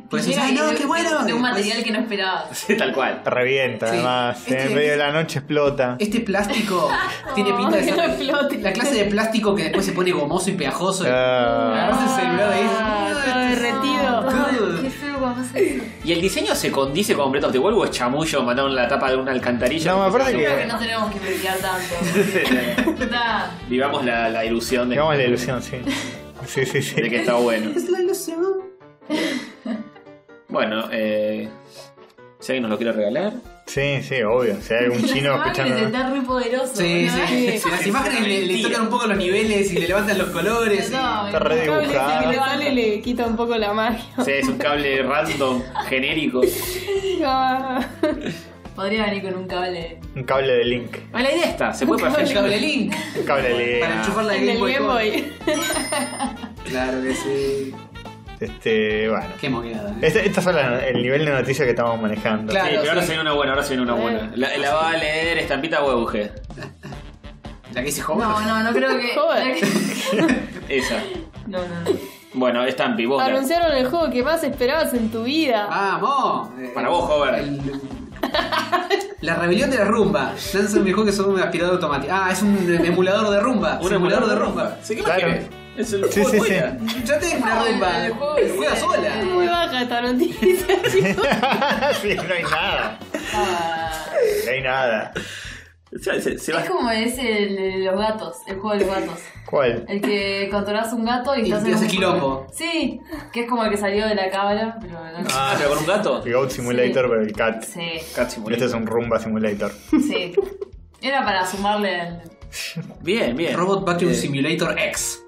Pues decís, ay, y no, de- qué bueno. De, de un material que no esperabas. Sí, tal cual. Te revienta, Sí. además. Este- En medio de la noche explota. Este plástico tiene pinta de que no ser explote. la clase de plástico que después se pone gomoso y pegajoso. Ah. Agarras el celular ahí. Ah. Good. Eso. ¿Y el diseño se condice con Breath of the Wild o es chamullo mandaron la tapa de una alcantarilla? No, me parece Creo que- que no tenemos que investigar tanto. Está. Vivamos la, la ilusión de, Digamos la ilusión, sí. Sí, sí, sí. de que está bueno. Es la ilusión. Bueno, eh, si alguien nos lo quiere regalar. Sí, sí, obvio. Si hay algún chino escuchando. están re poderoso. Sí, ¿no? sí. Si las imágenes le, le tocan un poco los niveles y le levantan los colores. y- No, Está re El cable ese que dibujado. le sale le quita un poco la magia. Sí, es un cable random, genérico. Ah. Podría venir con un cable. Un cable de Link. Ah, la idea está, se puede El perfeccionar. cable Link. Un cable de Para Link. enchufar la En el Game Boy. Game Color. Boy. Claro que sí. Este, bueno. Qué moqueada. eh. Este, son las- el nivel de noticias que estamos manejando. Claro. Sí, pero ahora se viene una buena, ahora se viene una buena. La, la va a leer estampita Webuje. La que dice Homer. No, no, no creo que. Joder. Esa. No, no, no. Bueno, Stampi, vos. Anunciaron el juego que más esperabas en tu vida. ¡Vamos! Para vos, Hover. el- La rebelión de la rumba. Lanza un videojuego que es un aspirador automático. Ah, es un emulador de rumba. Un emulador de rumba. Sí, ¿qué Claro. más? Es el Sí, juego sí, de sí. Yo tengo una rumba. el juego es- Juega Es sola. muy baja esta noticia, chicos. sí, no hay nada. Ah, No hay nada. Se- se- se va- es como ese el de los gatos, el juego de los gatos. ¿Cuál? El que controlás un gato y Y estás te en hace un- quilombo. Sí, que es como el que salió de la cabra, pero no. Ah, pero con un gato. El Goat Simulator, pero el Cat. Sí, Cat Este Simulator. es un Rumba Simulator. sí. Era para sumarle al. Bien, bien. Robot Vacuum Eh, Simulator X.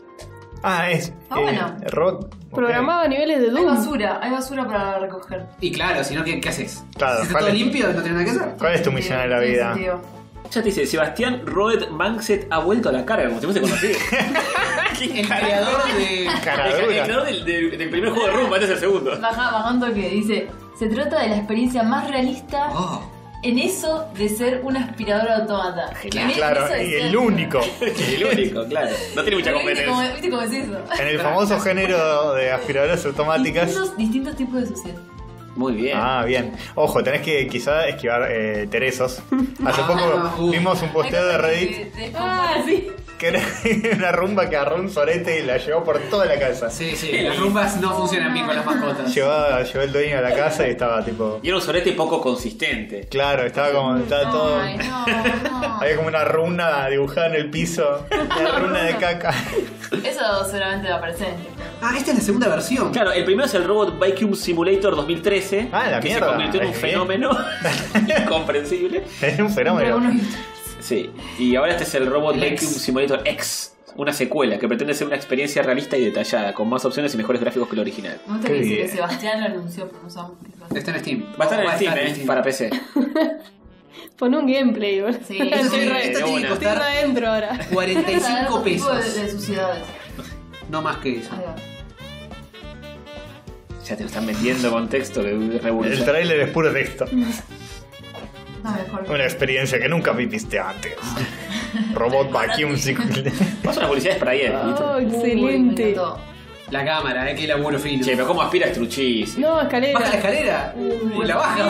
Ah, es. Ah, bueno. el robot. Programaba a niveles de Hay Doom. basura, hay basura para recoger. Y claro, si no, ¿qué, qué haces? Claro, si está ¿cuál todo es? limpio, no tiene nada que hacer. ¿Cuál es tu misión en la vida? Ya te dice, Sebastián Roed Manset ha vuelto a la carga, como si fuese conocido. El creador de. el, Cara el creador del, del- del primer juego de rumba, este es el segundo. Baja, bajando que dice: Se trata de la experiencia más realista Oh, en eso de ser un aspirador En Claro, de y ser- el único. El único, claro. No tiene mucha Pero ¿Viste cómo, competencia. ¿Viste cómo es eso? En el famoso género de aspiradoras automáticas. Distintos, distintos tipos de suciedad. Muy bien. Ah, bien. Ojo, tenés que quizá esquivar eh, teresos. Hace Ah, poco uh. vimos un posteo de Reddit Ah, sí. Que era una rumba que agarró un sorete y la llevó por toda la casa. sí, sí. Las rumbas no funcionan bien con las mascotas. Llevó, llevó el dueño a la casa y estaba tipo. Y era un sorete poco consistente. Claro, estaba como. Estaba todo. Ay, no, no. Había como una runa dibujada en el piso. Una runa de caca. Eso seguramente va a aparecer. Ah, esta es la segunda versión. Claro, el primero es el Robot Vacuum Simulator 2013. Ah, la que mierda. se convirtió en un fenómeno incomprensible. Es un fenómeno. Sí, y ahora este es el Robot Vacuum. Simulator X, una secuela que pretende ser una experiencia realista y detallada, con más opciones y mejores gráficos que el original. Me gusta Qué que dice bien. que Sebastián lo anunció, pero no sabemos qué pasa. Está en Steam. Va a estar en Steam, eh, para PC. Pon un gameplay, boludo. Sí, Esto Estoy re- de una. re adentro ahora. 45 Tipo de, pesos. suciedades. No más que eso. Ahí va. Ya te lo están vendiendo con texto que El revolución. trailer es puro texto. Mejor. Una experiencia que nunca viviste antes. Robot Vacuum Simulator. Pasa unas publicidades para ayer. ¿viste? Oh, Uy, me excelente. La cámara, eh, que laburo fino. Che, pero ¿cómo aspira es truchísimo? No, escalera. Baja la escalera. Uy, la baja.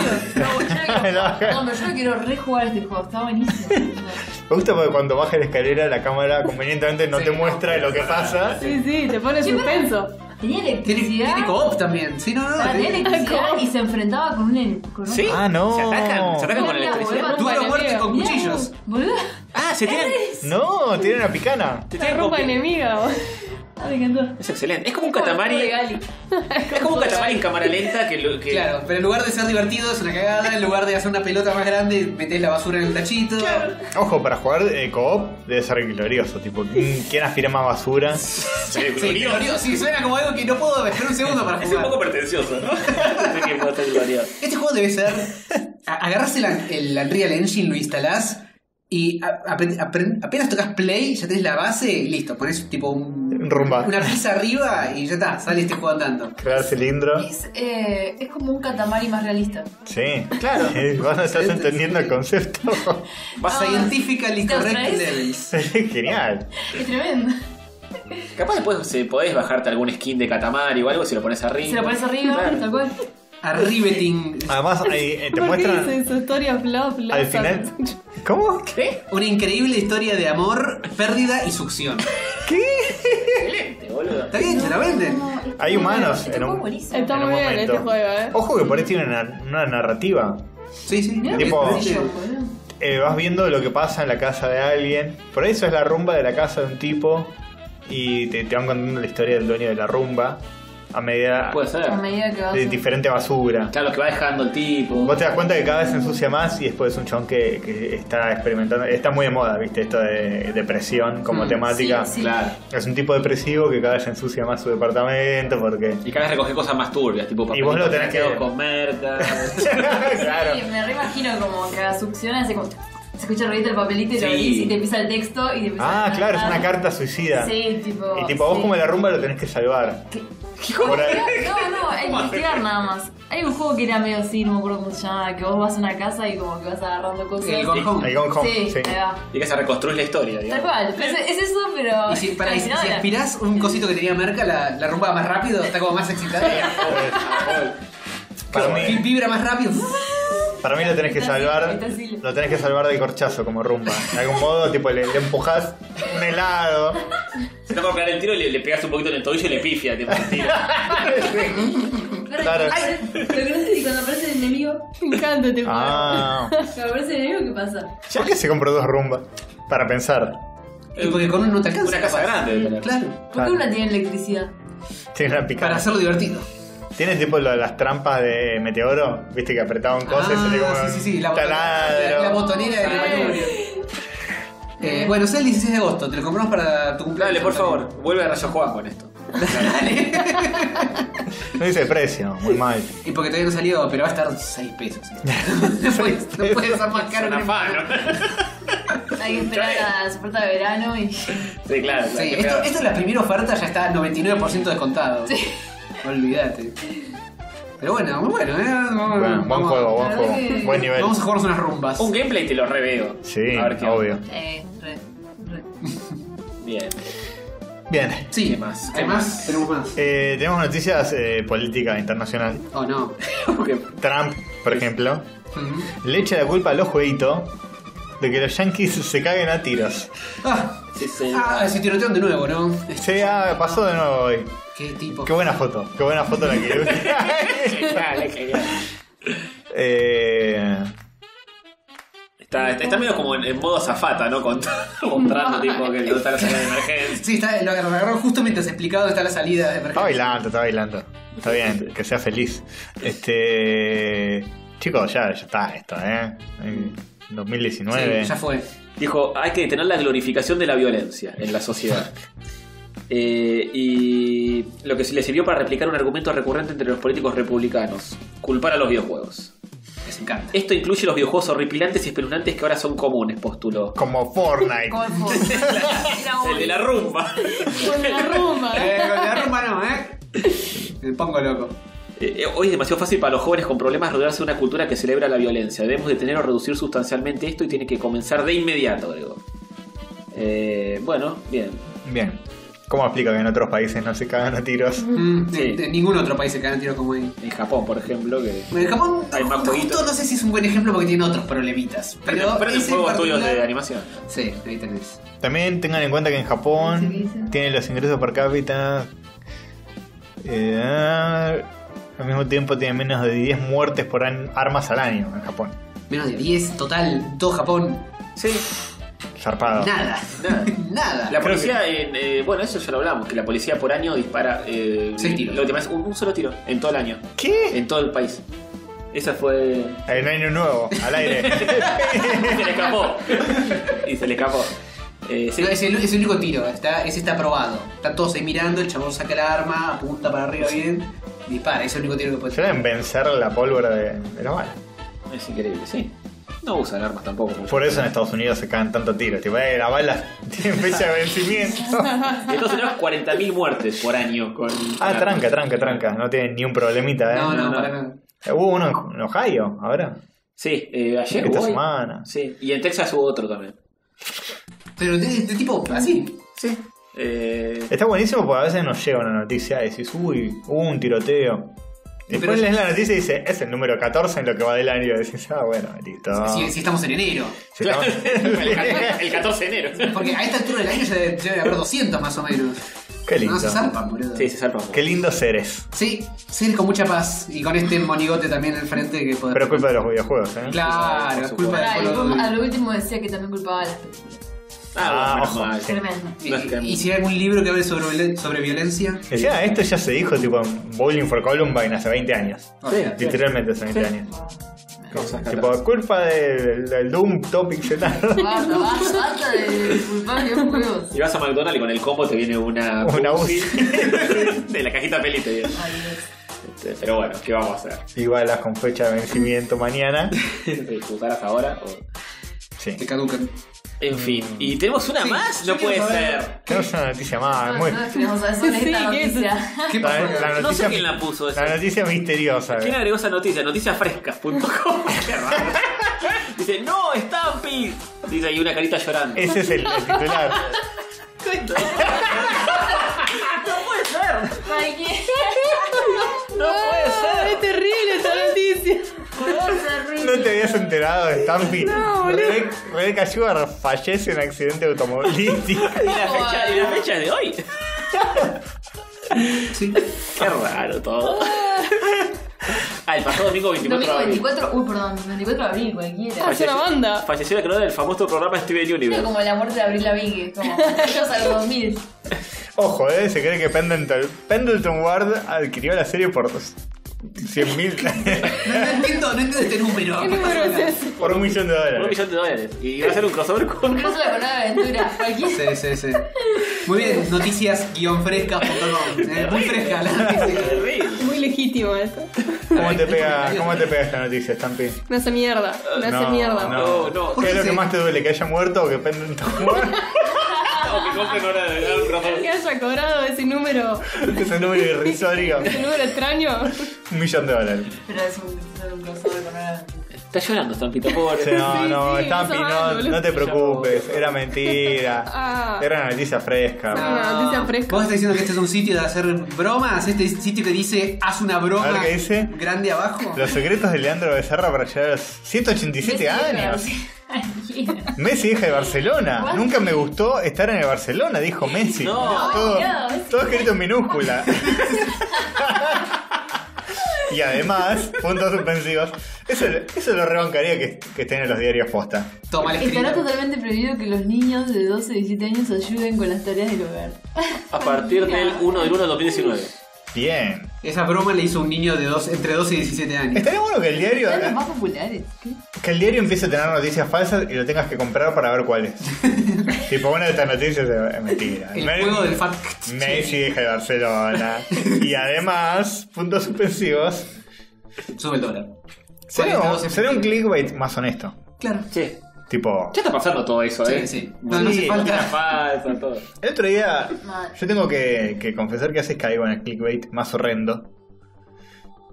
No, pero yo quiero rejugar este juego, está buenísimo. Me gusta porque cuando baja la escalera la cámara convenientemente no Sí, te no. muestra lo que pasa. Sí, sí, te pone suspenso. Tenía Tiene, electricidad. tiene co-op también. Sí, no, no. Pará, tenía tiene- electricidad y se enfrentaba con un. Con un ¿Sí? Ah, no. ¿Se atacan? ¿Se atacan con electricidad? boludo. Duro muerte con Mirá, cuchillos. Boludo. Ah, se tiran. No, tiene una picana. Te tiran ropa enemiga. Ah, me encantó. Es excelente. Es como un Gali. Es como un katamari en cámara lenta que, lo- que Claro, pero en lugar de ser divertido es una cagada, en lugar de hacer una pelota más grande, metés la basura en el tachito. Ojo, para jugar eh, co-op debe ser glorioso. Tipo, ¿quién quién aspira más basura? Sí, Sí, glorioso. Sí, suena como algo que no puedo esperar un segundo para Es un poco jugar. pretencioso, ¿no? Este juego debe ser. a- Agarrás el, el Unreal Engine, lo instalás y apenas tocas play, ya tenés la base y listo. Pones tipo un, Rumba. una pizza arriba y ya está, sale este juego andando. Crear cilindro. Es, eh, es como un katamari más realista. Sí. Claro. Vos no estás entendiendo el concepto. Vas a ir- Scientifically ¿te correct levels. Genial. Es tremendo. Capaz después podés bajarte algún skin de Katamari o algo si lo pones arriba. Se lo pones arriba, Claro. tal cual. A riveting. Además, ahí, eh, te ¿Por qué muestran. dice su historia flop, flop? Al final. ¿Cómo? ¿Qué? Una increíble historia de amor, pérdida y succión. Excelente, boludo. Está bien, se la venden. No, Hay humanos en un- buenísimo. Está en muy bien momento. este juego, eh. Ojo que por ahí tiene una, una narrativa. Sí, sí. Mirá Tipo- qué ¿Viste? sencillo, boludo. Eh, vas viendo lo que pasa en la casa de alguien. Por eso es la rumba de la casa de un tipo. Y te, te van contando la historia del dueño de la rumba. A medida Puede ser. A medida que vas. de diferente basura. Claro, que va dejando el tipo. Vos te das cuenta que cada vez se ensucia más y después es un chon que, que está experimentando. Está muy de moda, ¿viste? Esto de depresión como Mm, temática. sí, sí. Claro. Es un tipo depresivo que cada vez se ensucia más su departamento porque. Y cada vez recoge cosas más turbias, tipo Y vos lo tenés que- con merca. claro. Sí, me reimagino como que succiona, hace como. Se escucha el ruido del papelito y lo Sí. y te empieza el texto y te empieza Ah, a claro, es cantar. una carta suicida. Sí, tipo. Y tipo, vos sí. como la rumba lo tenés que salvar. ¿Qué? Por ahí. No, no, hay que investigar nada más. Hay un juego que era medio así, no me acuerdo cómo se llama, que vos vas a una casa y como que vas agarrando cosas. El Gone Home. Ahí Gone Home, Sí, sí. ahí va. y que se reconstruye la historia, Tal cual, es, es eso, pero. Y si, para, y si, si Ahora. aspirás un cosito que tenía merca, la, la rumba más rápido, está como más excitada. Para Vi- mí, Vibra más rápido. para mí lo tenés que salvar. Lo tenés que salvar del corchazo como rumba. De algún modo, tipo, le, le empujás un helado. Se te va a pegar el tiro y le, le pegas un poquito en el tobillo y le pifia, tipo, el tiro. Pero, Claro. ay, Lo que no sé si cuando aparece el enemigo, Me encanta este juego. Ah. cuando aparece el enemigo, ¿qué pasa? ¿Por qué se compró dos rumbas? Para pensar. Y porque con uno no te alcanza. Una casa grande tener. Claro. ¿Por Claro. qué una tiene electricidad? Tiene una picada. Para hacerlo divertido. Tiene tipo lo de las trampas de meteoro. Viste que apretaban cosas y Ah, salía como sí, sí, sí. La, un botonera- taladro. la, la botonera del manubrio. Eh, bueno, es el 16 de agosto, te lo compramos para tu cumpleaños. Dale, por favor, vuelve a Rayo Juan con esto. Dale. No dice precio, muy mal. Y porque todavía no salió, pero va a estar 6 pesos. no, puede, no puede ser más caro que. Hay que esperar a la oferta de verano y. Sí, claro. Sí, claro, esto, claro. esto es la primera oferta, ya está 99% descontado. Sí. Olvídate. Pero bueno, muy bueno, ¿eh? Vamos, Bueno, buen vamos- juego, buen juego. Buen nivel. Vamos a jugarnos unas rumbas. Un gameplay te lo reveo. Sí, A ver qué obvio. Eh, re, re. Bien. Bien. Sí, ¿Qué más? ¿Qué Además, más? tenemos más. Eh, tenemos noticias eh, política internacional. Oh, no. Trump, por ejemplo, le echa la culpa a los jueguitos de que los yankees se caguen a tiros. Ah, sí, sí. ah, se tirotearon de nuevo, ¿no? Se ah, pasó de nuevo hoy. Qué tipo. Qué buena foto, qué buena foto la que es genial. eh, Está, está, está medio como en, en modo zafata, ¿no? Cont- Mostrando tipo que no está la salida de emergencia. Sí, está, lo agarraron justo mientras explicaba dónde está la salida de Está emergencia. bailando, está bailando. Está bien, que sea feliz. Este. Chicos, ya, ya está esto, ¿eh? En 2019. Sí, ya fue. Dijo, hay que detener la glorificación de la violencia en la sociedad. Eh, y lo que se le sirvió para replicar un argumento recurrente entre los políticos republicanos, culpar a los videojuegos. Les encanta. Esto incluye los videojuegos horripilantes y espeluznantes que ahora son comunes, postuló. Como Fortnite. ¿Cómo el de la rumba. Con la rumba. Eh, con la rumba no, ¿eh? Me pongo loco. Eh, hoy es demasiado fácil para los jóvenes con problemas rodearse de una cultura que celebra la violencia. Debemos detener o reducir sustancialmente esto y tiene que comenzar de inmediato, digo. Eh, bueno, bien. Bien. ¿Cómo explica que en otros países no se cagan a tiros? Mm, Sí. de, de ningún otro país se cagan tiro como ahí. En Japón, por ejemplo, que... Bueno, en Japón, Hay más justo jueguitos. no sé si es un buen ejemplo porque tiene otros problemitas. Pero, Pero en juegos particular- de animación. Sí, ahí tenés. También tengan en cuenta que en Japón sí. tienen los ingresos per cápita. eh, al mismo tiempo tienen menos de 10 muertes por armas al año en Japón. Menos de 10 total, todo Japón. Sí. Zarpado. Nada. Nada. Nada. La policía, en, eh, bueno, eso ya lo hablamos, que la policía por año dispara eh, Seis tiros. La última vez, un, un solo tiro en todo el año, ¿Qué? en todo el país. Esa fue. El año nuevo, al aire. se le escapó. y se le escapó. Eh, sí. No, es, el, es el único tiro, está, ese está probado. Están todos ahí mirando, el chabón saca el arma, apunta para arriba bien, dispara, es el único tiro que puede Se deben vencer la pólvora de, de la bala. Es increíble, sí. No usan armas tampoco. Por eso en Estados Unidos se caen tanto tiros. Tipo, eh, la bala tiene fecha de vencimiento. Entonces tenemos 40.000 muertes por año con. Ah, con tranca, armas. tranca, tranca. No tienen ni un problemita, ¿eh? No, no, no, no. para nada. Eh, Hubo uno en- en Ohio, ahora. Sí, eh, ayer Esta semana. Sí, y en Texas hubo otro también. Pero de, de tipo así. Sí. Eh, Está buenísimo porque a veces nos llega una noticia y decís, uy, hubo un tiroteo. Después Pero- lees la noticia y dice, es el número 14 en lo que va del año. Y decís, ah, bueno, listo. Si, si estamos en enero. Si claro, estamos- el, 14, el 14 de enero. Porque a esta altura del año ya debe, ya debe haber 200 más o menos. Qué lindo. No se zarpan, boludo. Sí, se salva. Qué lindo seres. Sí, sí, con mucha paz. Y con este monigote también en el frente que podemos. Pero es culpa de los videojuegos, ¿eh? Claro, es culpa Ah, del después, juego. a lo último decía que también culpaba a las películas. Ah, Ah, bueno, menos mal. Tremendo. Y, No es que- y si hay algún libro que hable sobre, violen- sobre violencia. Decía, esto ya se dijo tipo en Bowling for Columbine hace 20 años. o sea, Literalmente hace 20 años. Cosas Tipo, culpa del, del Doom Topic pixelado. Basta, basta, basta de culpar videojuegos. Y vas a McDonald's y con el combo te viene una. Una Uzi. de la cajita peli te viene. Ay, Dios. Este, pero bueno, ¿qué vamos a hacer? Igual las con fecha de vencimiento mañana. ¿Usarás ahora? O... Sí. te caducan. En fin. ¿Y tenemos una Sí, más? No puede ser. Tenemos una noticia más. No, muy... no queremos saber sobre Sí, esta ¿qué es? noticia. ¿Qué la, pasó? la No sé noticia, quién la puso esa. la noticia misteriosa. ¿Quién agregó esa noticia? Noticiasfrescas.com. Qué raro. Dice, no, Stampy. Dice ahí una carita llorando. Ese es el, el titular. No puede ser. Ay, ¿qué? No puede Ah, ser. es terrible esta noticia. ¿No te habías enterado de Stampy? No, boludo. Rebe- Rebecca Sugar fallece en accidente automovilístico. ¿Y la fecha, y la fecha de hoy? Sí. Qué raro todo. Ah, el pasado domingo 24 Domingo de abril. 24, uy, perdón, 24 de abril, cualquiera. Es una banda. Falleció la creadora del famoso programa Steven Es Universe. como la muerte de Abril Lavigne, es como ellos a los 2000. Ojo, eh, se cree que Pendleton, Pendleton Ward adquirió la serie por 100 mil. No, no entiendo, no entiendo este número. ¿Qué número es ese? por un millón de Un dólares. millón de dólares. Y va a ser un crossover con. No con una aventura. Sí, sí, sí. Muy bien, noticias-frescas.com. Eh, muy fresca la noticia. Muy legítimo esto. ¿Cómo te pega, cómo te pega esta noticia, Stampy? Me hace mierda. Me hace No, mierda. No, no. ¿Por ¿Qué es lo que más te duele? ¿Que haya muerto o que Pendleton Ward? O que compren ahora de dar un crossover. Que haya cobrado ese número, Ese número irrisorio. ese número extraño. Un millón de dólares. Pero es un, es un crossover con una aventura. Está llorando, Stampito, pobre. Sí, no, Sí, no, sí, Stampy, eso no, no te preocupes, era mentira. Ah. Era una noticia fresca. Una noticia fresca. Vos estás diciendo que este es un sitio de hacer bromas, este sitio que dice haz una broma A ver qué dice. grande abajo. Los secretos de Leandro Becerra para llegar a los 187 años. Messi hija de Barcelona. Nunca me gustó estar en el Barcelona, dijo Messi. No. todo, todo escrito en minúscula. Y además, puntos suspensivos. Eso, eso lo rebancaría que, que estén en los diarios posta. Toma el Estará totalmente prohibido que los niños de 12 y 17 años ayuden con las tareas del hogar. A partir del 1 del 1 del 2019. Bien. Esa broma le hizo un niño de dos, entre 12 y 17 años. Estaría bueno que el diario. Son los más populares. ¿Qué? Que el diario empiece a tener noticias falsas y lo tengas que comprar para ver cuáles. tipo, una de estas noticias es mentira. El Me- juego del fact. Messi hija de Barcelona. y además, puntos suspensivos. Sube el dólar. Sería, 42 sería un clickbait más honesto. Claro. Sí. Tipo, Ya está pasando todo eso, Sí, ¿eh? sí. No, no hace Sí, falta. falta, todo. el otro día yo tengo que, que confesar que haces caigo en el clickbait más horrendo.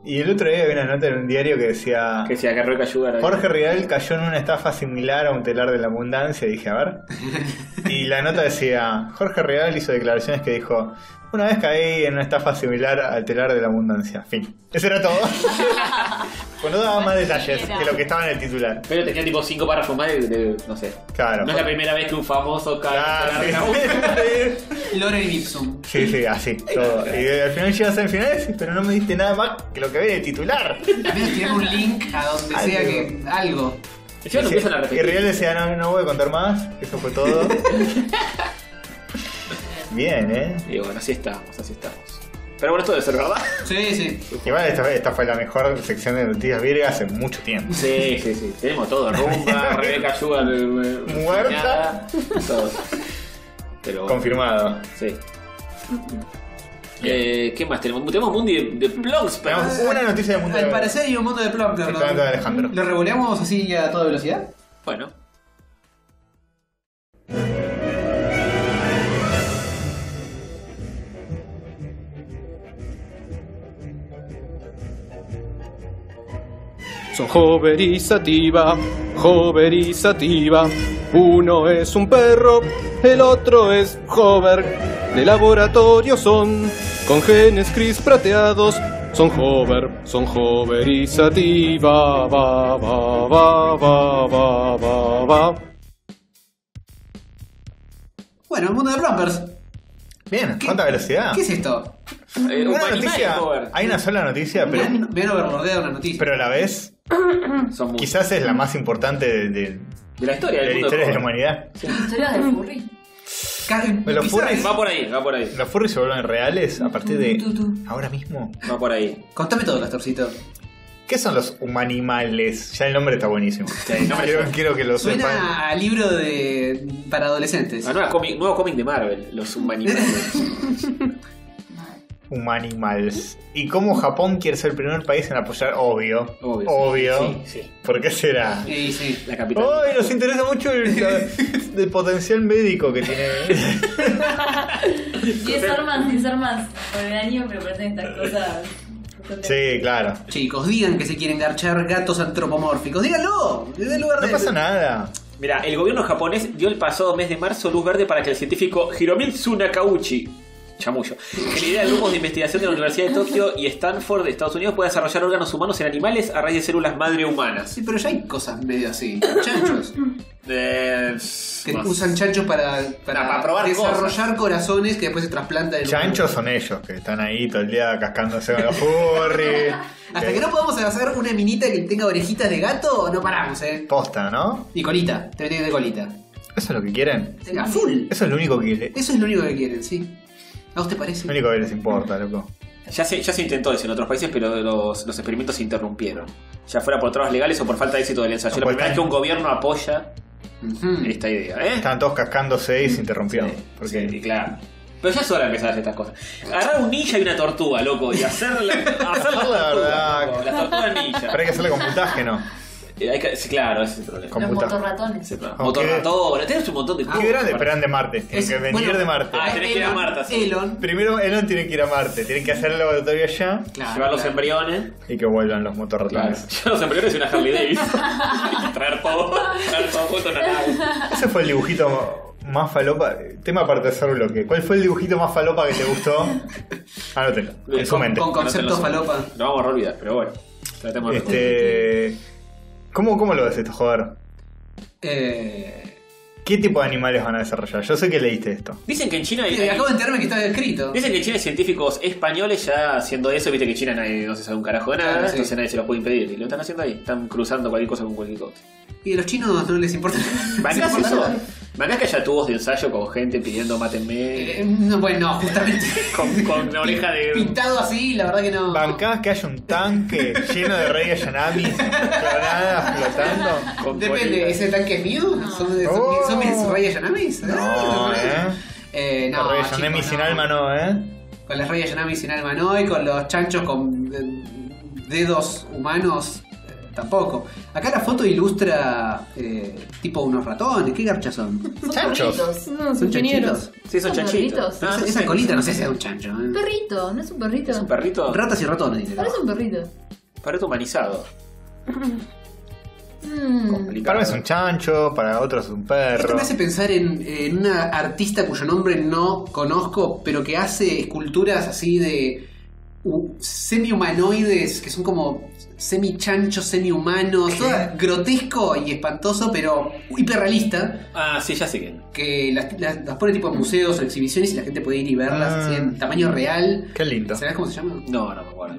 Y el otro día vi una nota en un diario que decía... Que el Sugar ahí. Jorge Rial cayó en una estafa similar a un telar de la abundancia. Y dije, a ver. Y la nota decía: Jorge Rial hizo declaraciones que dijo: Una vez caí en una estafa similar al telar de la abundancia. Fin. Eso era todo. pues no daba más detalles que lo que estaba en el titular. Pero tenía tipo 5 párrafos más de, de- no sé. Claro. No es la primera vez que un famoso cae Ah, en sí. Lorem Ipsum. sí, sí, así. Todo. Y al final llegas al final pero no me diste nada más que lo que ve en el titular. Menos tirar un link a donde sea que. algo. Encima lo empiezan a Y repetir. Real decía, no, no voy a contar más, eso fue todo. Bien, ¿eh? Y bueno, así estamos, así estamos. Pero bueno, esto debe ser verdad. Sí, sí. Igual esta, esta fue la mejor sección de noticias virgas hace mucho tiempo. Sí, sí, sí. Tenemos todo. Rumba, Rebeca Sugar. eh, Muerta. nada, Todo. Pero bueno, Confirmado. Sí. Eh, ¿Qué más tenemos? Tenemos Mundi de, de Blogs, pero- Tenemos una noticia del mundo Al de parecer hay un mundo de el ¿no? de Alejandro. ¿Lo revoleamos así a toda velocidad? Bueno. Son Hover y Sativa, Hover y Sativa. Uno es un perro, el otro es Hover. De laboratorio son, con genes gris prateados. Son Hover, son Hover y Sativa. Va, va, va, va, va, va, va. Bueno, el mundo de Plumpers. Bien, ¿cuánta velocidad? ¿Qué es esto? Eh, un Una animal, noticia. Hover. Hay una sola noticia, pero, overlordear una noticia. pero a la vez Son quizás es la más importante de, de- De la historia de del la historia de la humanidad. Historia del furry. Ca- Los furries- Va por ahí, va por ahí. Los furries se vuelven reales a partir de Tu, tu, tu. ahora mismo. Va por ahí. Contame todo, Castorcito. ¿Qué son los humanimales? Ya el nombre está buenísimo. quiero, que lo sepan. Suena a libro de para adolescentes. Ah, nueva cómic- nuevo cómic de Marvel, los submanimales. Humanimals. ¿Y cómo Japón quiere ser el primer país en apoyar? Obvio. Obvio. Obvio. Sí, sí. ¿Por qué será? Sí, sí. La capital. ¡Ay! Nos interesa mucho el, potencial médico que tiene. 10 armas, 10 armas por el año, pero parecen estas cosas. Sí, claro. Chicos, digan que se quieren garchar gatos antropomórficos. Díganlo. Desde el lugar No de. pasa nada. Mira, el gobierno japonés dio el pasado mes de marzo luz verde para que el científico Hiromitsu Nakauchi, chamullo, que lidera grupos de investigación de la Universidad de Tokio y Stanford de Estados Unidos pueda desarrollar órganos humanos en animales a raíz de células madre humanas. Sí, pero ya hay cosas medio así. Chanchos. Eh, Que más. usan chanchos para, para, para probar desarrollar corazones que después se trasplantan en Chanchos son ellos, que están ahí todo el día cascándose con los furries. Hasta que no podamos hacer una minita que tenga orejitas de gato, no paramos, eh. Posta, ¿no? Y colita, te tiene de colita. Eso es lo que quieren. A full. Eso es lo único que, le- Eso es lo único que quieren, sí. ¿A vos te parece? lo único que les importa, loco. Ya se, ya se intentó eso en otros países, pero los, los experimentos se interrumpieron. Ya fuera por trabas legales o por falta de éxito del ensayo. La por primera vez que un gobierno apoya esta idea, ¿eh? Estaban todos cascándose y se interrumpieron. Sí, porque sí, claro. Pero ya es hora de empezar a hacer estas cosas. Agarrar un ninja y una tortuga, loco, y hacerla. hacer la La tortuga, verdad. loco, la tortuga ninja. Pero hay que hacerle con puntaje, ¿no? Eh, hay que- sí, claro, ese es el problema. Los motorratones. Ese es el problema. Aunque- Motorratón, tenés un montón de cosas. Qué grande, pero eran de Marte. Tienen Es- que venir bueno, de Marte. Ah, tenés que ir a Marta, sí. Elon. Primero Elon tiene que ir a Marte, tienen que hacer el laboratorio allá Claro, Llevar los claro. embriones. y que vuelvan los Claro. motorratones. Llevar los embriones y una Harley Davidson. Y traer todo. Traer todo junto en una nave. Ese fue el dibujito más falopa. Tema para tercer bloque. ¿Cuál fue el dibujito más falopa que te gustó? Anótelo, en su Con- mente. con concepto falopa. Lo vamos a olvidar, pero bueno. Tratemos de Este. ¿Cómo, ¿Cómo lo ves esto, joder? Eh, ¿Qué tipo de animales van a desarrollar? Yo sé que leíste esto. Dicen que en China hay, acabo de enterarme que está escrito. Dicen que en China hay científicos españoles ya haciendo eso, viste que en China nadie- no se sabe un carajo de nada, Claro, sí. entonces nadie se los puede impedir. Y lo están haciendo ahí, están cruzando cualquier cosa con cualquier cosa. Y a los chinos no les importa. ¿Bancás les importa eso? Nada. ¿Bancás que haya tubos de ensayo con gente pidiendo Eh, mátenme? no, bueno, no, justamente. Con, con una oreja de. Pintado así, la verdad que no. ¿Bancás que haya un tanque lleno de rey Yanamis clonadas flotando? con Depende. ¿ese tanque es mío? ¿Son, de- son, Oh. mis- son mis Raya Yanamis? No, ¿eh? Eh, no, Los rey chicos, Yanamis sin no. alma no, ¿eh? Con las Raya Yanamis sin alma no, y con los chanchos con eh, dedos humanos eh, tampoco. Acá la foto ilustra eh, tipo unos ratones, ¿qué garchas son? Son Chanchos. perritos. No, ¿Son chanchitos? Sí, son ¿Son chanchitos. perritos? Ah, Esa- no esa sé. colita no sé si es un chancho. Un ¿eh? perrito, no es un perrito. ¿Es un perrito? Ratas y ratones, dice. Parece un perrito. Perrito humanizado. Mm. Complicado. Para mí es un chancho, para otros es un Esto perro. me hace pensar en, en una artista cuyo nombre no conozco, pero que hace esculturas así de semi-humanoides, que son como semi-chanchos, semi-humanos, todo grotesco y espantoso, pero hiperrealista, Ah, sí, ya sé que. que las, las- las pone tipo en museos o exhibiciones y la gente puede ir y verlas Ah. así en tamaño real. Qué lindo. ¿Sabes cómo se llama? No, no me acuerdo.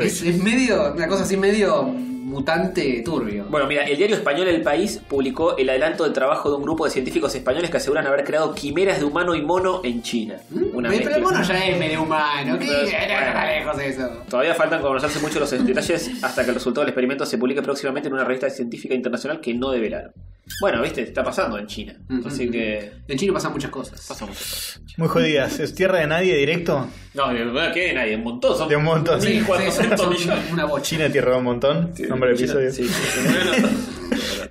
es, es medio, una cosa así medio mutante turbio. Bueno, mira, el diario español El País publicó el adelanto del trabajo de un grupo de científicos españoles que aseguran haber creado quimeras de humano y mono en China. Una ¿Mm? pero el mono ya es medio humano. ¿Qué? Pero- eso. Todavía faltan conocerse mucho los detalles hasta que el resultado del experimento se publique próximamente en una revista científica internacional que no develaron. Bueno, viste, está pasando en China. Ujú. Así que En China pasan muchas cosas. pasa muchas cosas. Muy jodidas. ¿Es tierra de nadie directo? No, de verdad que nadie, un montón. Son De un montón, sí. 1400 son millones. una bocha. China tierra de un montón. Nombre del China- episodio. Sí, sí, sí.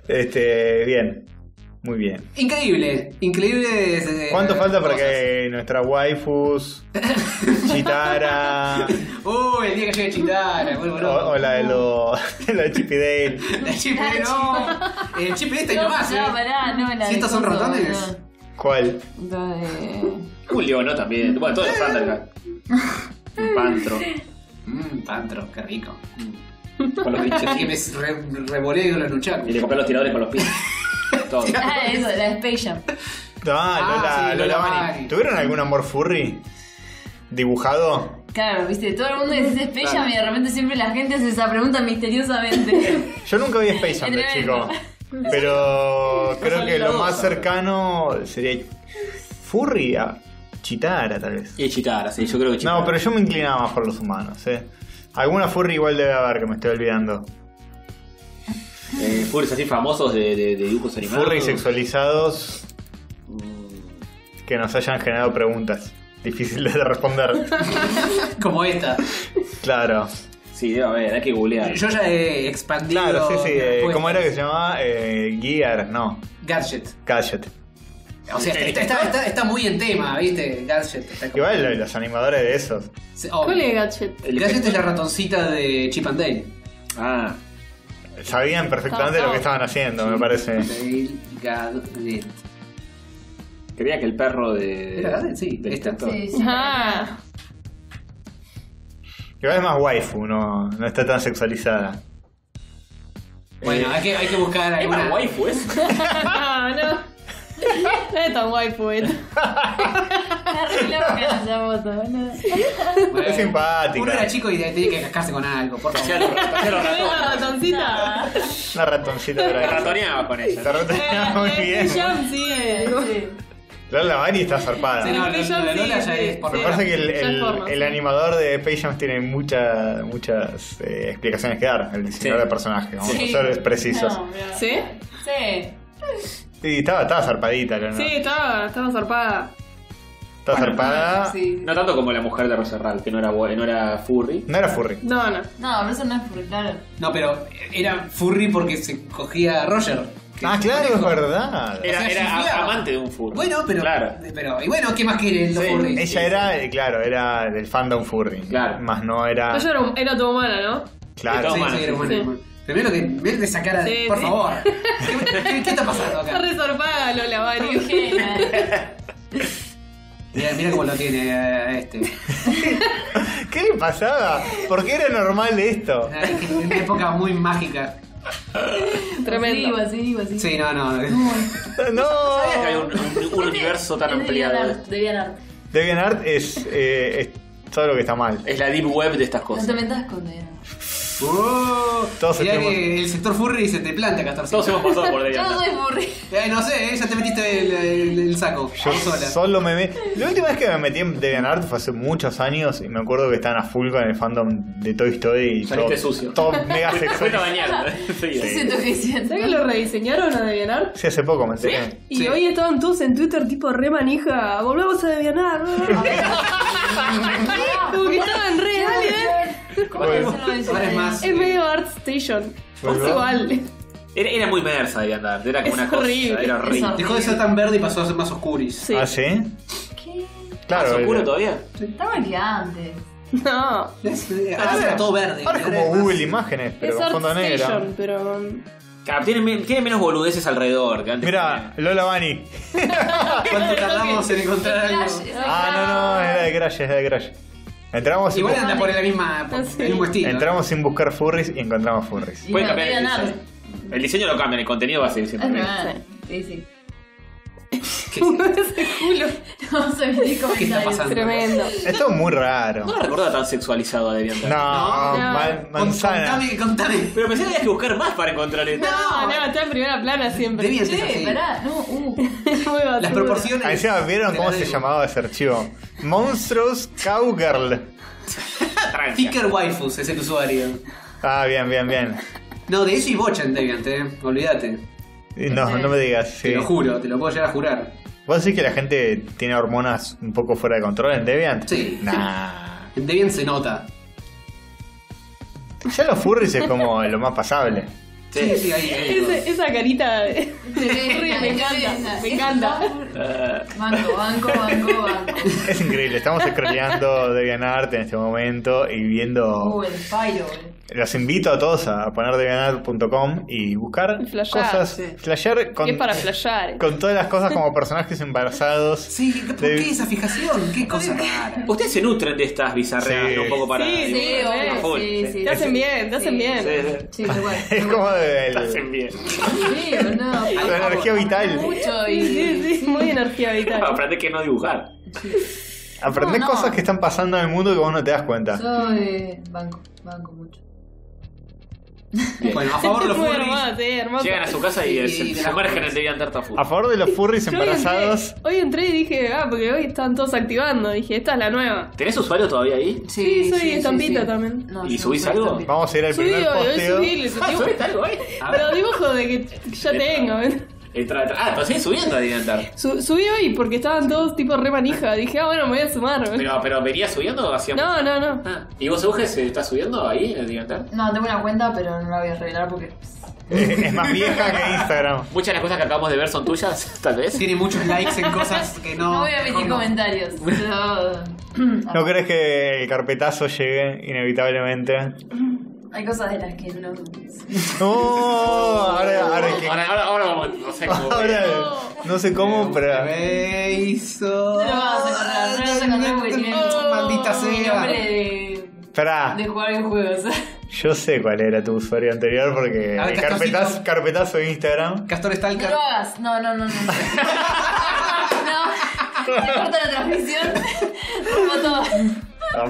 Este, bien. Muy bien. Increíble, increíble. eh, ¿Cuánto falta para cosas. que nuestra waifus, Chitara, Uy, el día que llegue Chitara, vuelvo o, loco. o la de los la de Chip y Dale? El chip de no. El chip de este y No, nomás, ya, eh. pará, no, la Si de estos son ratones. ¿Cuál? no. La de... Julio, ¿no? También. Bueno, todos los Thundercats. Un pantro. Mmm, pantro, qué rico. Con los bichos. Y me re, revolé con los nuchacos. Y le compré los tiradores con los pies. Todo. Ah, eso, la de Space Jam. Ah, Ah, Lola, sí, Lola Lola Bunny. Bunny. ¿Tuvieron algún amor furry? ¿Dibujado? Claro, viste, todo el mundo dice Space Jam y de repente siempre la gente hace esa pregunta misteriosamente. Yo nunca vi Space Jam de chico. Pero creo que lo más cercano sería furry a Chitara, tal vez. Y Chitara, sí, yo creo que Chitara. No, pero yo me inclinaba más por los humanos, ¿eh? Alguna furry igual debe haber que me estoy olvidando. Eh, furries así famosos de, de, de dibujos animados. Furry sexualizados Mm, que nos hayan generado preguntas difíciles de responder. Como esta. claro. Sí, debe haber, hay que googlear. Yo ya he expandido. Claro, sí, sí. eh. ¿Cómo era que se llamaba? Eh, Gear, no. Gadget. Gadget. O sea, está, está, está- está muy en tema, ¿viste? Gadget. Está como- Igual lo- los animadores de esos. Sí, obvio. ¿Cuál es Gadget? El Gadget es la ratoncita de Chip and Dale. Ah, Sabían perfectamente lo que estaban haciendo, me parece. Gadget. creía que el perro de. ¿Era Gadget? Sí, del esta. actor. Sí, sí. Ah, Igual es más waifu, no, no está tan sexualizada. Bueno, hay que, hay que buscar ¿Es alguna. más waifu es? no. No es tan waifu esto. Es simpática. Uno era chico y tenía que cascarse con algo, por favor. Pasear los- pasear los ¿Ves la ratones. ratoncita? Una ratoncita Te ratoneaba con ella. Te ratoneaba muy Eh, bien. Jam, sí. Lola Bunny está zarpada. Sí, no, Lola ya es por Me parece que el, el- animador de Space Jam tiene mucha- muchas eh, explicaciones que dar, el diseñador Sí. de personaje, vamos Sí. a ser precisos. No. ¿Sí? Sí. Sí, estaba, estaba zarpadita, ¿no? Sí, estaba, estaba zarpada. Estaba zarpada. Sí. No tanto como la mujer de Roserral, que no era, bu- no era furry. No era furry. No, no. No, pero eso no es porque, claro. No, pero era furry porque se cogía a Roger. que Ah, claro, es verdad. Era, O sea, era chiflaba. amante de un furry. Bueno, pero, Claro. pero. Y bueno, ¿qué más quieren los Sí, furries? Ella era, eh, claro, era del fandom furry. Claro. Más no era. Ella era, era tu humana, ¿no? Claro. Sí, Sí, era sí. humana, Sí. humana. Primero que ver esa cara de. Sí, por sí. favor. ¿Qué, qué- qué está pasando Está acá? re zarpada Lola. Genia. Mira, mira cómo lo tiene eh, este. ¿Qué le pasaba? ¿Por qué era normal esto? Ay, que En una época muy mágica. Tremendo. Así, así, así. Sí, no, no. No. Que hay un, un- un universo tan de ampliado. DeviantArt, DeviantArt. Es, eh, es todo lo que está mal. Es la deep web de estas No cosas. te metas con DeviantArt. Todos mirá que el sector furry se te planta, Castorcito. Todos hemos pasado por Yo DeviantArt. soy furry. Eh, no sé, eh, ya te metiste el, el- el saco. Yo vos sola. solo me ve. La última vez que me metí en DeviantArt fue hace muchos años y me acuerdo que estaban a full con el fandom de Toy Story y Saliste todo, sucio. todo mega Fuiste a sexual. bañar. Sí. Siento que siento. ¿Sabes que lo rediseñaron a Devianar? Sí, hace poco me enteré. Y Sí. hoy estaban todos en Twitter tipo re manija, volvemos a Devianar. Como que estaban re ¿Cómo Bueno. se lo? Ahora es más. Es medio Art Station. Es igual. Era, era muy mersa DeviantArt. Era como Es una cosa. horrible. Era horrible. Es Dejó de ser tan verde y pasó a ser más oscuris. Sí. ¿Ah, sí? ¿Qué? Claro. ¿Más oscuro todavía? Está mal que antes. No. Es- eh, Ahora era todo verde. Ahora es como más- Google Imágenes, pero con Art fondo negro. Station, pero. Claro, tiene, tiene menos boludeces alrededor que antes. Mira, Lola Bunny. ¿Cuánto tardamos en encontrar algo? Ah, no, no, era de Crash, era de Crash. Entramos, sin, Igual anda por la misma, por Sí. el mismo estilo. entramos sin buscar furries y encontramos furries. Y Pueden no, cambiar el diseño. El diseño lo cambian, el contenido va a seguir siempre. Es el mismo. verdad. Sí, sí. Ese culo. No sé, ni ¿Qué está pasando? Tremendo. Esto es muy raro. No lo recordaba tan sexualizado a DeviantArt. No, No. man- manzana. Contame, contame. Pero pensé que había que buscar más para encontrar esto. No, no, está en primera plana siempre. Debian ser así. pará, no, uh. Muy basura. Las proporciones. Ahí encima vieron cómo la se Debian. llamaba ese archivo. Monstrous Cowgirl. Tranca. Thicker Waifus es el usuario. Ah, bien, bien, bien. No, de eso y bocha en Deviant, eh. Olvídate. No, no me digas. Te lo juro, te lo puedo llegar a jurar. ¿Vos decís que la gente tiene hormonas un poco fuera de control en Deviant? Sí. Nah. En Deviant se nota. Ya los furries es como lo más pasable. Sí, sí, ahí. ahí Ese- esa carita de... me encanta, me encanta. Eh, Banco, banco, banco, banco. Es increíble, estamos scrolleando DeviantArt en este momento y viendo... Uh, el Spyro, boludo. Los invito a todos a poner y buscar Y flashear, cosas, sí. flashear con, Es para flashear. con todas las cosas como personajes embarazados. Sí, ¿por De- qué esa fijación? ¿Qué cosa rara? Ustedes se nutren de estas bizarreas Sí. un poco para. Sí, Sí, sí, sí. sí. Te hacen bien, te hacen Sí. bien. Sí, sí. Sí, tal cual. Es como de, Te hacen bien. Sí, la energía vital. Mucho Sí, y. sí, sí, muy energía vital. Aprende que no dibujar. Aprendés No, no. cosas que están pasando en el mundo que vos no te das cuenta. Soy. Banco, banco mucho. Bueno, a favor de los furries. hermoso, sí, hermoso. Llegan a su casa y se de sumergen las- en DeviantArt a full. A favor de los furries Yo hoy entré- embarazados. Hoy entré y dije, ah, porque hoy están todos activando. Dije, esta es la nueva. ¿Tenés usuario todavía ahí? Sí, soy estampita también. No, ¿Y yo subís soy algo? estampita. Vamos a ir al Subí primer hoy, hoy posteo. subí, les Ah, dibujo- ¿subiste algo ahí? A ver. Pero dibujo de que ya tengo. ¿ven? Entra, entra. Ah, subiendo a DeviantArt. Su- subí hoy porque estaban todos tipo re manija. Dije, ah, bueno, me voy a sumar. Pero, pero ¿venías subiendo o hacíamos? No, no, no. Ah, ¿Y vos, Euge, se está subiendo ahí en DeviantArt? No, tengo una cuenta, pero no la voy a revelar porque. Es más vieja que Instagram. Muchas de las cosas que acabamos de ver son tuyas, tal vez. Tiene muchos likes en cosas que no. No voy a no. comentarios. Pero. ¿No crees que el carpetazo llegue inevitablemente? Hay cosas de las que no. Oh, ahora, ahora, que- Ahora, ahora, ahora vamos, no sé cómo. ahora no sé cómo, pero Beso. No lo vas a encontrar, no lo vas a encontrar porque tiene Maldita sea. nombre de, Esperá, de jugar videojuegos. yo sé cuál era tu usuario anterior porque A ver, el carpetazo, carpetazo de Instagram. Castor No Stalker. lo hagas. No, no, no, no. No. Se corta la transmisión. Rompo todo.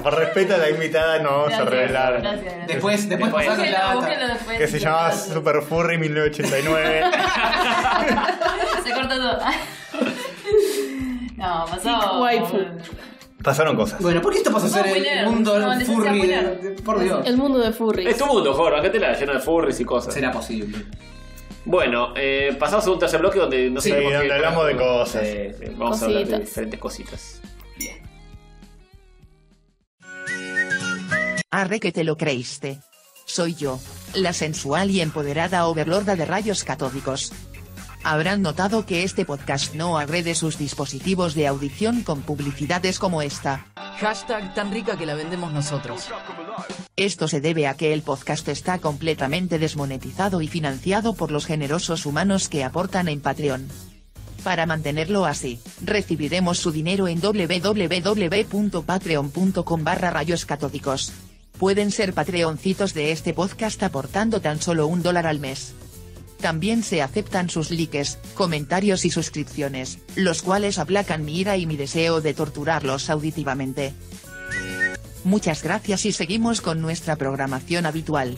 Por respeto a la invitada no vamos a Gracias, revelar. Gracias, gracias. Después, después Después. pasaron la data. después. Que se llamaba Super Furry 1989. Se corta todo. No, pasó. Waifu. Pasaron cosas. Bueno, ¿por qué esto pasa a ser el mundo No, furry? de- Por Dios. El mundo de Furry. Es tu mundo, Jorge, te la lleno de furries y cosas. Será posible. Bueno, eh, pasamos a un tercer bloque donde no Sí, sabemos donde qué- hablamos de cosas. Vamos a hablar de diferentes cositas. Arre que te lo creíste. Soy yo, la sensual y empoderada overlorda de rayos catódicos. Habrán notado que este podcast no agrede sus dispositivos de audición con publicidades como esta. Hashtag tan rica que la vendemos nosotros. Esto se debe a que el podcast está completamente desmonetizado y financiado por los generosos humanos que aportan en Patreon. Para mantenerlo así, recibiremos su dinero en www.patreon.com barra rayos catódicos. Pueden ser patreoncitos de este podcast aportando tan solo un dólar al mes. También se aceptan sus likes, comentarios y suscripciones, los cuales aplacan mi ira y mi deseo de torturarlos auditivamente. Muchas gracias y seguimos con nuestra programación habitual.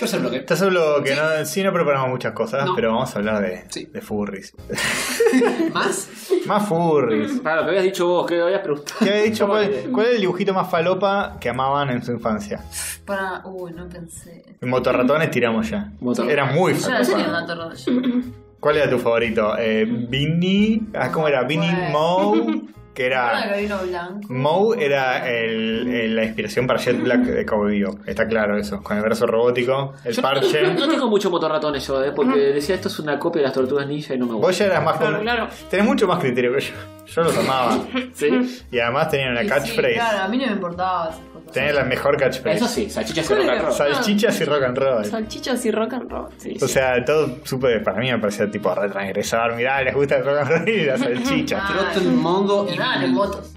Tercer bloque. Está solo que no, sí no preparamos muchas cosas, No. pero vamos a hablar de, Sí. de furries. ¿Más? Más furries. Para lo que habías dicho vos, que habías preguntado. ¿Qué había dicho? ¿Cuál, cuál es el dibujito más falopa que amaban en su infancia? Para. Uy, no pensé. En motorratones tiramos ya. Motorratones. Era muy Yo ya tenía falopa. torre ¿Cuál era tu favorito? Eh, Vinny. Ah, ¿Cómo era? Vinny. Moe. Que era. blanco. Moe era el- el- la inspiración para Jet Black de Cowboy. Está claro eso. Con el brazo robótico, el Yo parche. No, no tengo mucho motorratones yo, eh, porque decía esto es una copia de las tortugas ninja y no me gusta. Vos ya eras más con... Claro, claro. Tenés mucho más criterio que yo. Yo los amaba. ¿Sí? Y además tenían una sí, catchphrase. claro, a mí no me importaba Tenían la mejor catchphrase. Eso sí, salchichas y ¿Cuál rock and roll. Salchichas y rock and roll. Salchichas y rock and roll. Sí, O sí. sea, todo súper para mí me parecía tipo retransgresor. Mirá, les gusta el rock and roll y la salchicha. Ah, Trotten, Mongo y Te daban en motos.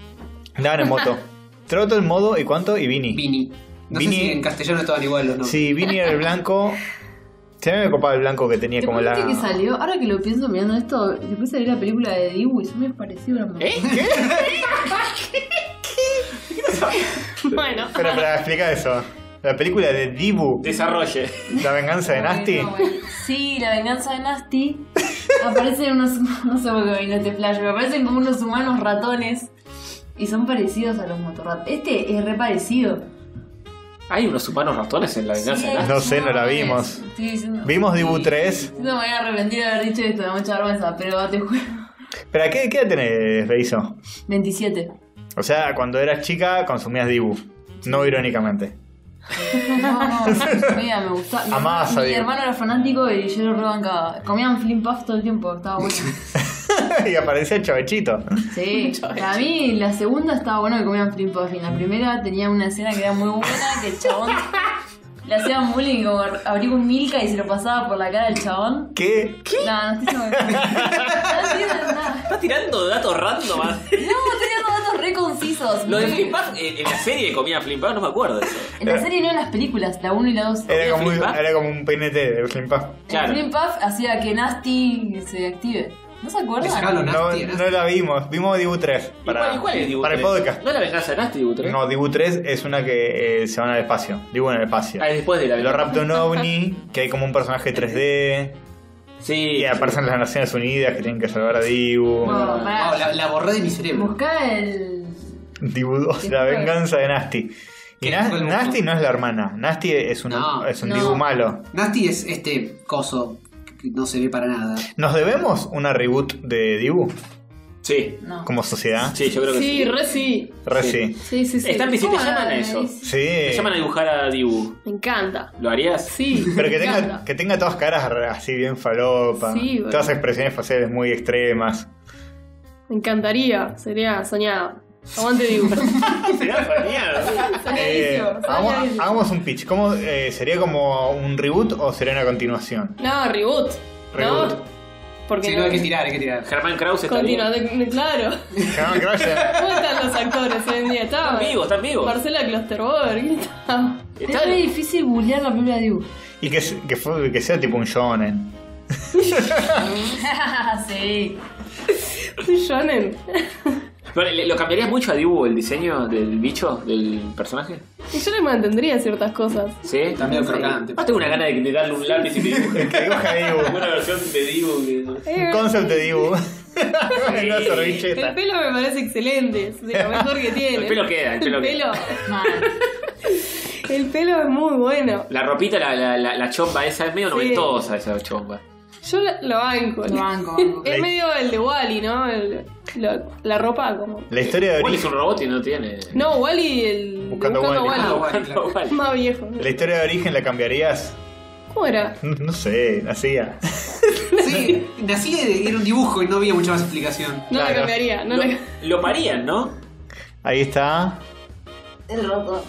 Andaban en moto. Troto el modo y cuánto y Vini. Vini. No sé Vini- si en castellano estaban igual o no. Sí, Vini era el blanco. Se me copaba el blanco que tenía como Después la. que salió, ahora que lo pienso mirando esto, después salió la película de Dibu y son muy parecidos a Bueno, Pero para explicar eso. La película de Dibu, Desarrolle. La venganza de Nasty. Sí, la venganza de Nasty. Aparecen unos. No sé por qué vino este flash, pero aparecen como unos humanos ratones. Y son parecidos a los motorratones. Este es re parecido. ¿Hay unos humanos ratones en la venganza Sí, de hay Nasty? No sé, no la vimos. Estoy diciendo- Vimos Dibu Sí. 3. No me voy a arrepentir de haber dicho esto, me da mucha vergüenza, pero te juro. ¿Pero a qué, qué edad tenés, Reizo? 27. O sea, cuando eras chica consumías Dibu. No irónicamente. No, no, mira, me gustaba. Mi, a mi hermano era fanático y yo lo rebancaba. Comían Flim Puff todo el tiempo, estaba bueno. y aparecía el chavechito. Sí, para mí la segunda estaba bueno que comían Flim Puff y en la primera tenía una escena que era muy buena, que el chabón le hacían bullying como abría un milka y se lo pasaba por la cara del chabón. ¿Qué? No, no estoy diciendo nada. Está tirando datos random. ¿ah? No, tenía datos re concisos. Lo de Flimpaf, en, en la serie comía Flimpaf, no me acuerdo de eso. En la serie no en las películas, la 1 y la 2. Era como, un- Flimpaf? era como un peinete de Flimpaf. Claro. El Flim Puff hacía que Nasty se active. ¿No se acuerdan? lo No, nasty, ¿no? no la vimos. Vimos Dibu 3. ¿Y cuál, y cuál es Dibu para el 3? podcast. ¿No es la venganza de Nasty, Dibu 3? No, Dibu 3 es una que eh, se van al espacio. Dibu en el espacio. Ah, es después de la Lo rapta un ovni, que hay como un personaje 3D. Sí. Y aparecen las Naciones Unidas que tienen que salvar a Dibu. No. Wow, la, la borré de mi cerebro. Buscá el. Dibu 2, la venganza de Nasty. Y ¿Qué Na- fue el Nasty no es la hermana. Nasty es, una- No, es un no. Dibu malo. Nasty es este coso no se ve para nada. ¿Nos debemos una reboot de Dibu Sí. No. como sociedad? Sí, yo creo que sí. sí, re sí. Re Sí. sí. Sí, sí, sí. Están te ¿Cómo llaman a eso. Sí. Te llaman a dibujar a Dibu. Me encanta. ¿Lo harías? Sí. Pero que me tenga, encanta. que tenga todas caras así bien falopa. Sí, boludo. todas expresiones faciales muy extremas. Me encantaría. Sería soñado. Aguante digo. Sería genial. Eh, hagamos, un pitch. ¿Cómo, eh, ¿Sería como un reboot o sería una continuación? No, reboot. Reboot. ¿No? Porque Sí, no hay que tirar, hay que tirar. Germán Krause está bien. Continúa, de- claro. Germán Krause. ¿Cómo están los actores hoy en día? Estaba Están vivos, están vivos. Marcela Klosterberg. ¿quién estaba? Está- Es muy difícil bullear la película de Dibu. y que, se- que, fue- que sea tipo un shonen. sí. Un shonen. Pero, ¿le- ¿Lo cambiarías mucho a Dibu el diseño del bicho, del personaje? Y yo le mantendría ciertas cosas. ¿Sí? Medio crocante. Ah, tengo una gana de, de darle un lápiz y que dibuje. Que dibuja a Dibu. Una versión de Dibu que... Eh, Un concept de Dibu. una El pelo me parece excelente, es de lo mejor que tiene. El pelo queda, el pelo queda. Mal. el pelo es muy bueno. La ropita, la, la, la, la chomba esa, es medio Sí. noventosa esa chomba. Yo la- lo banco. Lo banco. Es medio el de Wally, ¿no? El- lo- la ropa como. La historia de Wally es origen. un robot y no tiene... No, Wally el. Buscando a Wally. Ah, Wally. claro. Wally. Más viejo. La historia de origen la cambiarías. ¿Cómo era? No, no sé, nacía. Sí, nací era un dibujo y no había mucha más explicación. No la Claro. cambiaría. No Lo, la... lo parían, ¿no? Ahí está. El roto.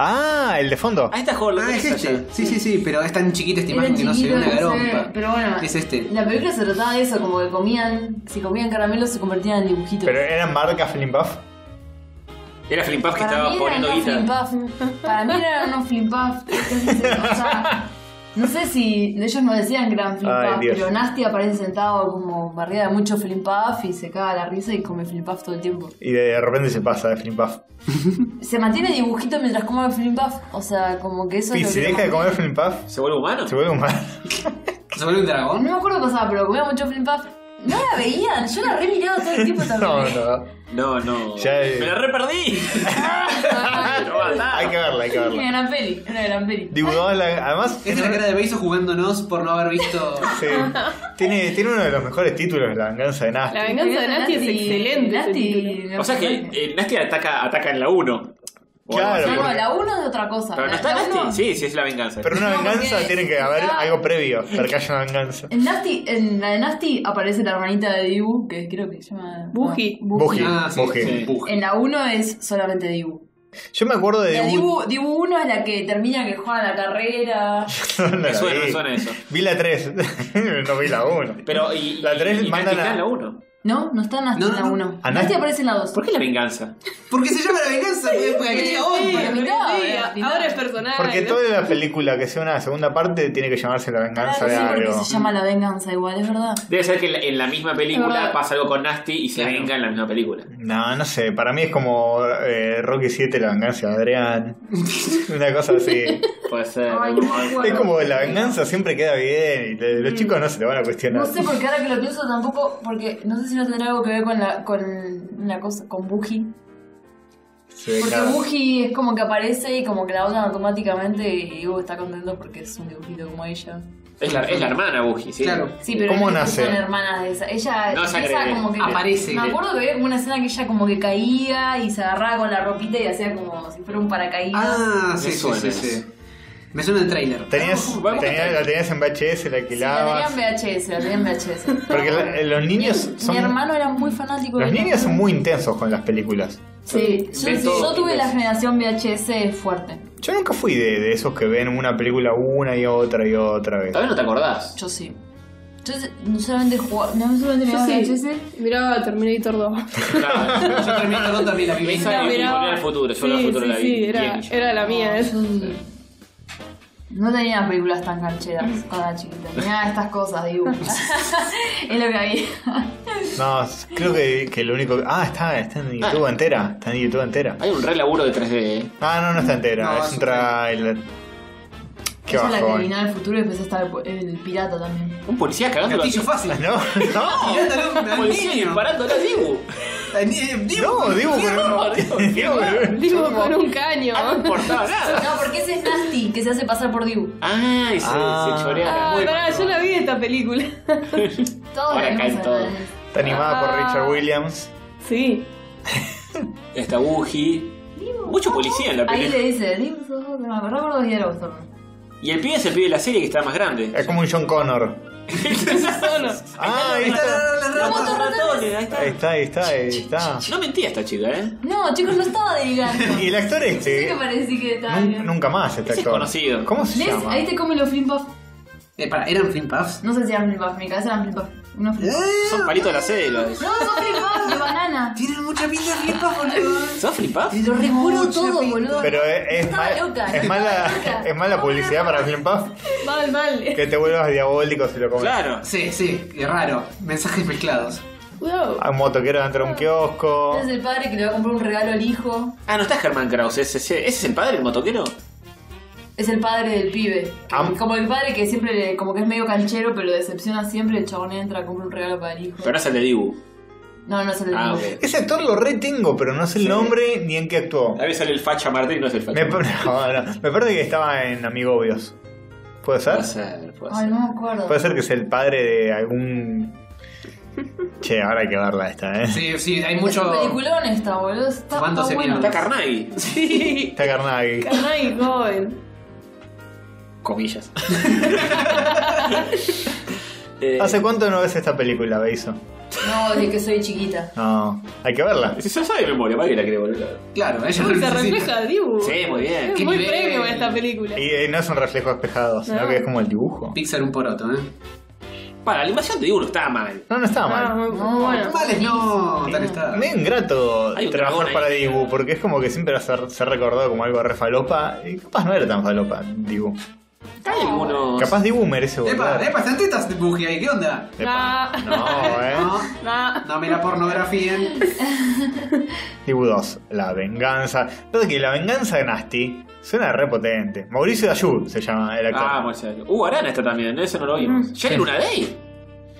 Ah, el de fondo. Ahí está Jorge. Ah, es este. Sí, sí, sí, pero es tan chiquita esta imagen Era que no se ve chiquito, una no sé, garompa. pero bueno. Es este. La película se trataba de eso, como que comían, si comían caramelos se convertían en dibujitos. Pero eran marcas Flim Puff. Era Flimpaf que Para estaba mí eran poniendo unos guita. flimpuff. Para mí eran unos flimpuff. O sea, no sé si ellos no decían que eran Ay, flimpuff, Dios. pero Nasty aparece sentado como barriga de mucho flimpuff y se caga la risa y come flimpuff todo el tiempo. Y de repente se pasa de Flim Puff. Se mantiene dibujito mientras come flimpuff. O sea, como que eso Y es lo si que deja de comer Flim Puff, ¿Se vuelve humano? se vuelve humano. ¿Se vuelve un No dragón? me acuerdo qué pasaba, pero comía mucho flimpuff. No la veían, yo la re miraba todo el tiempo también. No, no. No, no. Ya Me la re perdí. Hay que verla, hay que Una verla. gran peli, una gran peli. La- además, Es la cara de Beiso jugándonos por no haber visto. sí, tiene, tiene uno de los mejores títulos, La venganza de Nasty. La venganza de Nasty es excelente. ese Nasty, título. O sea que eh, Nasty ataca, ataca en la 1. Claro, No, no, la 1 es otra cosa. Pero no está la Nasty. uno- Sí, sí, es la venganza. Pero una No, venganza porque tiene que haber está- algo previo para que haya una venganza. En, Nasty, en la de Nasty aparece la hermanita de Dibu, que creo que se llama. Buji. Buji. Ah, sí, Buji. sí. En la 1 es solamente Dibu. Yo me acuerdo de La Dibu. Dibu, Dibu 1 es la que termina que juega la carrera. No Me suena, me suena eso. Vi la 3, no vi la 1. Pero, ¿y, La tres y, y mandan Nasty está a- la 1? No, no está Nasty No, en la no, no. 1. ¿A Nasty aparece en la 2. ¿Por qué la venganza? Porque se llama la venganza, porque porque sí, porque sí, mirá, sí, mirá, mirá. ahora es personal. Porque ¿no? toda la película que sea una segunda parte tiene que llamarse La venganza Claro, sí, de porque algo. se llama La Venganza igual, es verdad. Debe ser que en la, en la misma Es película verdad. pasa algo con Nasty y se Claro. venga en la misma película. No, no sé, para mí es como eh, Rocky 7, La venganza de Adrián. una cosa así. Puede ser. Ay, no. Es como la venganza siempre queda bien y los chicos no se le van a cuestionar. No sé, porque ahora que lo pienso tampoco, porque no sé si no tendrá algo que ver con la, con la cosa, con Buji. Porque cada- Buji es como que aparece y como que la votan automáticamente y Hugo está contento porque es un dibujito como ella. Es la, es la hermana Buji, ¿sí? Claro. Sí, pero ¿Cómo nace? son hermanas de esa. Ella No, esa sangre como que aparece. Me acuerdo que había como una escena que ella como que caía y se agarraba con la ropita y hacía como si fuera un paracaídas. Ah, sí, sí, sí, sí. Me suena el trailer. Tenías, Uh, vamos. tenías- la tenías en VHS, la Sí, la alquilabas. tenía en VHS, la tenía en VHS. Porque la- los niños mi, son. mi hermano era muy fanático Los de niños son muy intensos con las películas. Sí, yo, yo tuve la generación VHS fuerte. Yo nunca fui de, de esos que ven una película una y otra y otra vez. Tal vez no te acordás. Yo sí. Yo no solamente jugaba, no solamente miraba sí. VHS, Miraba Terminator 2. Claro. Yo Terminator también la vi. Y miraba- al futuro. Yo Sí, futuro sí, la vi. sí, era, era la mía. esa. No tenía películas tan cancheras cuando era chiquita. Tenía estas cosas, digo. es lo que había. No, creo que, que lo único. Ah, está, está en YouTube entera. Está en YouTube entera. Hay un re laburo de 3D, ¿eh? Ah, no, no está entera. No, es es un un trailer. Qué Esa es la que bajón. adivinaba el futuro y después estaba el, el pirata también. Un policía cagando Gatillo fácil. No, no. Un- Policía disparando a la Dibu. Dibu. No, que Digo que- Digo, con un caño. Ah, no importaba nada. No, porque ese es Nasty, que se hace pasar por Dibu. Ah, y se, Ah. se chorea. Ah, Muy pará, yo la vi esta película. Todos Ahora la caen en todos. la- Está animada por Ah. Richard Williams. Sí. Está Buji. Mucho policía en la Ahí le película. dice, Dibu, me recuerdo los diálogos. Y el pibe es el pibe de la serie que está más grande. Es como un John Connor. Solo. Ah, ahí está. Los ratones, ahí está. Ahí está, ahí está, ahí está. No mentía esta chica, ¿eh? No, chicos, no estaba delirando. Y el actor Sí este. que parecía que estaba nun- bien. nunca más este Ese es actor. conocido. ¿Cómo se ¿Ves? llama? Ahí te comen los flip puff. Eh, para, ¿eran Flip Puffs? No sé si eran flip puff, mi cabeza eran flip puff. Unos puff. Son palitos de la célula. No, son flip puff de banana. Tienen mucha pinta de Flip Puff, boludo. ¿Son flipás? Lo recuerdo todo, pinta. boludo. Pero es, es, mal- loca, es mala, es mala publicidad para Puff Mal, mal. que te vuelvas diabólico si lo comes. Claro. Sí, sí, qué raro. Mensajes mezclados. Cuidado. Hay un motoquero dentro de un kiosco. Este es el padre que le va a comprar un regalo al hijo. Ah, no está Germán Kraus. ¿Ese, ese, ese es el padre, el motoquero? Es el padre del pibe. Am- Como el padre que siempre, le- como que es medio canchero, pero decepciona siempre. El chabón entra, compra un regalo para el hijo. Pero no es el de Dibu. No, no es el del Ah, ok. Ese actor lo retengo, pero no sé el nombre ni en qué actuó. A veces sale el facha Martín y no es el facha. Me, no, no, me parece que estaba en Amigobios. ¿Puede ser? Puede ser, puede Ay, ser. no me acuerdo. Puede ser que sea el padre de algún. Che, ahora hay que verla esta, ¿eh? Sí, sí, hay Es mucho. un peliculón esta, boludo. Está, está bueno. Está Carnaghi. Sí. Está Carnaghi. Carnay joven. Comillas. Eh, ¿Hace cuánto no ves esta película, Beiso? No, desde que soy chiquita. No, hay que verla. Si se sabe de memoria, ¿para qué la quiere volver a ver? Claro, ella no Uy, se refleja el Dibu. Sí, muy bien. Es Qué muy nivel. premium esta película. Y eh, no es un reflejo espejado, sino No. que es como el dibujo. Pixar un poroto, ¿eh? Para, la animación de Dibu no estaba mal. No, no estaba Ah, mal. No, muy bueno. Males no, tal está. Medio ingrato Hay un trabajar para. Dibu, porque es como que siempre va a ser, ser recordado como algo re falopa. Y capaz no era tan falopa, Dibu. Hay algunos. Capaz Dibu merece Epa, volver. epa, están tetas de Buji ahí, ¿qué onda? Epa. Nah. No, eh. No, Nah. no me la pornografíen. Dibu 2, La Venganza. Pasa que La Venganza de Nasty suena re potente. Mauricio Dayud se llama el actor. Ah, muy serio. Uh, Arana está también, ese no lo vimos. ¿Ya en una day?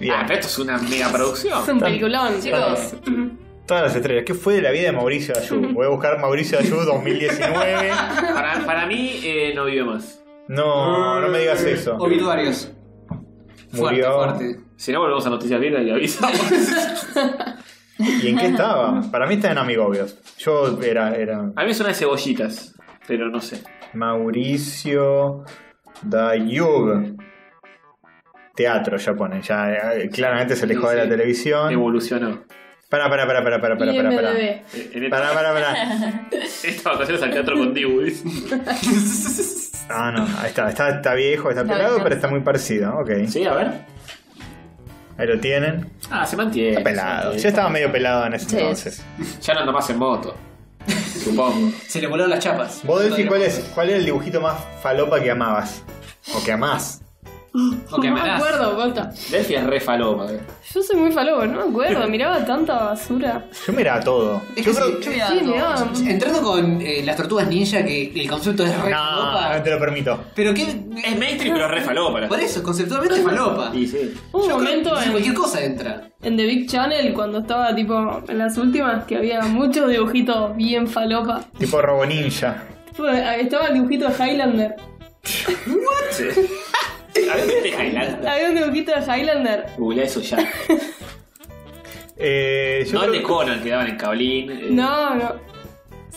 Bien. Ah, pero esto es una mega producción. Es un peliculón, chicos. Todas las estrellas. ¿Qué fue de la vida de Mauricio Dayud? Voy a buscar Mauricio Dayud 2019. Para, para mí, eh, no vive más. No, no me digas eso. Obituarios. Fuerte, Murió. fuerte. Si no, volvemos a Noticias Viejas y avisamos. ¿Y en qué estaba? Para mí está en Amigobios. Yo era, era A mí suena de cebollitas, pero no sé. Mauricio Dayug. Teatro ya ponen, ya eh, claramente se alejó Sí, de la sí. televisión. Evolucionó. Para, para, para, para, para, para, para, para. IMDb. Eh, En esta, Para, para, para. esta al teatro con Dibu. dice. Ah, no, ahí está, está, está viejo, está La pelado, pero está muy parecido, ok. Sí, a ver. Ahí lo tienen. Ah, se mantiene. Está pelado. Ya estaba medio pelado en ese Sí. entonces. Ya no anda más en moto. Supongo. Se le volaron las chapas. Vos, Delphi, ¿cuál, es, ¿cuál era el dibujito más falopa que amabas? O que amás. No me acuerdo, posta. Delphi es re falopa. eh. Yo soy muy falopa, no me acuerdo. Miraba tanta basura. Yo miraba todo. Es Yo que creo sí, Yo miraba Sí, todo. miraba. Entrando con eh, las tortugas ninja, que el concepto es re No, falopa. no te lo permito. Pero que. Es mainstream, pero es re falopa. la- Por eso, conceptualmente es falopa. Sí. Hubo un Yo creo momento que en, cualquier cosa entra. en The Big Channel cuando estaba tipo en las últimas que había muchos dibujitos bien falopa. Tipo Robo Ninja. Estaba el dibujito de Highlander. Sí. A ver, vete Highlander. Había un dibujito de Highlander. Googlea eso ya. Eh, yo No el creo de Conan que daban en Cablín. eh. No, no.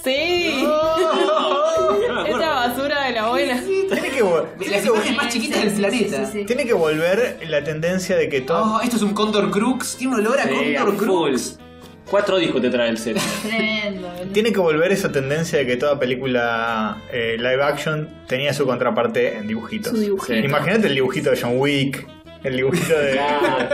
Sí. No, no me acuerdo. Esta basura de la buena. Tiene que, vol- tiene Las que vol- imágenes más chiquitas del planeta. Sí, sí, sí. tiene que volver la tendencia de que todo. Oh, esto es un Condor Crux. Tiene un olor a Sí, a Condor full. Crux. Cuatro discos te trae el set. Tremendo. boludo. Tiene que volver esa tendencia de que toda película eh, live action tenía su contraparte en dibujitos. Su dibujito. Imagínate el dibujito de John Wick, el dibujito de.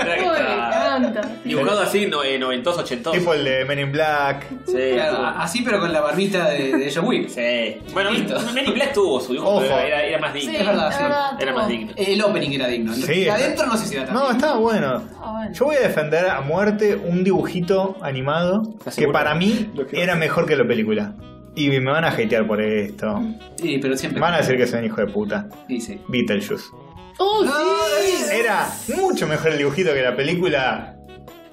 Me encanta. Dibujado así, no, eh, noventosos, ochentosos. tipo el de Men in Black. Sí, Claro, así pero con la barbita de, de John Wick. Sí. Bueno, Listo. Men in Black tuvo su dibujo, Ojo. pero era, era más Sí, digno. Es verdad, sí. verdad. Era más digno. El opening era digno. Sí, Adentro no sé si era tan No, digno. estaba bueno. Ah, bueno. Yo voy a defender a muerte un dibujito animado ¿Estás que seguro? para mí Lo que era mejor que la película. Y me van a hatear por esto. Sí, pero siempre. Van a decir que soy un hijo de puta. Sí, sí. Beetlejuice. Oh, sí. Era mucho mejor el dibujito que la película.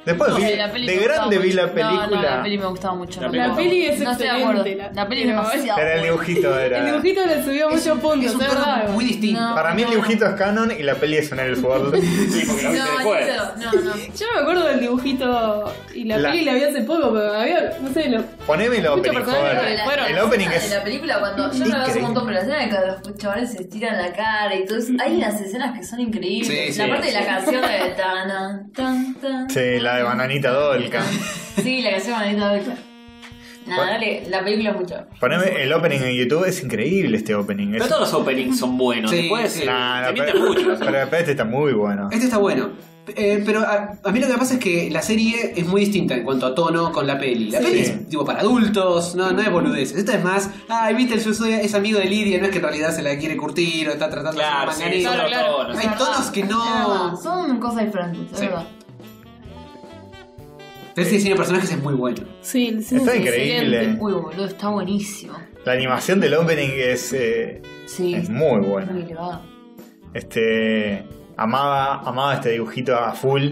Después No, vi- la peli de grande vi la No, no, película. la peli me gustaba mucho. La La peli es No estoy de acuerdo. excelente. La peli es pero demasiado. Era el dibujito, El era. dibujito le subió muchos puntos, Es es un verdad. muy distinto. No. Para mí el dibujito es canon y la peli es en el Sword. Sí, porque lo viste No, después. no, no. Yo me acuerdo del dibujito y la, La- peli la vi hace poco, pero había, no sé, lo, Poneme el opening, La- El opening es. de la película cuando yo no la veo hace un montón pero la escena de que los chavales se tiran la cara y todo eso, hay unas escenas que son increíbles Sí, sí, la parte de la canción de tan tan tan Sí, la de Bananita Dolca. sí la canción de Manita Dolca nada dale la película es mucho Poneme el opening en YouTube, es increíble este opening. Pero Es... todos los openings son buenos. Sí, Después sí. Nah, no, pero, mucho. los pero este está muy bueno. Este está bueno. Eh, pero a, a mí lo que me pasa es que la serie es muy distinta en cuanto a tono con la peli. La Sí. peli es tipo para adultos, no, no es boludeces. Esta es más, ay, viste, yo soy, es amigo de Lidia, no es que en realidad se la quiere curtir o está tratando Claro, de sí, hacer manganeta. otros claro. tonos. Hay tonos que no. son cosas diferentes es Sí. verdad Pero ese diseño de personajes es muy bueno. Sí, el cine Está es increíble. excelente. uy boludo está buenísimo La animación del opening es, eh, sí es muy muy buena. elevada Este. Amaba, amaba este dibujito a full.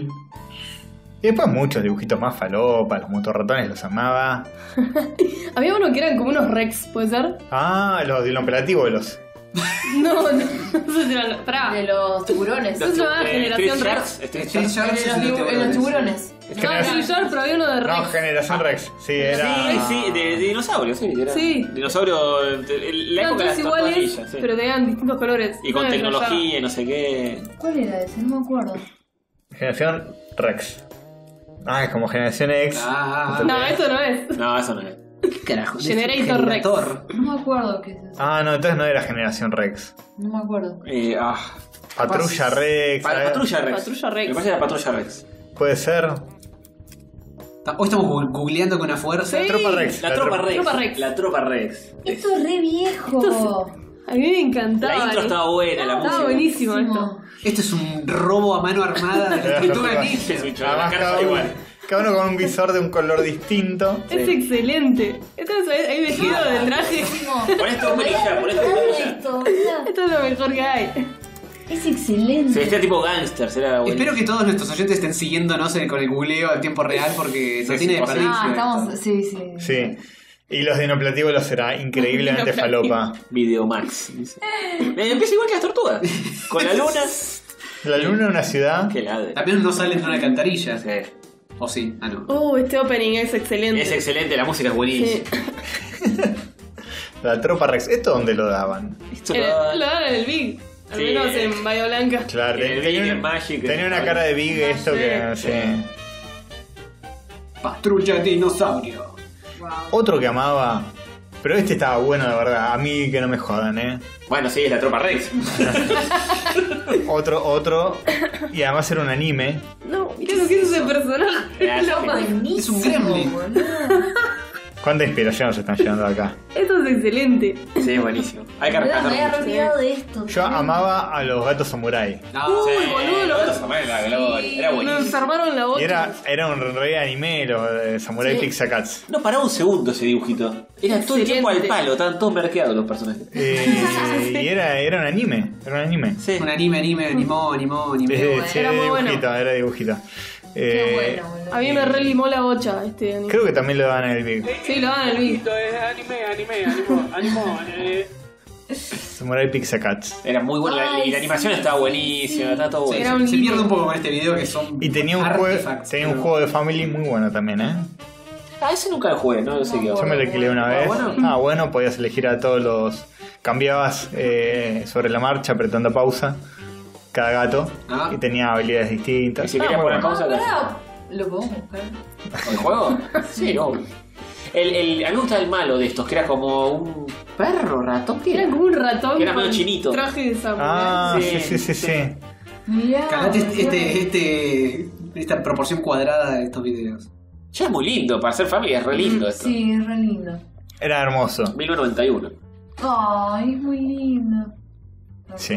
Y después muchos dibujitos más falopa, los motorratones los amaba. Había uno que eran como unos Rex, ¿puede ser? Ah, los del operativo de los. No, no, si eran. Pará. de los tiburones Eso se llama Eh, Generación Street Rex. Sharks, Street Sharks. De es los, de tiburones. No, sí, pero había uno de Rex. No, Generación Rex. Sí, Sí, era. sí, de, de dinosaurio, sí. Era Sí. Dinosaurio, de- la época de las iguales, sí. pero tenían distintos colores. Y con No tecnología y no sé qué. ¿cuál era ese? no me acuerdo Generación Rex. Ah, es como Generación X. Ah. No, esto no es. No, eso no es. ¿Qué carajo? Generator Rex. No me acuerdo qué es eso Ah, no, entonces no era Generación Rex. no me acuerdo Eh, ah, Patrulla Rex. pa-. Patrulla Rex. Patrulla Rex. Me parece que era Patrulla Rex. Puede ser. Hoy estamos gu- googleando con una fuerza. Sí. Tropa Rex. La, tropa Rex. Tropa Rex. La tropa Rex. esto es re viejo A mí me encantaba. La intro ¿eh? estaba buena, la Estaba música. buenísimo esto. Este es un robo a mano armada de la tortuga ninja. Además, la cara cada está uno, igual. Cada uno con un visor de un color distinto. Es excelente. Esto es ahí vestido de traje. Pon esto amarilla, pon esto amarilla. Esto, es lo mejor que hay. Es excelente. Se vestía tipo gangsters, era bueno. Espero que todos nuestros oyentes estén siguiéndonos en- con el googleo al tiempo real porque no Sí, tiene sí, desperdicio. Ah, estamos. Sí, sí. Sí. Y los dinoplatíbulos será increíblemente falopa. Videomax. dice. Eh, Empieza igual que las tortugas. Con la luna. La luna en una ciudad. Qué ladre. Menos no salen de una alcantarilla. Sí. O sí, ah no. Oh, este opening es excelente. Es excelente, la música es Sí. buenísima. La tropa Rex. ¿Esto dónde lo daban? Esto Eh, lo- dan en el Big. Al Sí. menos en Bahía Blanca. Claro, En el tenía, Big, en una- Magic, tenía en- una cara de Big esto que. Sí. sí. Patrulla dinosaurio. Wow. Otro que amaba Pero este estaba bueno, de verdad. A mí que no me jodan, ¿eh? Bueno, sí, es la tropa Rex. Otro, otro. Y además era un anime. No, que es ese personaje. Es un gremlin. ¿Cuánta inspiración se están llevando acá? Esto es excelente. Sí, buenísimo. Hay que Boludo, me había rescatar mucho. olvidado de esto. Yo amaba a los gatos samurai. No, Uy, Sí, boludo, lo- Gatos Samurai era la gloria. Era Nos buenísimo. enfermaron la boca. Y era, era un re anime, los de Samurai Sí. Pixacats. No paraba un segundo ese dibujito. Era todo el tiempo al Excelente. palo, estaban todos merqueados los personajes. Eh, y era, era un anime. Era un anime. Sí. un anime, anime, animó, animó, animó. Eh, sí, Era muy bueno. dibujito, era dibujito. Qué Eh, bueno. A mí me relimó la bocha este anime. Creo que también lo dan en el Big. Sí, lo dan en el. Esto es anime, anime, animo, animo, eh. Samurai Pixacats. Era muy buena. la- Ay, y la animación sí, estaba sí. buenísima, estaba todo Sí, bueno. Era se, un se libro. pierde un poco con este video que son. Y tenía un, juego, tenía un pero- juego de Family muy bueno también, ¿eh? Ah, ese nunca lo jugué, no, sé qué Yo me lo alquilé una Ah, vez. bueno. Ah, bueno, podías elegir a todos los. Cambiabas eh, sobre la marcha apretando pausa cada gato Ah. y tenía habilidades distintas. Y si Ah, querías muy poner bueno. pausa, ¿qué hacías? Pará, ¿Lo podemos buscar? ¿El juego? Sí, obvio. El, el, a mí me gusta el malo de estos, que era como un perro, ratón. ¿qué Era era? como un ratón Que era con medio chinito. traje de samurai. Ah, sí, Sí, sí, sí, sí. Mirá. Calate este, este, este- esta proporción cuadrada de estos videos. Ya es muy lindo, para ser familia es re lindo esto. Sí, es re lindo. Era hermoso. 1991. Ay, es muy lindo. Sí.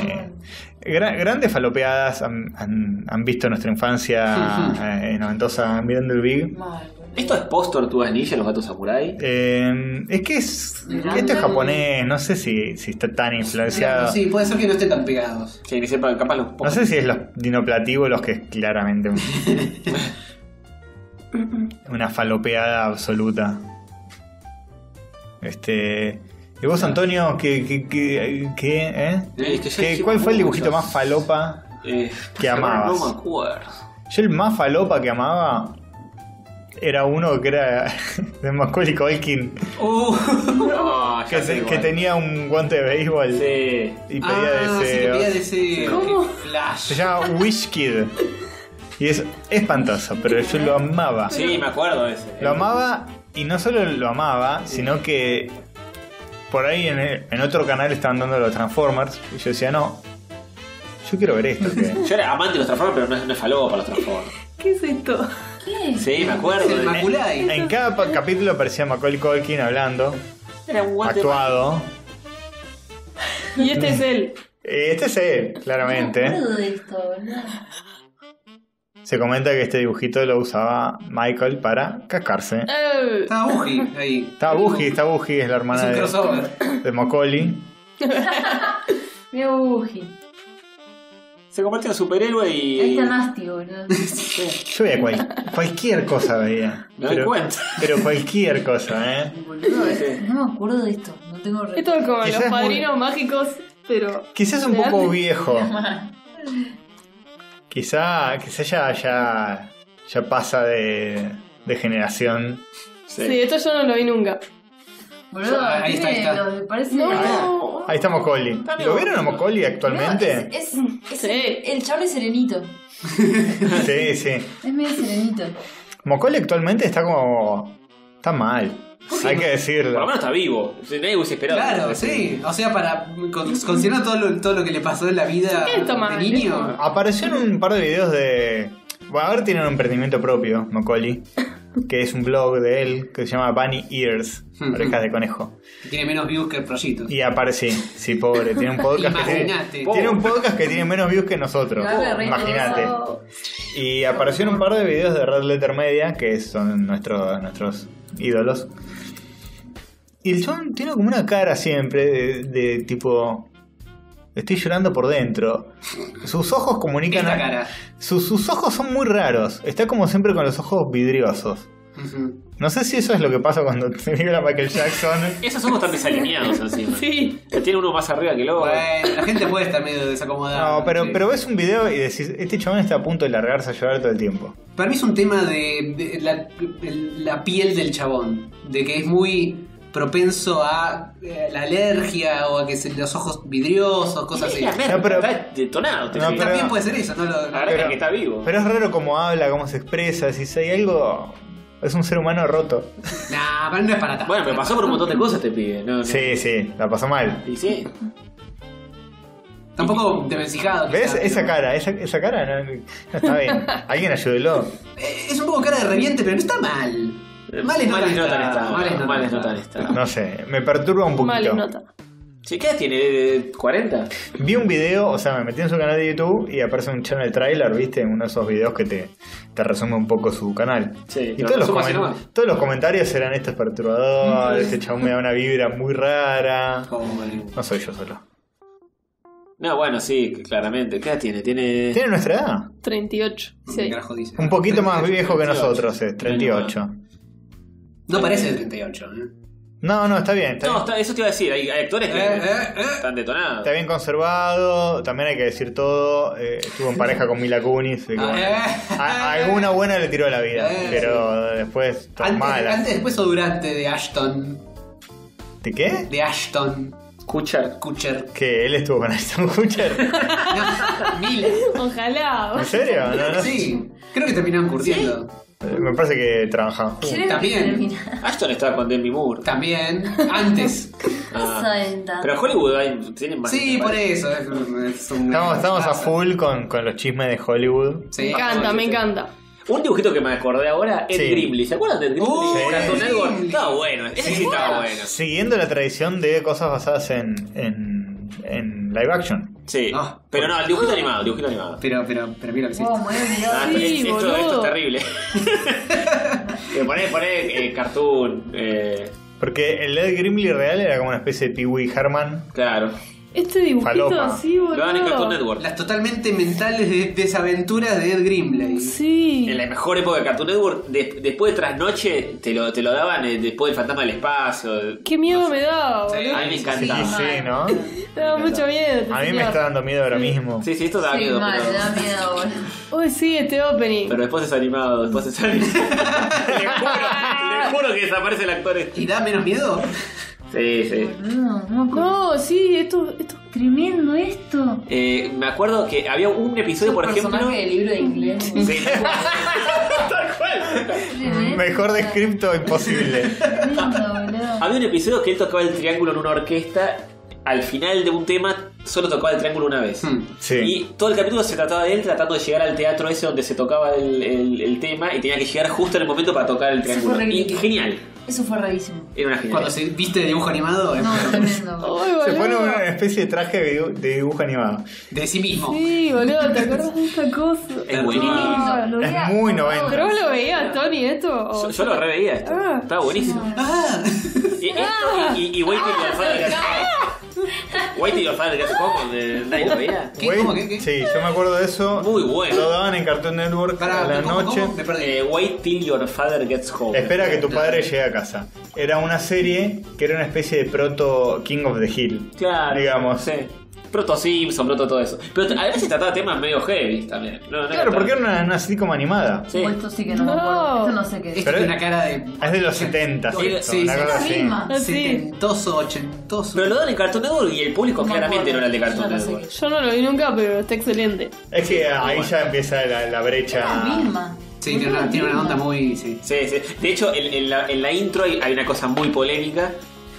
Gra- grandes falopeadas han, han- han visto nuestra infancia eh, noventosa mirando el Big. ¿Esto es post Tortugas Ninja, los gatos samurai? Eh, es que es, Grande. esto es japonés, no sé si, si está tan influenciado. Sí, puede ser que no estén tan pegados. Sí, ni sepa, capaz los No sé si es los dinoplativos los que es claramente un- una falopeada absoluta. Este. ¿Y vos, Antonio, qué, qué, qué, qué, eh? Es que ya ¿Qué- dijimos ¿Cuál fue el dibujito más falopa? Eh, que amabas? No me acuerdo. Yo el más falopa que amaba era uno que era de Macaulay Culkin, Uh, No, ya que, te- que tenía un guante de béisbol Sí. y pedía ah, sí, deseos. pedía deseo. ¿Cómo? Flash. Se llama Wish Kid. Y es espantoso, pero yo lo amaba. Sí, me acuerdo de ese. Lo amaba y no solo lo amaba, sino que por ahí en, el- en otro canal estaban dando los Transformers y yo decía, no, yo quiero ver esto. que- Yo era amante de los Transformers, pero no es, no es falopa para los Transformers. ¿Qué es esto? ¿Qué? Sí, me acuerdo. Es el Maculay. En cada pa- capítulo aparecía Macaulay Culkin hablando, Era un guante actuado. Y este es él. Este es él, No claramente. me acuerdo de esto, boludo. Se comenta que este dibujito lo usaba Michael para cascarse. Eh, Estaba Buji ahí. Está Buji, está Buji, es la Es hermana un de, de Macaulay. Mira Buji. Se convirtió en superhéroe y. Ahí está Nasty, boludo. Yo veía cual- cualquier cosa veía. Me doy pero, cuenta. pero cualquier cosa, ¿eh? Boludo, no me acuerdo de esto. No tengo re- esto es como Quizás los muy- padrinos mágicos, pero. Quizás un poco viejo. Quizá, quizá ya, ya, ya pasa de, de generación. Sí. esto yo no lo vi nunca. Boludo, Ahí está, ahí está. lo- parece. No. Ahí está Macaulay. ¿Lo vieron a Macaulay actualmente? Es, es, es Sí. el, chabón es serenito. Sí, sí. Es medio serenito. Macaulay actualmente está como... Está mal. Hay que Por lo decirlo. menos está vivo. Nadie hubiese esperado. Claro, sí. O sea, para con- considerando todo lo, todo lo que le pasó en la vida ¿Qué de mal? niño. Apareció en un par de videos de... Bueno, ahora tiene un emprendimiento propio, Macaulay. Que es un blog de él que se llama Bunny Ears. Orejas de conejo. Tiene menos views que el proyito. Y aparece, sí, pobre. Tiene un podcast que tiene, un podcast que tiene menos views que nosotros. Claro, Imagínate. Y apareció en un par de videos de Red Letter Media, que son nuestros nuestros ídolos. Y el chabón tiene como una cara siempre de, de tipo. Estoy llorando por dentro. Sus ojos comunican. Esta cara. Sus, sus ojos son muy raros. Está como siempre con los ojos vidriosos. No sé si eso es lo que pasa cuando te mira a Michael Jackson. Esos ojos están desalineados encima. Sí. Tiene uno más arriba que el otro. Bueno, la gente puede estar medio desacomodada. No, pero, sí. pero ves un video y decís, este chabón está a punto de largarse a llorar todo el tiempo. Para mí es un tema de, de la, el- la piel del chabón. De que es muy propenso a eh, la alergia o a que se, los ojos vidriosos, cosas así. No, pero- está detonado. te No, pero- También puede ser eso, ¿no? Lo- La es que está vivo. Pero es raro cómo habla, cómo se expresa, si hay algo Es un ser humano roto. Nah, pero no es para tanto. Bueno, pero pasó por un montón de cosas este pibe. No, no. Sí, sí, la pasó mal. Y sí. Tampoco devencijado. ¿Ves? quizá, Esa pero- cara, esa, esa cara no, no está bien. Alguien ayúdelo. Eh, Es un poco cara de reviente, pero no está mal. Males no Males tan está, males Males no está. tan está. No sé, me perturba un Mal poquito. nota. Sí, ¿qué edad tiene? ¿De ¿40? Vi un video, o sea, me metí en su canal de YouTube y aparece un channel trailer, ¿viste? Uno de esos videos que te, te resume un poco su canal. Sí, y todos los, todos comentarios eran esto es perturbador, este chabón me da una vibra muy rara. No soy yo solo. No, bueno, sí, claramente. ¿Qué edad tiene? Tiene. Tiene nuestra edad. 38. ¿Qué Sí. Un poquito más viejo que 38. nosotros, es 38. No parece de 38, ¿eh? No, no, está bien. Está, No, bien. está- eso te iba a decir. Hay, hay actores que Eh, eh, eh. están detonados. Está bien conservado, también hay que decir todo. eh, estuvo en pareja con Mila Kunis. que, Ah, bueno, eh. a- alguna buena le tiró la vida, Eh, pero después todas Antes, malas. antes, después o durante de Ashton. ¿De qué? De Ashton Escuchar. Kutcher. Que él estuvo con Ashton Kutcher. No, Mila. Ojalá. ¿En serio? No, no. Sí, creo que terminaron curtiendo. Me parece que. Creo que También. Ashton estaba con Demi Moore. También, antes. Ah. Pero Hollywood hay, tienen más. Sí, por eso. Es, es un- Estamos, estamos a full con, con los chismes de Hollywood. Sí. Me encanta, me encanta. Un dibujito que me acordé ahora, Ed Sí. Grimley. ¿Se acuerdan de Ed Grimley? Uh, sí. Estaba bueno. Ese sí, estaba bueno. Siguiendo la tradición de cosas basadas en, en, en live action. Sí. Ah. Pero no, el dibujito animado, el dibujito animado. Pero, pero, pero mira lo que hiciste. Oh. Ah, Sí, esto, esto, boludo. esto es terrible. Eh, poné, poné eh, cartoon. Eh, Porque el Ed Grimley real era como una especie de Pee Wee Herman. claro. Este dibujito Falopa. así, Lo dan en Cartoon boludo. Network. Las totalmente mentales de- desaventuras de Ed Grimley. Sí. En la mejor época de Cartoon Network, de- después de Trasnoche, te lo, te lo daban eh, después del Fantasma del Espacio. Qué miedo me da, Sí, boludo. A mí me Sí, encantaba. sí, ¿no? Me da mucho miedo. A mí me está dando miedo ahora mismo. Sí, sí, esto da Sí, miedo. mal, pero, me da miedo, boludo. Uy, sí, este opening. pero después es animado, después es animado. le, juro, le juro que desaparece el actor este. ¿Y da menos miedo? Sí, sí. No, no sí, esto, esto. Tremendo esto. Eh, me acuerdo que había un episodio, por ejemplo. personaje del libro de inglés. Sí, tal cual. Mejor descripto imposible. Tremendo, boludo. Había un episodio que él tocaba el triángulo en una orquesta. Al final de un tema, solo tocaba el triángulo una vez. Hmm. Sí. Y todo el capítulo se trataba de él tratando de llegar al teatro ese donde se tocaba el, el- el tema y tenía que llegar justo en el momento para tocar el triángulo. Y genial. Eso fue rarísimo. Era una. Cuando se viste de dibujo animado, es No, tremendo. Ay, Se pone una especie de traje de dibu- de dibujo animado. de sí mismo. Sí, boludo, ¿te acuerdas de esta cosa? Es buenísimo. Ah, Lo Es veía- muy no, 90. ¿Pero vos lo veías, Tony, esto? Yo, O- yo lo reveía esto. Ah. Estaba buenísimo. Ah, Y, esto y, y, y Till Till Your Father Gets Home. de- ¿Nadie lo veía? ¿Qué? ¿Cómo? ¿Qué? ¿Qué? Sí, yo me acuerdo de eso. Muy bueno. Lo daban en Cartoon Network Pará, a la ¿cómo, noche. cómo? Me perdí. Eh, Wait Till Your Father Gets Home. Espera que tu padre llegue a casa. Era una serie que era una especie de proto King of the Hill. Claro. Digamos. Sí. Proto Simpson, proto todo eso. Pero a veces trataba temas medio heavy también. No, no Claro, porque era una, una sitcom animada. Sí. O esto sí que no, me acuerdo. Esto no sé qué es. Pero- tiene una cara de. Es de los 70, Sí, esto, sí, una sí. cosa La así. misma. Sí. Setentoso, ochentoso. Pero lo dan en Cartoon Network y el público No me claramente no era el de Cartoon Yo Network. Yo no lo vi nunca, pero está excelente. Es que ahí ya empieza la, la La brecha. misma. Sí, tiene una, tiene una onda muy. Sí. Sí, sí. De hecho, en, en la, en la intro hay, hay una cosa muy polémica.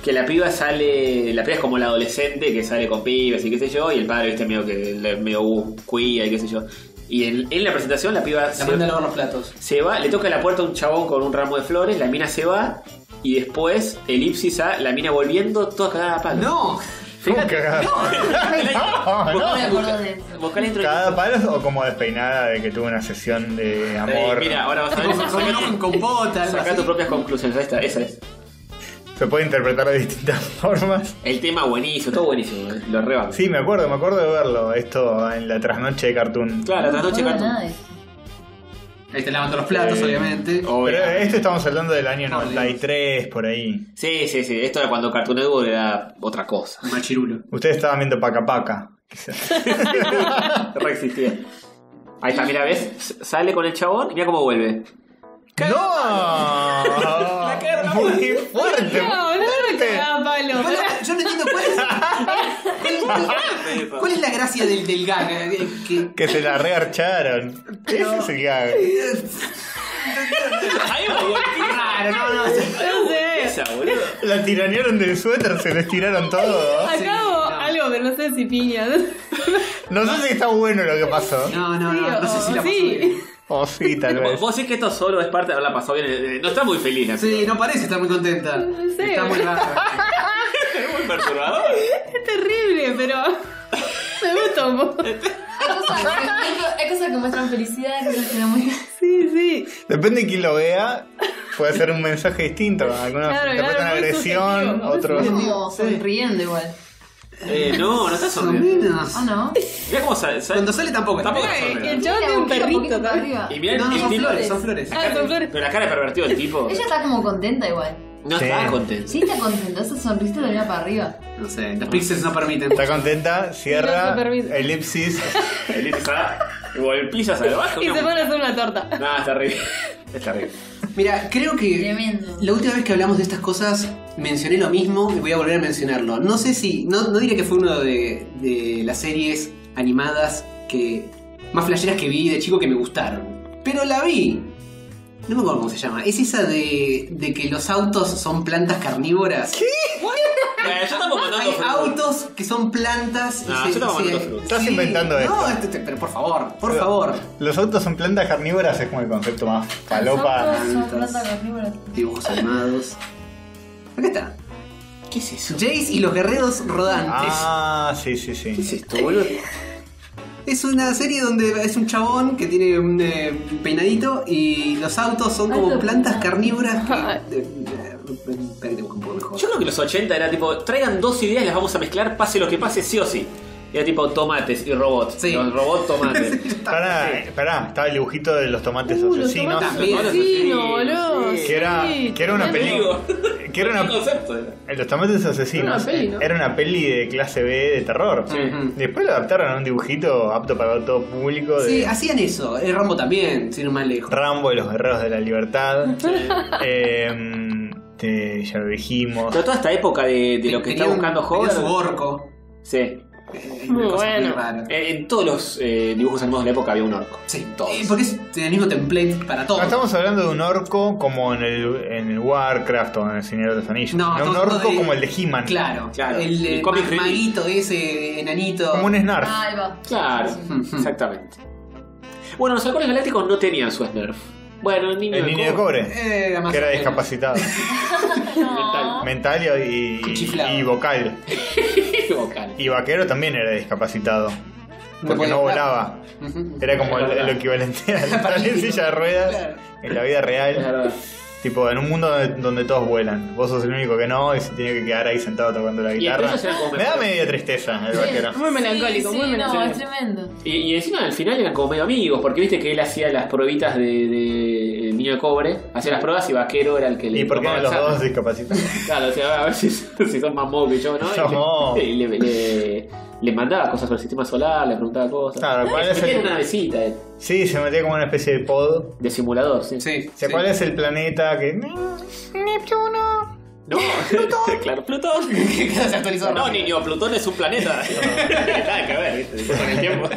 Que la piba sale. La piba es como la adolescente que sale con pibes y qué sé yo. Y el padre, viste, medio que medio uh, queer y qué sé yo. Y en, en la presentación la piba La se, manda a lavar los platos. se va, le toca la puerta a un chabón con un ramo de flores. La mina se va. Y después, elipsis a la mina volviendo, toda cagada a palo. ¡No! ¿Cómo cagada? No, No no. me acuerdo de eso. ¿Cada palo o como despeinada de que tuvo una sesión de Eh, amor? mira, ahora vas a ver. Con, con saca- tus propias conclusiones. Ahí está, esa es. Se puede interpretar de distintas formas. El tema buenísimo, todo buenísimo. eh, Lo rebanco. Sí, me acuerdo, me acuerdo de verlo. Esto en la trasnoche de Cartoon. Claro, la trasnoche Cartoon. de eso. Ahí está lavando los platos, Eh, obviamente. Obvio. Pero esto estamos hablando del año No, 93, por ahí. Sí, sí, sí. Esto era cuando Cartoon Network era otra cosa. Machirulo. Ustedes estaban viendo Paca Paca. Re existía. Ahí está, mira, ¿ves? Sale con el chabón y mira cómo vuelve. ¡No! Muy fuerte. No, no, no, cagaba palo. Igual, Yo no entiendo cuál es. ¿Cuál, cuál- cuál es la gracia del, del gag? Eh, Que, Que se la rearcharon. Ese es el gag. Ahí va, boludo. Claro, no, no. No sé. Esa, boludo. La tiranearon del suéter, se les tiraron todo. Acabo algo, pero no sé si piña. No sé si está bueno lo que pasó. No, no, no, no sé si la pasó Sí. bien. O sí, tal Vos vez. vos decís que esto solo es parte de haberla pasado bien. eh, No está muy feliz la Sí, no parece estar muy contenta. No sé. Está muy rara. Es muy perturbador. Es terrible, pero me gusta un poco. Hay cosas, que muestran felicidad, hay cosas que no muestran. Sí, sí. Depende de quién lo vea, puede ser un mensaje distinto. Algunos Claro, interpretan claro, muy agresión, otros. muy sonriendo igual. Eh, no, no está Son sonriendo. menos. Ah, no. Mirá cómo sale. sale- Cuando sale tampoco. Tampoco está. está El chaval tiene un Mira, perrito arriba. Y mirá No, no, el son tipo- flores, son flores. Ah, son flores. Pero la cara de pervertido del tipo. Ella está como contenta igual. No Sí. estaba contento. Sí, está contenta. Esa sonrisa la mira para arriba. No sé, los pixels no permiten. Está contenta, No cierra, permite. elipsis. El está golpiza salvaje. Y una- se pone a hacer una torta. No, es terrible. Es terrible. Mira, creo que Tremendo. la última vez que hablamos de estas cosas mencioné lo mismo y voy a volver a mencionarlo. No sé si, no, no diré que fue uno de, de las series animadas que más flasheras que vi de chico que me gustaron, pero la vi. No me acuerdo cómo se llama. Es esa de, de que los autos son plantas carnívoras. ¿Qué? Eh, yo estamos mandando Hay fruta. autos que son plantas. y No, se- yo se- fruta. Estás inventando esto. No, este- pero por favor, por favor. Los autos son plantas carnívoras, es como el concepto más palopa. Los autos son plantas carnívoras. Dibujos animados. Acá está. ¿Qué es eso? Jace y los guerreros rodantes. Ah, sí, sí, sí. ¿Qué es esto, boludo? Es una serie donde es un chabón que tiene un eh, peinadito y los autos son como plantas carnívoras. que- eh, eh, Un poco mejor. Yo creo que los 80 era tipo, traigan dos ideas las vamos a mezclar, pase lo que pase, sí o sí. Era tipo tomates y robots. Sí. Los robots tomates. Pará, pará, estaba el dibujito de los tomates Uh, los asesinos. tomates También. asesinos, boludo. Sí. Que era, Sí, que era una peli. Que era ¿Qué una. concepto era? eh, Los tomates asesinos. Era una peli, ¿no? Era una peli de clase B de terror. Después lo adaptaron a un dibujito apto para todo público de Sí, hacían eso. El Rambo también, sin ir más lejos. Rambo y los guerreros de la libertad. Eh, te- ya lo dijimos. Pero toda esta época de, de lo que está buscando Hover. su orco. Sí. Eh, Muy bueno. rara. En, en todos los eh, dibujos animados de la época había un orco. Sí, todos. eh, porque es el mismo template para todo. No estamos hablando de un orco como en el, en el Warcraft o en el Señor de los Anillos. No, No, un orco de- como el de He-Man. Claro, Claro. El, El eh, cómic ma- relief. maguito ese, enanito. Como un Snarf. Ah. Claro, exactamente. Bueno, los halcones galácticos no tenían su Snurf. Bueno, el niño, el niño de cobre. Eh, era más Que era menos. discapacitado. mental. mental y, y, Chiflado. y vocal. vocal. Y vaquero también era discapacitado. Porque no volaba. Era como el, el equivalente a estar en silla de ruedas Claro. en la vida real. verdad. Tipo, en un mundo donde, donde todos vuelan. Vos sos el único que no y se tiene que quedar ahí sentado tocando la guitarra. Me da media tristeza el vaquero. Muy melancólico, Sí, muy sí, no, melancólico. es tremendo. Y, y encima al final eran como medio amigos, porque viste que él hacía las pruebitas de, de niño de cobre, hacía las pruebas y Vaquero era el que le ¿Y por qué tomaba eran los dos discapacitados? Claro, o sea, a ver si, si son más mobos que yo, ¿no? Somos. Y le, le, le mandaba cosas sobre el sistema solar, le preguntaba cosas. Claro, ¿cuál es el- una navecita eh, Sí, se metía como una especie de pod. de simulador, sí. Sí. O sea, sí. ¿cuál es el planeta que.? Neptuno. No, claro, Plutón. Se actualizó No, rápido. niño, Plutón es un planeta. Nada que ver, ¿viste? Con el tiempo.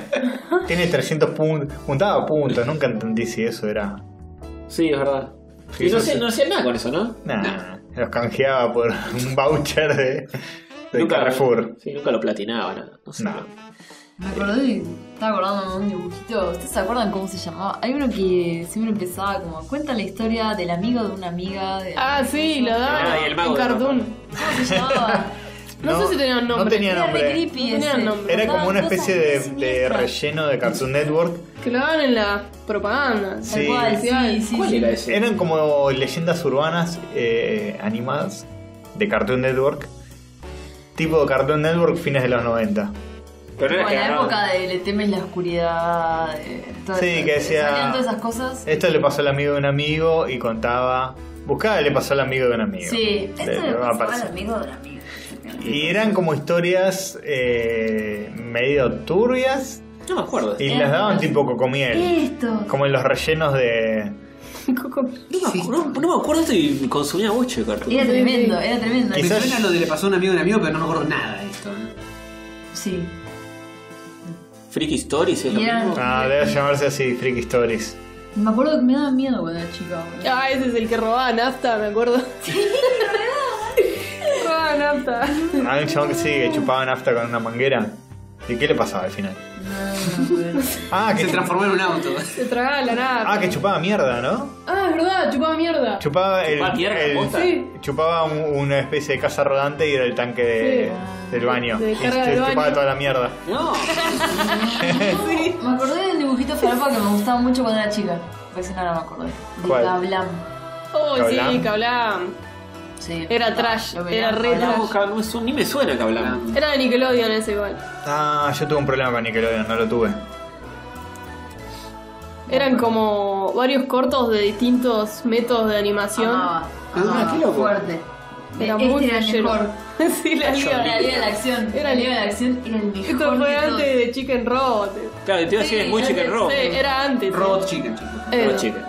Tiene 300 puntos. Juntaba puntos, nunca entendí si eso era. Sí, es verdad. Sí, y no sí. no hacía nada con eso, ¿no? Nah, los canjeaba por un voucher de, de nunca, Carrefour. Sí, nunca lo platinaba, nada. No sé. No. Me acordé, estaba acordando de un dibujito. ¿Ustedes se acuerdan cómo se llamaba? Hay uno que siempre empezaba como cuenta la historia del amigo de una amiga. De Ah, sí, lo daban Ah, y el mago de Cartoon. ¿Cómo se llamaba? No, No, sé si tenían no nombre. tenía Era re nombre. creepy No tenía ese. nombre. Era como una especie de, de relleno de Cartoon Network. Que lo daban en la propaganda. Sí. cual, sí, sí, ¿Cuál sí. era ese? Eran como leyendas urbanas eh, animadas de Cartoon Network. Tipo Cartoon Network fines de los 90. Pero no Como era la época de Le temes la oscuridad. de todo Sí, eso. que decía- todas esas cosas. Esto le pasó al amigo de un amigo y contaba. Buscaba le pasó al amigo de un amigo. Sí, esto le le va a pasaba al amigo de un amigo. Y eran como historias eh, medio turbias No me acuerdo. y las daban tipo cocomiel. Esto. Como en los rellenos de. Coco. No me, acuerdo, no, no me acuerdo esto y consumía mucho de cartoon. Era Sí, tremendo, sí. era tremendo. Me Quizás- suena lo de le pasó a un amigo de un amigo, pero no me acuerdo nada de esto. Sí. Freaky Stories es lo mismo. Ah, debe llamarse así, Freaky Stories. Me acuerdo que me daba miedo cuando era chica. boludo. Ah, ese es el que robaba nafta, me acuerdo. Robaba nafta. Hay un chabón que sí, que chupaba nafta con una manguera. ¿Y qué le pasaba al final? Ah, que, Se transformó en un auto. Se tragaba la nafta. ah, que chupaba mierda, ¿no? Ah, es verdad, chupaba mierda. Chupaba, el, ¿Chupaba mierda, el- posta? Sí. chupaba un- una especie de casa rodante y era el tanque de- del baño. De y carga se del chupaba baño. toda la mierda. No. Sí. Me acordé del dibujito falopa que me gustaba mucho cuando era chica. Recién ahora me acordé. De ¿Cuál? Kablam. Oh, sí. Kablam. Sí. Era trash, Lo veía, era re trash. Cabrón, ni me suena que hablamos. Era de Nickelodeon ese igual. Ah, yo tuve un problema con Nickelodeon, no lo tuve. Eran como varios cortos de distintos métodos de animación. Amaba. Ah, qué loco. Fuerte. Era este muy era el flashero. mejor. sí, la liga. La Liga de la Acción. Era la Liga de la Acción era el mejor. Esto fue de todos. antes de Chicken Robot. Claro, te iba a decir, es muy chicken. Sí, era antes. Robot Chicken, chicos. Eh, Robot chicken.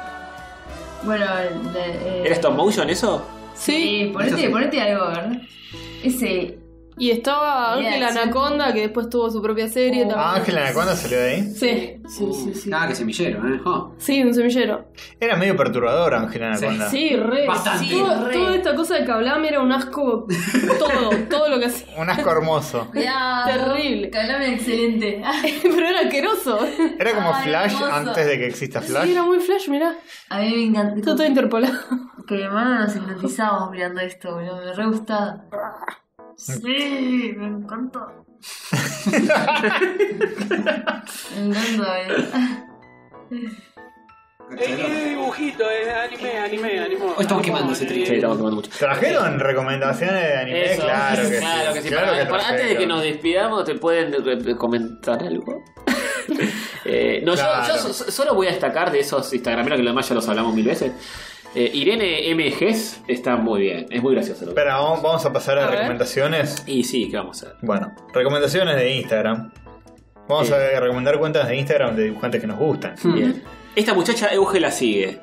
Bueno, el de, eh, ¿Era stop motion eso? Sí, Sí, Eso ponete, sí. ponete algo, ¿verdad? Ese. Y estaba Ángel. Anaconda, que después tuvo su propia serie Oh. también. Ah, Ángel Anaconda salió de ahí. Sí, Sí, sí, sí. Ah, que semillero, ¿eh? Oh. sí, un semillero. Era medio perturbador Ángel Anaconda. Sí, re. Bastante. Sí, todo- re. Toda esta cosa de Kablam era un asco. Todo, todo lo que hacía. Un asco hermoso. Cuidado. Terrible. Kablam excelente. Pero era asqueroso. Era como Ay, Flash hermoso. antes de que exista Flash. Sí, era muy flash, mirá. A mí me encanta. Todo, todo interpolado. Que mi hermano nos hipnotizamos mirando esto, boludo. Me re gustaba. Sí, me encanta. me encanta, eh. Es dibujito, es anime, anime, anime. Hoy estamos quemando ese Sí, triste. estamos quemando mucho. ¿Trajeron recomendaciones de anime? Eso, claro que claro sí. que sí. Claro Para- que para- antes de que nos despidamos, ¿te pueden eh, comentar algo? Eh, no, yo- Claro. yo, so- solo voy a destacar de esos Instagrameros que lo demás ya los hablamos mil veces. Eh, Irene MGs está muy bien, es muy gracioso. lo que- Espera, vamos, vamos a pasar a, A ver. recomendaciones. Y sí, ¿qué vamos a hacer? Bueno, recomendaciones de Instagram. Vamos a recomendar cuentas de Instagram de dibujantes que nos gustan. Bien. Esta muchacha Euge la sigue.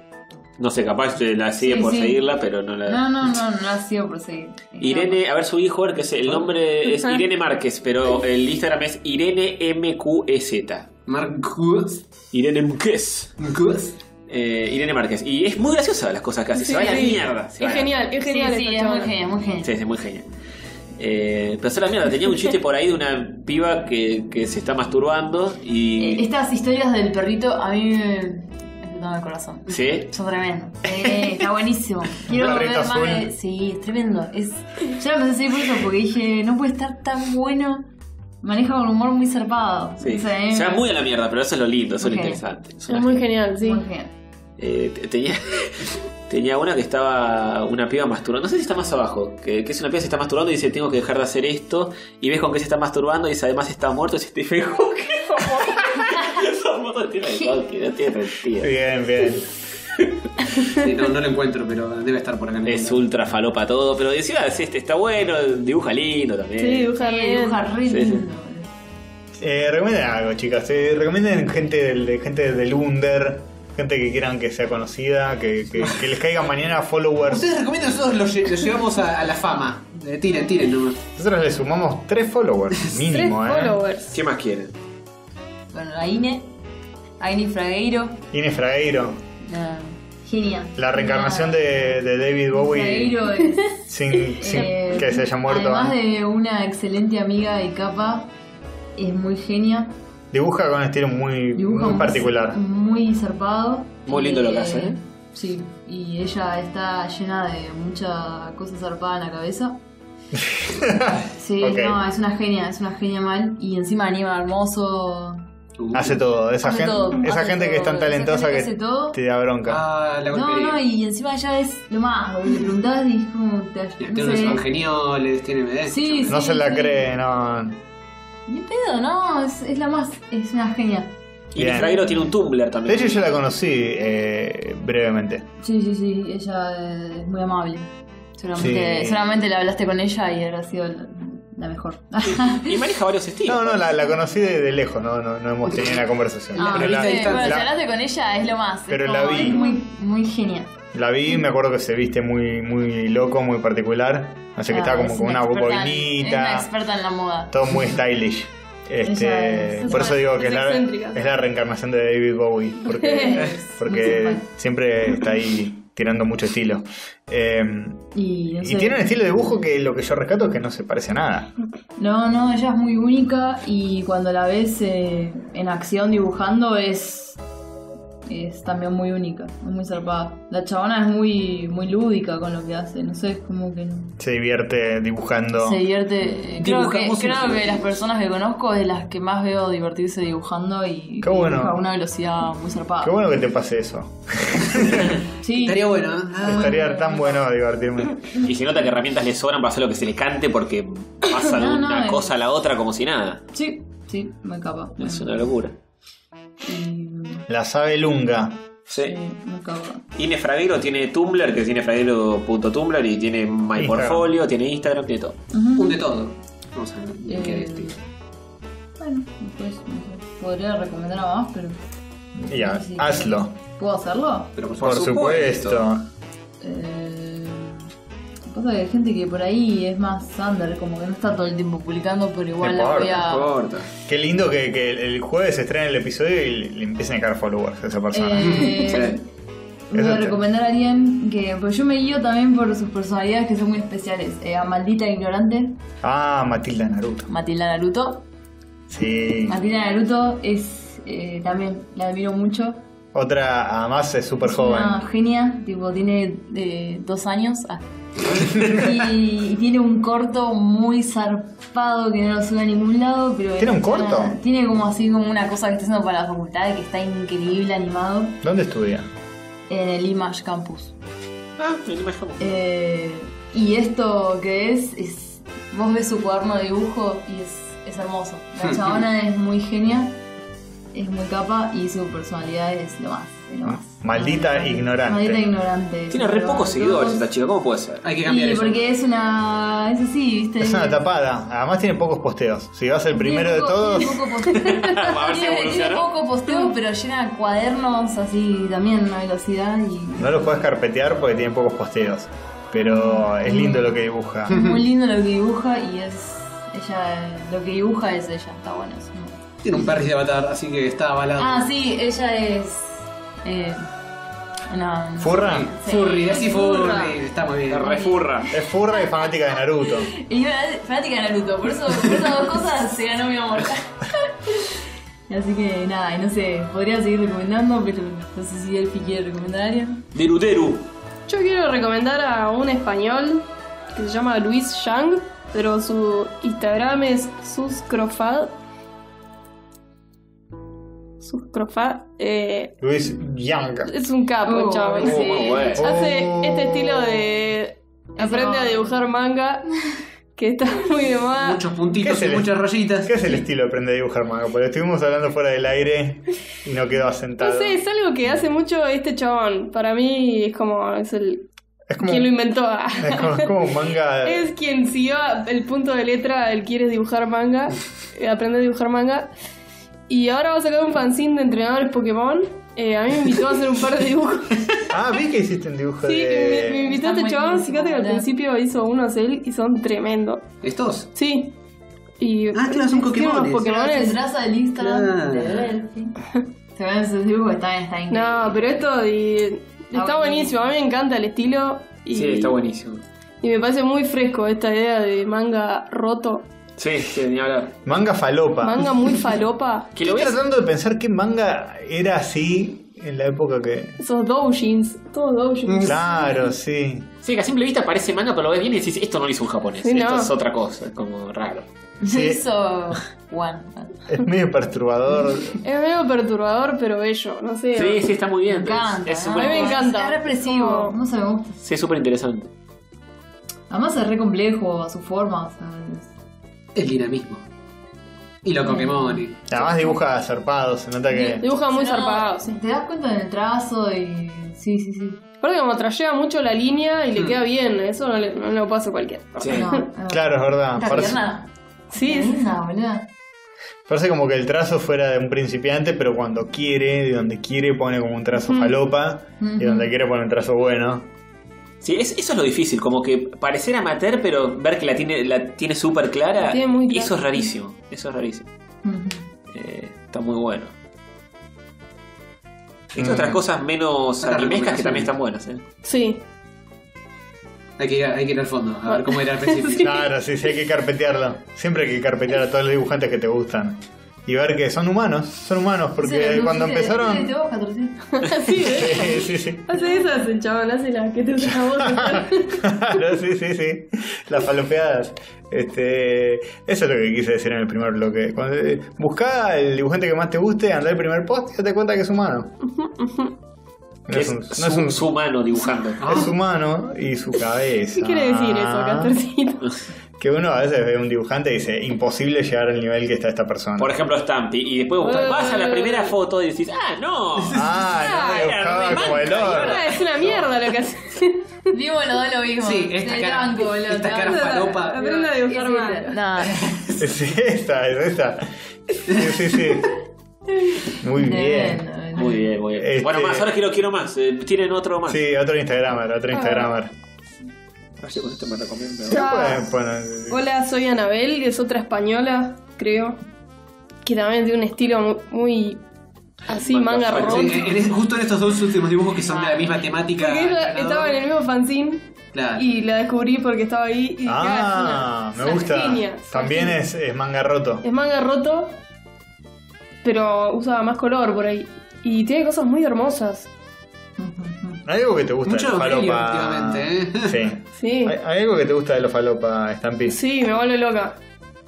No sé, capaz eh, la sigue Sí, por sí. seguirla, pero no la. No, no, no, no ha sido por seguir. Irene, a ver su hijo, que es el nombre es Irene Márquez, pero el Instagram es Irene MQEZ. Marcus. Irene Márquez. Marcus. Eh, Irene Márquez. Y es muy graciosa las cosas que hace. Sí, se va a la sí. mierda. Es genial, es Sí, genial. sí, esta es muy genial, muy genial. Sí, sí, muy genial. Eh, pero se la mierda, tenía un chiste por ahí de una piba que, que se está masturbando Eh, y. Estas historias del perrito a mí me explotaron el corazón. ¿Sí? Son tremendos. Sí, está buenísimo. Quiero Un ver perrito más azul. de... Sí, es tremendo. Es... Yo lo empecé a seguir por eso, porque dije, no puede estar tan bueno. Maneja un humor muy zarpado. Sí. O sea, Se va muy a la mierda, pero eso es lo lindo, eso es lo interesante. Es Es muy genial, sí. Muy genial. Eh, te- tenía, tenía una que estaba una piba masturbando. No sé si está más abajo. Que, que es una piba que se está masturbando y dice: Tengo que dejar de hacer esto. Y ves con qué se está masturbando y dice: Además está muerto. Y dice: Stephen Hawking. Esa foto tiene Hawking, no tiene sentido. Bien, bien. Sí, no, no lo encuentro, pero debe estar por acá. Es mundo. ultra falopa todo. Pero decía: sí, este está bueno, dibuja lindo también. Sí, dibuja Sí, dibuja re Sí, sí. lindo. Eh, recomienden algo, chicas. Eh, recomienden gente del, de- gente del Under. Gente que quieran que sea conocida. Que, que- que les caigan mañana followers. Ustedes recomiendan, nosotros lo, lle- lo llevamos a, a la fama. Eh, tiren, tiren nomás. Nosotros le sumamos tres followers. Mínimo, Tres ¿eh? followers. ¿Qué más quieren? Bueno, la Ine. Aine Fragueiro. Inés Fragueiro. La genia. La reencarnación de, de David Bowie. Fragueiro es... Sin, sin eh, que se haya muerto. Además ¿eh? de una excelente amiga y capa, es muy genia. Dibuja con un estilo muy, Dibuja muy particular. Muy zarpado. Muy lindo lo que hace, ¿eh? Sí, y ella está llena de mucha cosa zarpada en la cabeza. Sí, no, es una genia, es una genia mal. Y encima anima hermoso. Uh. Hace todo. Esa, Hace gente, todo, esa hace gente que es tan talentosa que, que hace todo. te da bronca. Ah, la No, no, y encima ella es lo más. Le preguntás y es como. Te, Tiene no unos sé. evangeliones, tiene MD. Sí, no sí, se la sí. cree, no. Ni pedo, no, es, es la más. Es una genia. Y Bien. el Fraguero tiene un Tumblr De también. hecho, yo la conocí eh, brevemente. Sí, sí, sí, ella eh, es muy amable. Solamente, Sí. solamente le hablaste con ella y habrá sido la, la mejor. Y maneja varios estilos. No, no, la, la conocí de, de lejos, no, no, no hemos tenido una conversación. Ah, pero la, bueno, si la- hablaste con ella es lo más. es Pero como- la vi. Es muy, muy genial. la vi, me acuerdo que se viste muy, muy loco, muy particular. Así que Ah, estaba como es con una experta en- Es una boinita. experta en la moda. Todo muy stylish. Este, es- por eso digo que es es la, es la reencarnación de David Bowie, porque, porque siempre está ahí tirando mucho estilo. Eh, Y, no y sé. tiene un estilo de dibujo que lo que yo rescato es que no se parece a nada. No, no, ella es muy única y cuando la ves eh, en acción dibujando es es también muy única, es muy zarpada. La chabona es muy muy lúdica con lo que hace, no sé, es como que Se divierte dibujando. se divierte. eh, Creo que, creo las personas que conozco es de las que más veo divertirse dibujando y, Qué y bueno. dibuja a una velocidad muy zarpada. Qué bueno que te pase eso. Sí, Estaría bueno, ¿eh? Ah, Estaría tan bueno divertirme. Y se nota que herramientas le sobran para hacer lo que se le cante porque pasa de No, no, una es- cosa a la otra como si nada. sí, sí, me capa. Es una locura. La sabe lunga. Sí. sí, me capa. Ine Fraguero tiene Tumblr, que tiene fraguero.tumblr y tiene My Instagram. Portfolio, tiene Instagram, tiene todo. Ujú. Un de todo. Vamos a ver qué Eh, este. Bueno, después no sé, podría recomendar a más, pero. Ya, hazlo. ¿Puedo hacerlo? Pero por, Por supuesto. Eh, pasa que hay gente que por ahí es más under, como que no está todo el tiempo publicando, pero igual No la voy a. No importa. Qué lindo que, que el jueves se estrene el episodio y le, le empiecen a caer followers a esa persona. Eh, voy a recomendar a alguien que. Pues yo me guío también por sus personalidades que son muy especiales. Eh, a Maldita Ignorante, Ah, Matilda Naruto. Matilda Naruto. Sí. Matilda Naruto es. eh, también la admiro mucho. Otra, además, es súper Es joven. una genia, tipo, tiene eh, dos años. ah. Y, y tiene un corto muy zarpado que no lo sube a ningún lado, pero ¿Tiene un una- corto? tiene como así como una cosa que está haciendo para la facultad que está increíble animado ¿Dónde estudia? en el Image Campus. Ah, me lo imagino. Eh, y esto que es, es. Vos ves su cuaderno de dibujo y es, es hermoso. La chabona es muy genia, es muy capa y su personalidad es lo más. es lo más. Maldita ignorante. Maldita ignorante. Tiene re Pero pocos todos- seguidores esta chica, ¿cómo puede ser? Hay que cambiar Sí, eso. porque es una. Es así, ¿viste? Es una tapada. Además, tiene pocos posteos. Si vas el primero de Tiene poco- todos. Tiene poco posteo, tiene, poco posteo, pero llena cuadernos así también a velocidad y. No los puedes carpetear porque tiene pocos posteos. Pero es lindo lo que dibuja. Muy lindo lo que dibuja y es. Ella. Lo que dibuja es ella, está bueno eso. Tiene un perris de avatar, así que está avalado. Ah, sí, ella es. Eh, una. ¿Furra? Sí, Furry, así furry. Está muy bien. La refurra. Es furra y fanática de Naruto. Y yo era fanática de Naruto, por eso por esas dos cosas se ganó mi amor. Así que nada, y no sé, podría seguir recomendando, pero no sé si Elfi quiere recomendar a alguien. Deruderu. Yo quiero recomendar a un español que se llama Luis Yang, pero su Instagram es suscrofad. Suscrofad. Eh, Luis Young. es un capo, Oh, chaval. oh, sí. bueno. Hace Oh. este estilo de. Aprende a dibujar manga, que está muy de moda. Muchos ¿Qué puntitos es y el- muchas rayitas. ¿Qué es el estilo de aprender a dibujar manga? Porque estuvimos hablando fuera del aire y no quedó asentado. No sé, es algo que hace mucho este chabón. Para mí es como. Es el. Es como, Quien lo inventó. es como, es como manga. Es quien siguió el punto de letra, él quiere dibujar manga, aprender a dibujar manga. Y ahora va a sacar un fanzine de entrenadores Pokémon. Eh, a mí me invitó a hacer un par de dibujos. Ah, vi que hiciste un dibujo Sí, de. me, me invitó Está este chabón. Fíjate que al principio hizo unos él y son tremendos. ¿Estos? Sí. Y Ah, claro, son Pokémones. Pokémones. Se traza el Instagram Claro. de Elfi. Se ven sus dibujos, está, está increíble. No, pero esto y- está buenísimo. buenísimo. A mí me encanta el estilo. Y, Sí, está buenísimo. Y me parece muy fresco esta idea de manga roto. Sí, sí, ni hablar. Manga falopa. Manga muy falopa. Que lo Estoy ves. tratando de pensar qué manga era así en la época que. Esos doujins. Todos doujins. Claro, sí. Sí, que a simple vista parece manga, pero lo ves bien y decís, esto no lo hizo un japonés. Sí, esto no. es otra cosa, es como raro. Sí. Hizo One. Es medio perturbador. Es medio perturbador, pero bello. No sé. Sí, sí, está muy Me bien. encanta. Es ¿no? A mí me encanta. Es represivo. No sé, me gusta. sí, es súper interesante. Además es re complejo a su forma. O sea, es- El dinamismo. Y los Pokémon. y- Además dibuja zarpado, se nota que. Dibuja muy Si no, zarpado. sí. Te das cuenta en el trazo y. Sí, sí, sí. Aparte, como trayea mucho la línea y le queda bien. Eso no, le, no lo puede hacer cualquiera. Sí. No, no. Claro, es verdad. Parece. Sí, sí. linda, boludo. parece como que el trazo fuera de un principiante, pero cuando quiere, de donde quiere, pone como un trazo falopa. Y donde quiere, pone un trazo bueno. Sí, es- eso es lo difícil, como que parecer amateur, pero ver que la tiene la tiene súper clara, La tiene muy clara. eso es rarísimo. Eso es rarísimo. Eh, está muy bueno. Hay Mm. otras cosas menos animescas que también están buenas. ¿eh? Sí. Hay que, ir, hay que ir al fondo, a ver cómo era al principio. Claro, sí, sí, hay que carpetearlo. Siempre hay que carpetear a todos los dibujantes que te gustan. Y ver que son humanos, son humanos, porque cuando empezaron... sí, ¿eh? Sí, sí, sí. Hace el chabón, hace la que te vos. Claro, sí, sí, sí. Las falopeadas. Este, eso es lo que quise decir en el primer bloque. Cuando, eh, buscá el dibujante que más te guste, andá al primer post y date cuenta que es humano. No es es, un, no es un- su mano dibujando. es humano y su cabeza. ¿Qué quiere decir eso, Castorcito? Que uno a veces ve un dibujante y dice, imposible llegar al nivel que está esta persona. Por ejemplo, Stampy. Y después buscas- vas a la primera foto y decís, ah, no. Ah, no me era manca, Ah, es una mierda lo que hace. Digo, los dos lo mismo. Sí, esta Te cara- banco, boludo, esta cara falopa. Aprende a dibujar mal. Nada. Es esta, es esta. Sí, sí, sí. Muy bien. Muy bien, muy bien. Este- Bueno, más, ahora quiero, quiero más. Eh, Tienen otro más. Sí, otro Instagramer, otro Instagramer. A ver si con esto me recomiendo. Ah. Hola, soy Anabel, que es otra española, creo. Que también tiene un estilo mu- muy. así, manga Manga robot. Sí, en- en- justo en estos dos últimos dibujos que son de la misma temática. Porque ella ganador. estaba en el mismo fanzine Claro. y la descubrí porque estaba ahí. Y Ah, es me gusta. genia. También es, es manga roto. Es manga roto, pero usa más color por ahí. Y tiene cosas muy hermosas. ¿Hay algo que te gusta Mucho de los falopa? ¿eh? Sí. Sí. ¿Hay, hay algo que te gusta de los falopa, Stampy? Sí, me vuelve loca.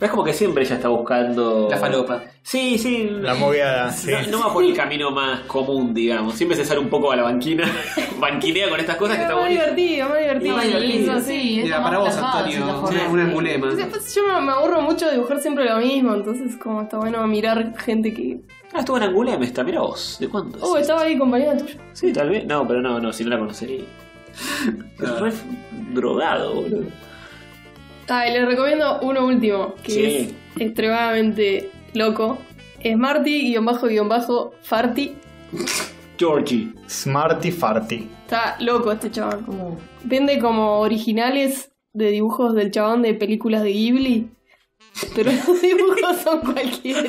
Es como que siempre ella está buscando. La falopa. Sí, sí. La moviada, sí. No, no va por el camino más común, digamos. Siempre se sale un poco a la banquina. Banquinea con estas cosas que Es está bonito. divertido, más divertido. Más divertido. Sí. Mira, para vos, Antonio, una, una angulema. Pues, yo me, aburro mucho de dibujar siempre lo mismo, entonces como está bueno mirar gente que... Ah, estuvo en Angulem esta, mira vos. ¿De cuándo? Oh, es estaba ahí compañera tuya. Sí, tal vez. No, pero no, no, si no la conocería. Es re drogado, boludo. Ah, y les recomiendo uno último, que Sí. es extremadamente loco. Smarty, guion bajo, guion bajo, Farty. Georgie. Smarty Farty. Está loco este chabón. Vende como originales de dibujos del chabón de películas de Ghibli. Pero los dibujos son cualquiera.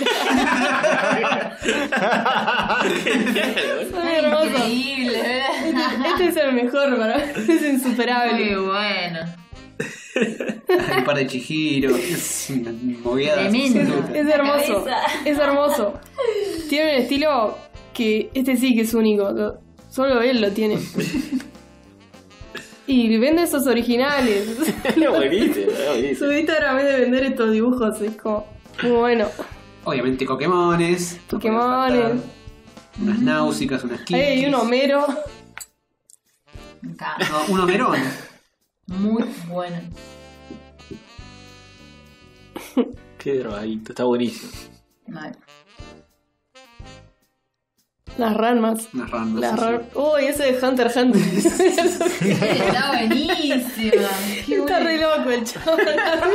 son hermosos. Increíble, ¿verdad? Este es el mejor para mí. Es Muy insuperable. bueno. Hay un par de chihiros. Es una movida. Es hermoso. Es hermoso. Tiene un estilo que este sí que es único. lo- Solo él lo tiene. Y vende esos originales. Es buenísimo, buenísimo. Su Instagram es de vender estos dibujos. Es como muy bueno. Obviamente, Pokémones. no Pokémones. Unas náusicas, unas kikis. hay un Homero. No, un Homerón. Muy bueno. Qué drogadito, está buenísimo. Mal. Las ramas. Las sí, sí. ramas. Uy, ese de Hunter x Hunter. Está buenísima. Qué Está bueno. re loco el chaval.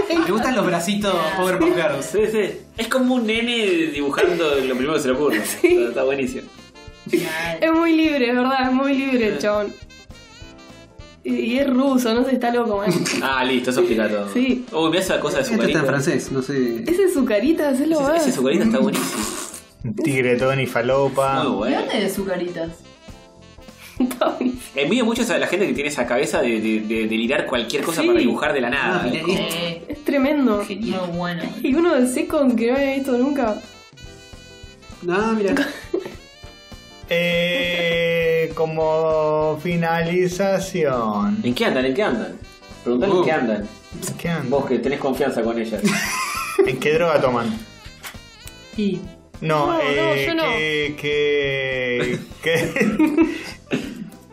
Me gustan los bracitos Powerpuff Girls. Sí, sí. Es como un nene dibujando lo primero que se le ocurre. Está, está buenísimo. Es muy libre, es verdad, es muy libre el chabón. Y, es ruso, no sé, está loco, man. Ah, listo, eso explica todo. Sí. Uy, mira esa cosa de Esto su está en carita. francés, no sé. Ese es su carita, es lo Ese, más. ese su carita está buenísimo. Tigre Tony Falopa. Muy ¿De bueno. dónde de sucaritas? Está buenísimo. Envidio mucho a la gente que tiene esa cabeza de, de, de delirar cualquier cosa Sí. para dibujar de la Ah, nada. mirá Como- esto. Eh, Es tremendo. muy bueno. Y uno de Second que no había visto nunca. No, mira. Eh, como finalización. ¿En qué andan? ¿En qué andan? Preguntale Uh. en qué andan. ¿Qué anda? Vos que tenés confianza con ellas. ¿En qué droga toman? Y No, No, no, eh, yo no. ¿qué, qué, qué,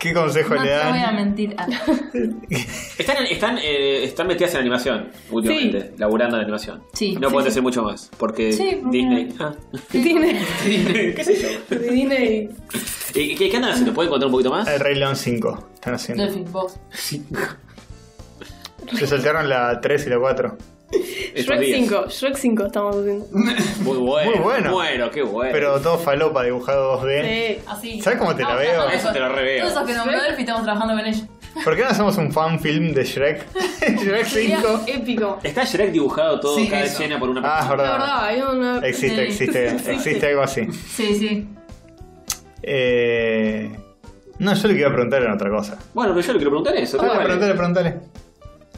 qué consejo no le te voy a dan? mentir. Ah, Están, en- están, eh, están metidas en animación últimamente, laburando en animación. Sí, No sí, pueden sí. decir mucho más, porque Sí, porque- Disney. Ah. Tiene. ¿Qué sé yo? Disney. ¿Y qué, qué andan haciendo? ¿Pueden contar un poquito más? El Rey León 5 están haciendo. Delphin Box. Se saltaron la 3 y la 4. Estos Shrek días. 5. Shrek 5 estamos haciendo. Muy bueno. Muy bueno. Bueno, qué bueno. Pero todo falopa dibujado 2D. Sí. Así. ¿Sabes cómo te la Ah, veo? todos Eso te lo reveo. Todos esos que nombró Delphi estamos trabajando con ella. ¿Por qué no hacemos un fan film de Shrek? Shrek Sería 5. épico. Está Shrek dibujado todo, Sí, cada eso. escena por una Ah, es La verdad. verdad, hay una. Existe, existe, existe algo así. Sí, sí. Eh... No, yo le quería preguntar en otra cosa. Bueno, pero yo le quiero preguntar eso. Dale, vale. preguntale, preguntale.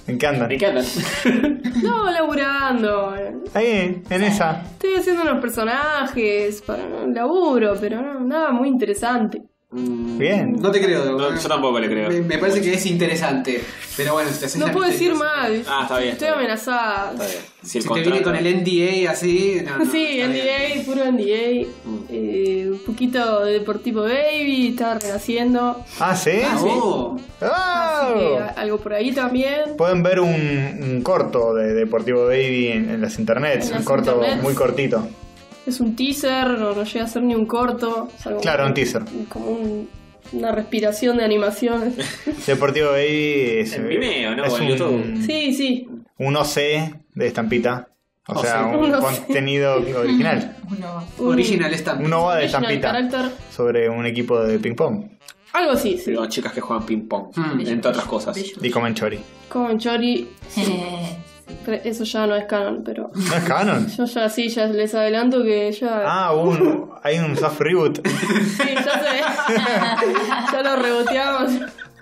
¿En qué andan? Me encantan. No, laburando. Ahí, en esa. Estoy haciendo unos personajes para un laburo, pero no, nada muy interesante. Mm, Bien. No te creo. No, yo tampoco le creo. Me, me parece que es interesante. Pero bueno, si te haces No la puedo decir misteriosa. más. Ah, está bien. Estoy está bien. amenazada. Está bien. Si el Si te viene contrato- con el NDA así. No, no, Sí, está bien. NDA, puro NDA. Mm. Eh, un poquito de Deportivo Baby, estaba renaciendo. Ah, ¿sí? Ah, oh. Así que a- algo por ahí también. Pueden ver un, un corto de Deportivo Baby en, en las internets. En un las corto internets. muy cortito. Es un teaser, no, no llega a ser ni un corto. es algo Claro, como- un teaser. Como un- una respiración de animación. Deportivo Baby es, En Vimeo, ¿no? es O en un, YouTube. sí, sí. un OC de estampita. O O sea, sea, un contenido original. Uno. Un- Original stamp. Un OVA de estampita character. sobre un equipo de ping pong. Algo así, sí. Pero chicas que juegan ping pong. Mm. Entre otras cosas. Y comen chori. Como en Chori. Eh, Eso ya no es canon, pero. ¿No es canon? Yo ya sí, ya les adelanto que ya. Ah, un, hay un soft reboot. Sí, ya sé. ya lo reboteamos.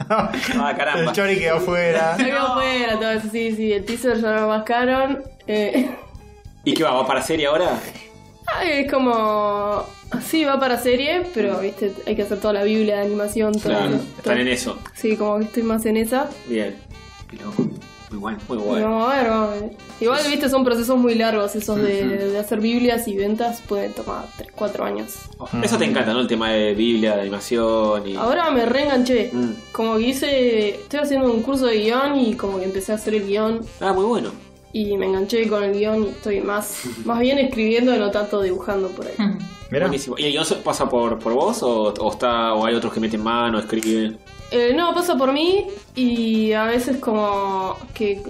Ah, El caramba. chori quedó fuera. Ya quedó fuera todo eso, sí, sí. El teaser ya no es más canon. Eh, ¿Y qué va? ¿Va para serie ahora? ah, es como. Sí, va para serie, pero viste, hay que hacer toda la biblia de animación. Todo Claro. eso, todo. Están en eso. Sí, como que estoy más en esa. Bien. Qué loco. Muy bueno, muy bueno. Vamos a ver, vamos a ver. Igual, viste, son procesos muy largos esos de, de hacer biblias y ventas. Pueden tomar 3, 4 años. Eso te encanta, ¿no? El tema de Biblia, de animación y. Ahora me reenganché. Mm. Como que hice. Estoy haciendo un curso de guion y como que empecé a hacer el guion. Ah, muy bueno. Y me enganché con el guion y estoy más, más bien escribiendo y no tanto dibujando por ahí. Mira. Buenísimo. ¿Y el guion pasa por, por vos o, o está o hay otros que meten mano, escriben? Eh, no, pasa por mí y a veces como que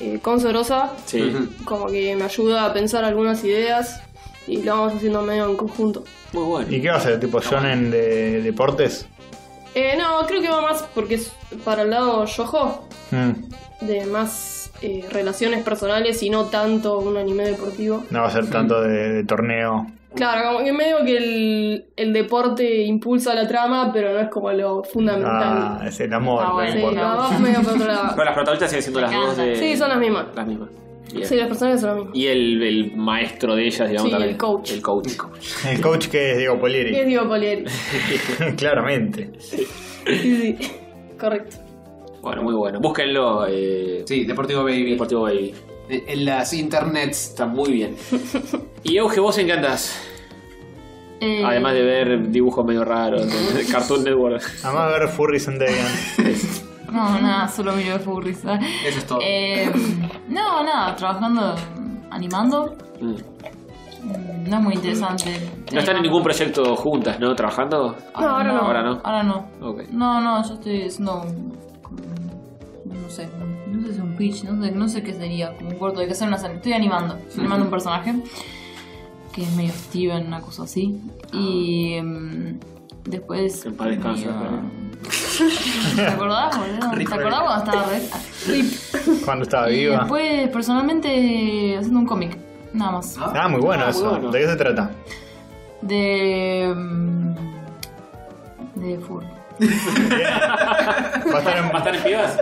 eh, Consorosa Sí. Ujú. como que me ayuda a pensar algunas ideas y lo vamos haciendo medio en conjunto. Muy bueno. ¿Y qué va a ser? ¿Tipo shonen de deportes? Eh, no, creo que va más porque es para el lado yojo, Mm, de más eh, relaciones personales y no tanto un anime deportivo. No va a ser tanto de, de torneo. Claro, como que medio que el, el deporte impulsa la trama, pero no es como lo fundamental. Ah, es el amor. Ah, bueno. sí, medio por otro lado. Pero las protagonistas siguen siendo las dos de. Sí, son las mismas. Las mismas. Bien. Sí, los personajes son los mismos. Y el, el maestro de ellas, digamos Sí, también. el coach. El coach. El coach que es Diego Y es Polieri. Diego Polieri. Claramente. Sí, sí. Correcto. Bueno, muy bueno. Búsquenlo. Eh, Sí, Deportivo Baby. Deportivo Baby. En, las internets. Está muy bien. y Euge, vos en qué andás? eh, Además de ver dibujos medio raros, de Cartoon Network. Además de ver Furries and Deviant. No, nada, solo miro furries. Eso es todo. Eh, no, nada, trabajando, animando. Mm. No es muy interesante. No están en ningún proyecto juntas, ¿no? ¿Trabajando? No, ahora no. Ahora no. Ahora no. No, no, yo estoy haciendo no sé, pitch, no sé, no sé qué sería, como un corto de que hacer una serie. Estoy animando, estoy animando un personaje que es medio Steven, una cosa así. Y em, después. Que ¿Te acordás, boludo? ¿Te acordás cuando estaba re- Cuando estaba Y viva. después, personalmente, haciendo un cómic, nada más. Ah, muy bueno Ah, muy eso. bueno. ¿De qué se trata? De. mm, de Fur. ¿Va a estar en... ¿Va a estar en pibas?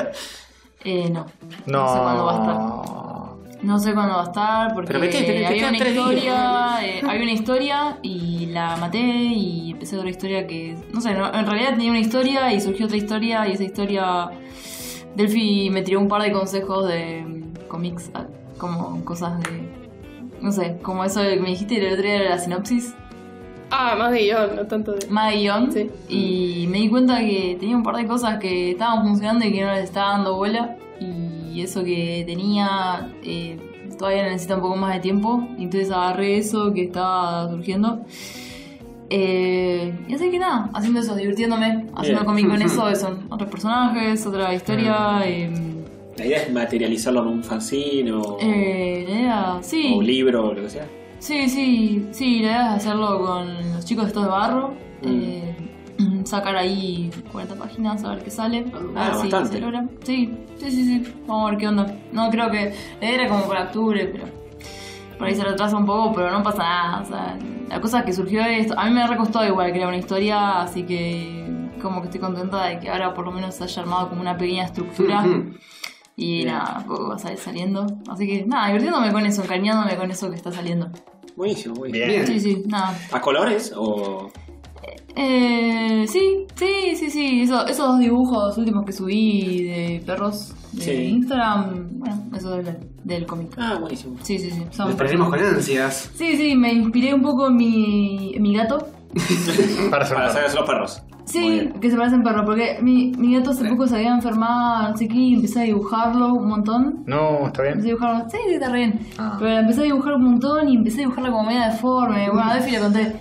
Eh, no. No. sé cuándo va a estar. No sé cuándo va a estar porque Pero había una tres historia, eh, había una historia y la maté y empecé otra historia que, no sé, no- en realidad tenía una historia y surgió otra historia y esa historia Delphi me tiró un par de consejos de cómics, ah, como cosas de, no sé, como eso que me dijiste el otro día de la sinopsis, Ah, más de guion, no tanto de. más de guion Sí. y me di cuenta que tenía un par de cosas que estaban funcionando y que no les estaba dando bola y eso que tenía eh, todavía necesita un poco más de tiempo y entonces agarré eso que estaba surgiendo Eh, y así que nada, haciendo eso, divirtiéndome, haciendo cómic con eso, son otros personajes, otra historia eh, La idea es materializarlo en un fanzine o, eh, la idea, sí o un libro o lo que sea. Sí, sí, sí, la idea es hacerlo con los chicos estos de barro. Mm. Eh, sacar ahí 40 páginas, a ver qué sale. Ah, a ver si se logra. Sí, sí, sí, sí. Vamos a ver qué onda. No, creo que era como para octubre, pero por ahí se retrasa un poco, pero no pasa nada. O sea, la cosa que surgió es. A mí me recostó igual crear una historia, así que como que estoy contenta de que ahora por lo menos se haya armado como una pequeña estructura. Y nada, poco va a salir saliendo. Así que nada, divirtiéndome con eso, encariñándome con eso que está saliendo. Buenísimo, buenísimo. Bien. Sí, sí, nada. ¿A colores o.? Eh, sí, sí, sí, sí. Eso- esos dos dibujos últimos que subí de perros de Sí. Instagram, bueno, eso del, del cómic. Ah, buenísimo. Sí, sí, sí. Son- esperaremos con ansias. Sí, sí, me inspiré un poco en mi, en mi gato. Para hacer Para hacer los perros. Sí, bien. que se parecen perros, porque mi, mi gato hace poco se había enfermado, qué, y empecé a dibujarlo un montón. No, está Empecé a bien. dibujarlo, sí, sí, está bien. Ah. Pero la empecé a dibujar un montón y empecé a dibujarla como media deforme. Bueno, a Defi le conté.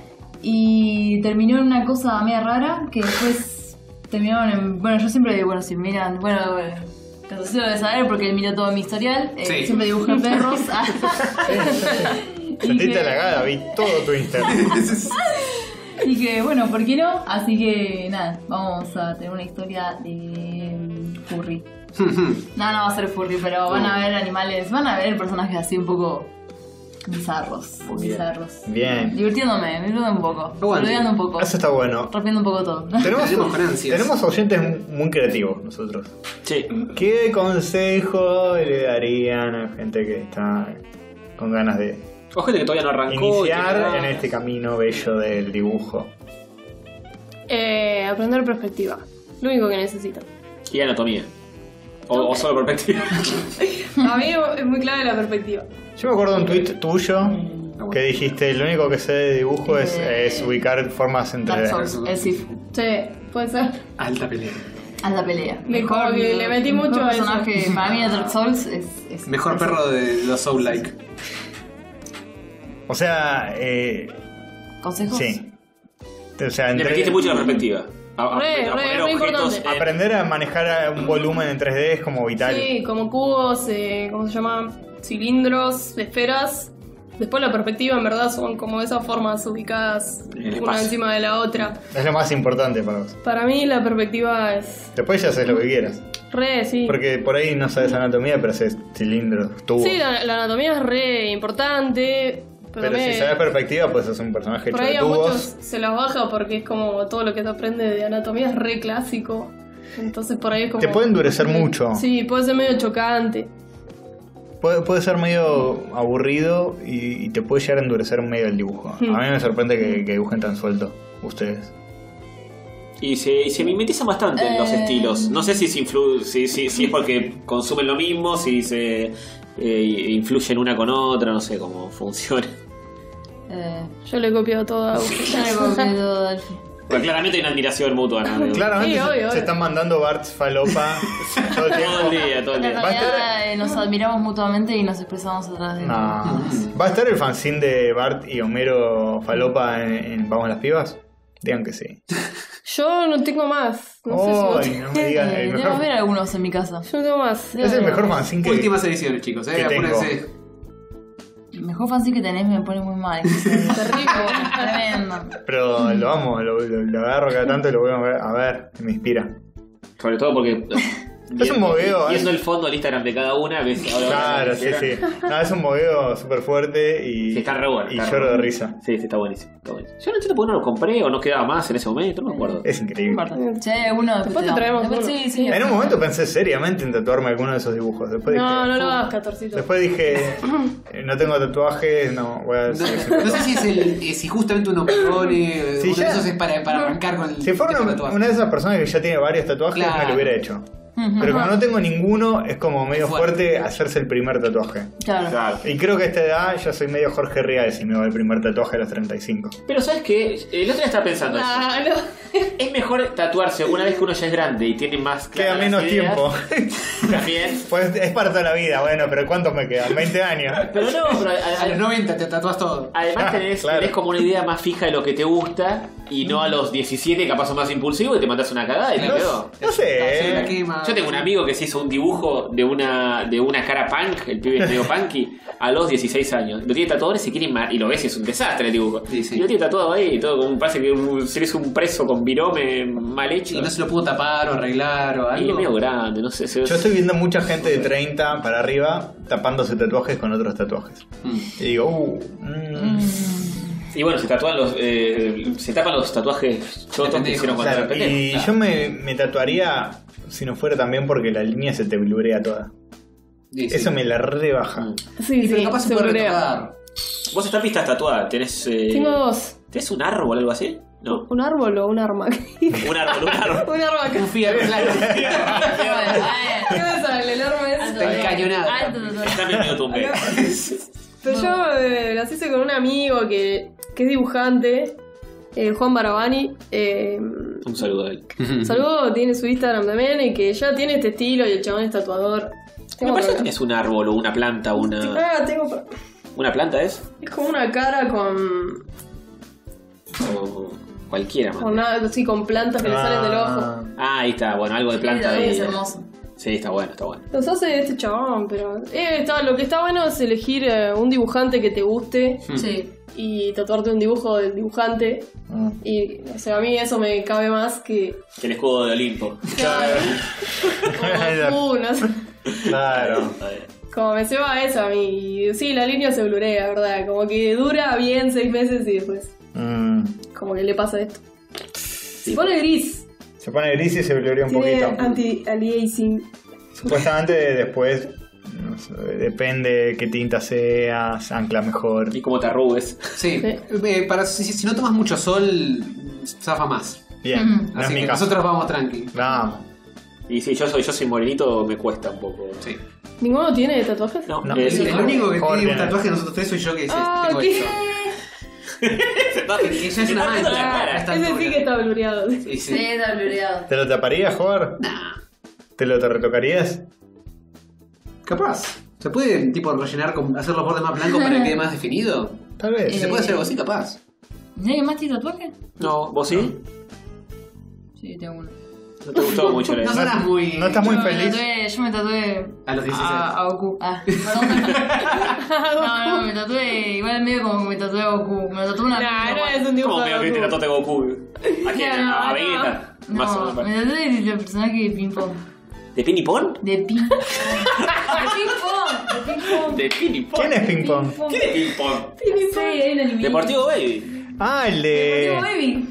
Y terminó en una cosa media rara que después terminaron en. Bueno, yo siempre, bueno, si miran, bueno, bueno. Lo de saber porque él mira todo mi historial. eh, Sí. Siempre dibujé perros. Sentiste que- halagada, vi todo tu Instagram. Y que, bueno, ¿por qué no? Así que nada, vamos a tener una historia de furry. No, no va a ser furry, pero van a ver animales, van a ver personajes así un poco bizarros. bien. Bizarros. Bien. Divirtiéndome, divirtiéndome un poco. Bueno, un poco. Eso está bueno. Rompiendo un poco todo. Tenemos, tenemos oyentes muy creativos nosotros. Sí. ¿Qué consejo le darían a gente que está con ganas de O gente que todavía no arrancó. iniciar en este camino bello del dibujo? Eh, aprender perspectiva. Lo único que necesitan. Y anatomía. O, o solo perspectiva. A mí es muy clave la perspectiva. Yo me acuerdo de un tweet tuyo bueno. que dijiste, lo único que sé de dibujo es, Eh, es ubicar formas en Dark 3D. Souls, el Sif. Sí, puede ser. Alta pelea. A la pelea. Me- como que le metí mejor mucho a eso. personaje para mí Dark Souls es. es Mejor es- perro de los Soul Like. O sea, eh, ¿Consejos? sí. O sea, Le entre- metiste mucho la perspectiva. A, Re, a re, poner re objetos. importante. en- aprender a manejar un volumen en 3D es como vital. Sí, como cubos, eh, ¿cómo se llama? Cilindros, esferas. Después la perspectiva en verdad son como esas formas ubicadas una encima de la otra. Es lo más importante para vos. Para mí la perspectiva es Después ya haces lo que quieras. re, sí. Porque por ahí no sabes anatomía, pero haces cilindros, tubos. Sí, la, la anatomía es re importante. Pero, pero me- si sabes perspectiva, pues sos un personaje por hecho ahí de a muchos tubos. se las baja porque es como todo lo que te aprende de anatomía es re clásico. Entonces por ahí es como... Te puede endurecer mucho. Sí, puede ser medio chocante. Puede, puede ser medio aburrido y, y te puede llegar a endurecer medio el dibujo. Hmm. A mí me sorprende que, que dibujen tan suelto ustedes. Y se, y se mimetizan bastante en los Eh. estilos. No sé si, se influ- si, si, si es porque consumen lo mismo, si se eh, influyen una con otra, no sé cómo funciona. Eh, Yo le todo a yo copio todo. Pero claramente hay una admiración mutua. ¿no? Claramente Sí, se, obvio, se obvio. están mandando Barts falopa todo el Todo día, todo el En día. Va a estar- realidad eh, nos admiramos mutuamente y nos expresamos a través de No. ¿Va a estar el fanzine de Bart y Homero falopa en, en Vamos las Pibas? Digan que sí. Yo no tengo más. No sé si Ay, no me digan. El debe mejor, haber algunos en mi casa. Yo no tengo más. es el mejor fanzine que. Últimas ediciones, chicos, eh. Apúrense. El mejor fanzine que tenés me pone muy mal. Terrible, tremendo. Pero lo amo, lo, lo- lo agarro cada tanto y lo voy a ver, a ver, me inspira. Sobre todo porque. Es un mogueo, Viendo es- el fondo del Instagram de cada una, ves ahora. Claro, sí, sí. No, es un mogueo súper fuerte y, Sí, está re bueno, y está re lloro de risa. Sí, sí, está buenísimo, está buenísimo. Yo no entiendo por qué no lo compré o no quedaba más en ese momento, no me acuerdo. Es increíble. Hay alguno, Después te traemos Después- uno. Sí, sí. En un momento pensé seriamente en tatuarme alguno de esos dibujos. Después No, dije, no lo hagas, catorcito. Después dije, eh, no tengo tatuajes, no, voy a No, no sé si es el, eh, si justamente uno pone. eh, Sí, uno de ya. esos es para, para arrancar con el. Si fuera una de esas personas que ya tiene varios tatuajes, Claro. me lo hubiera hecho. Pero como no tengo ninguno, es como medio fuerte hacerse el primer tatuaje. Claro. Claro. Y creo que a esta edad ya soy medio Jorge Rial si me va el primer tatuaje a los 35. Pero ¿sabes qué? El otro día estaba pensando eso. Ah, no. Es mejor tatuarse una vez que uno ya es grande y tiene más Queda claras menos las ideas. tiempo. También. pues es para toda la vida, bueno, pero ¿cuántos me quedan? ¿20 años? Pero no, pero a- A los a- 90 te tatuas todo. además Ah, tenés, claro. tenés como una idea más fija de lo que te gusta y no a los 17 capaz sos más impulsivo y te mandas una cagada y te quedó. No sé. La quema. Yo tengo un amigo que se hizo un dibujo de una, de una cara punk, el pibe es medio punky, a los 16 años. Lo tiene tatuado y se quiere y lo ves y es un desastre el dibujo. Sí, sí. Y lo tiene tatuado ahí y todo como parece que un- eres un preso con virome mal hecho. Y no se lo pudo tapar o arreglar o Y es algo. medio grande, no sé. se- Yo estoy viendo mucha gente de 30 para arriba tapándose tatuajes con otros tatuajes. Mm. Y digo, uh, mm, Y bueno, se tatúan los. eh, se tapan los tatuajes chotos que hicieron cuando claro, eran. Y Claro. yo me, me tatuaría si no fuera también porque la línea se te blurea toda. Sí, sí. Eso me la rebaja. Mm. Sí, Sí, pero sí, capaz se puede retocar. Vos estás pistas tatuada, tenés. eh, Tengo dos. ¿Tenés un árbol o algo así? No. ¿Un árbol o un arma? Un árbol, un árbol. un arma que Un fierro, claro. ¿Qué sale? El arma es. El cañonado. Alto tatuaje. Pero yo eh, las hice con un amigo que, que es dibujante, eh, Juan Barabani. Eh, Un saludo a él. saludo, tiene su Instagram también y que ya tiene este estilo y el chabón es tatuador. Me parece que tenés un árbol o una planta, una. Ah, tengo ¿Una planta es? Es como una cara con. O cualquiera, man. con algo así, con plantas que le salen del ojo. Ah, ahí está, bueno, algo de planta Sí, ahí. es hermoso. Sí, está bueno, está bueno. Los hace este chabón, pero. Eh, está, lo que está bueno es elegir eh, un dibujante que te guste Sí. y tatuarte un dibujo del dibujante. Mm. Y, o sea, a mí eso me cabe más que. Que el escudo de Olimpo. Como, uh, no sé. Claro. Está bien. Como me ceba eso a mí. Y Sí, la línea se blurea, ¿verdad? Como que dura bien seis meses y después. Mm. Como que le pasa esto. Se pone gris. Se pone gris y se blurea un Tiene poquito. anti-aliasing. Supuestamente después no sé, depende qué tinta sea, se ancla mejor. Y como te arrugues. Sí, eh, para, si, si no tomas mucho sol, zafa más. Bien, no es Así mi que caso. nosotros vamos tranqui. Vamos. Y si yo soy, yo soy morenito, me cuesta un poco. Sí. ¿Ninguno tiene tatuajes? No, No. eh, El, sí, el único que Jorge. tiene un tatuaje de nosotros tres soy yo que dice, Ah, tengo ¿qué? esto. se Que ya es una mancha. Ese sí que está blureado. Sí, Sí, sí. está blureado. ¿Te lo taparías, Joder? Nah, ¿Te lo te retocarías? capaz. ¿Se puede tipo rellenar con hacer los bordes más blancos para que quede más definido? Tal vez. se puede hacer algo así, capaz. ¿Nadie más tiene tatuaje? No, ¿vos sí? Sí, tengo uno. No te gustó mucho la No muy. ¿No estás muy yo, feliz? Me tatué, yo me tatué A los 16. a, a Goku. Ah, perdón. no, no, me tatué igual medio como que me tatué a Goku. Me lo tatué una Nah, no es un dibujo ¿Cómo de veo que te Goku. trató de Goku? ¿A quién? No, ¿A no, Vegeta? Más o No, menos. me tatué el personaje de Ping Pong. ¿De Ping Pong? De Ping Pong. de Ping Pong. De Ping Pong. ¿De Ping Pong? ¿Quién es Ping Pong? ¿Quién es Ping Pong? Sí, hay un anime. Deportivo Baby. Ah, el Deportivo de. Baby.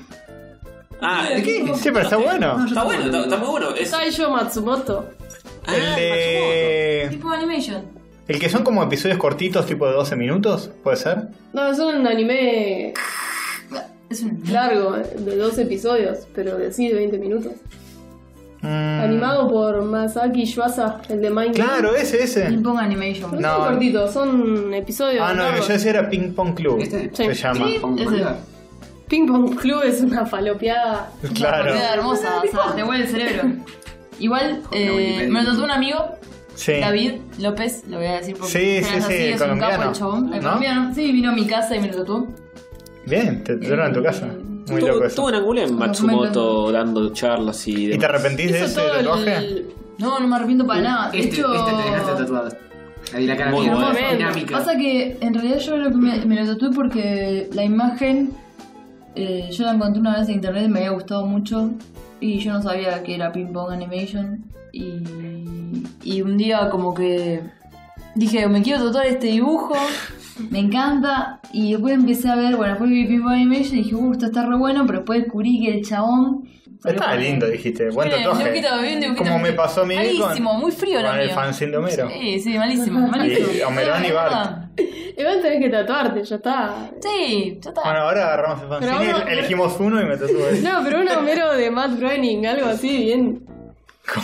Ah, ¿De qué? Sí, pero está bueno. está bueno, está, está muy bueno. Es, Matsumoto. Ah, El de. Tipo animation. El que son como episodios cortitos, tipo de 12 minutos, ¿puede ser? No, es un anime Es un largo, eh, de dos episodios, pero de así de 20 minutos. Mm, Animado por Masaki Yuasa, el de Minecraft. Claro, ese, ese. Ping Pong Animation. No, No. son cortitos, son episodios. Ah, no, largos. yo decía era Ping Pong Club. ¿Este? Se Sí. llama. Sí. Ese. Ping Pong Club es una falopeada. Claro. Queda hermosa, o sea, te huele el cerebro. Igual, eh, me lo tatuó un amigo, Sí. David López, lo voy a decir porque Sí, sí, sí, así, es un capo colombiano, el chabón. El ¿no? colombiano, sí, vino a mi casa y me lo tatuó. Bien, te tuvieron en tu casa. Muy loco eso. tuvo en Angulem Los Matsumoto dando charlas y ¿Y demás. te arrepentís de ese tatuaje? el... No, no me arrepiento para nada. De Este, hecho, este te dejaste tatuado. Ahí la cara Muy dinámica. Pasa que en realidad yo lo que me, me lo tatué porque la imagen eh, yo la encontré una vez en internet y me había gustado mucho y yo no sabía que era Ping Pong Animation y, y un día como que dije me quiero tatuar este dibujo, me encanta y después empecé a ver, bueno, después vi Ping Pong Animation y dije, uh, esto está re bueno, pero después descubrí que el chabón... Estaba lindo, dijiste. Buen tatuaje. Como me pasó a mí Malísimo, con, muy frío con el fanzine de Homero. Sí, sí, malísimo, malísimo. Y Homerón y No, Nada. Igual tenés que tatuarte, ya está. Sí, ya está. Bueno, ahora agarramos el fanzine, Pero elegimos uno y me tatué. No, pero un Homero de Matt Groening, algo así, bien.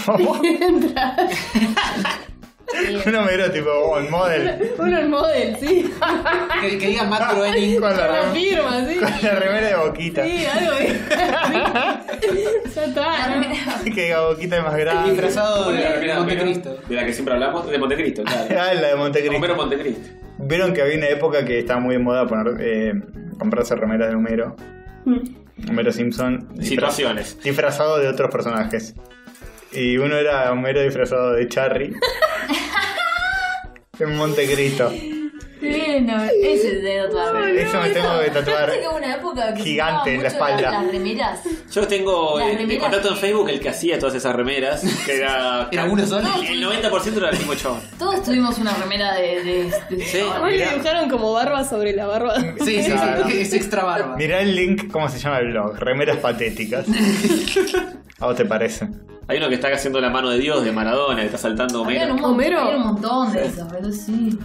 ¿Cómo? bien tra- Un Homero tipo on model. Uno en model, sí. Que, que diga Matt Groening. Con Con la la, firma, sí. con la remera de boquita. Sí, algo de. ya está. ¿no? Que diga boquita es más grande. Disfrazado de remera de Montecristo. De la que siempre hablamos, de Montecristo, claro. Ah, la de Montecristo. Homero Montecristo. Vieron que había una época que estaba muy de moda poner, eh, comprarse remeras de Homero. Homero Simpson. disfra- Situaciones. Disfrazado de otros personajes. Y uno era Homero disfrazado de Charry. en Montecristo. Bien, no, ese de tatuar. Eso me tengo que tatuar. Una época que Gigante en la espalda. Las remeras. Yo tengo Las de remeras contacto en que- Facebook el que hacía todas esas remeras, que era... ¿Era uno solo? El 90% era el mismo chabón. Todos tuvimos una remera de. de, de- Sí. Le dibujaron como barba sobre la barba. Sí, sí, Claro. Es extra barba. Mirá el link, ¿cómo se llama el blog? Remeras patéticas. ¿A vos te parece? Hay uno que está haciendo la mano de Dios de Maradona, que está saltando Homero. un, montón, Homero. un montón de esas, pero sí.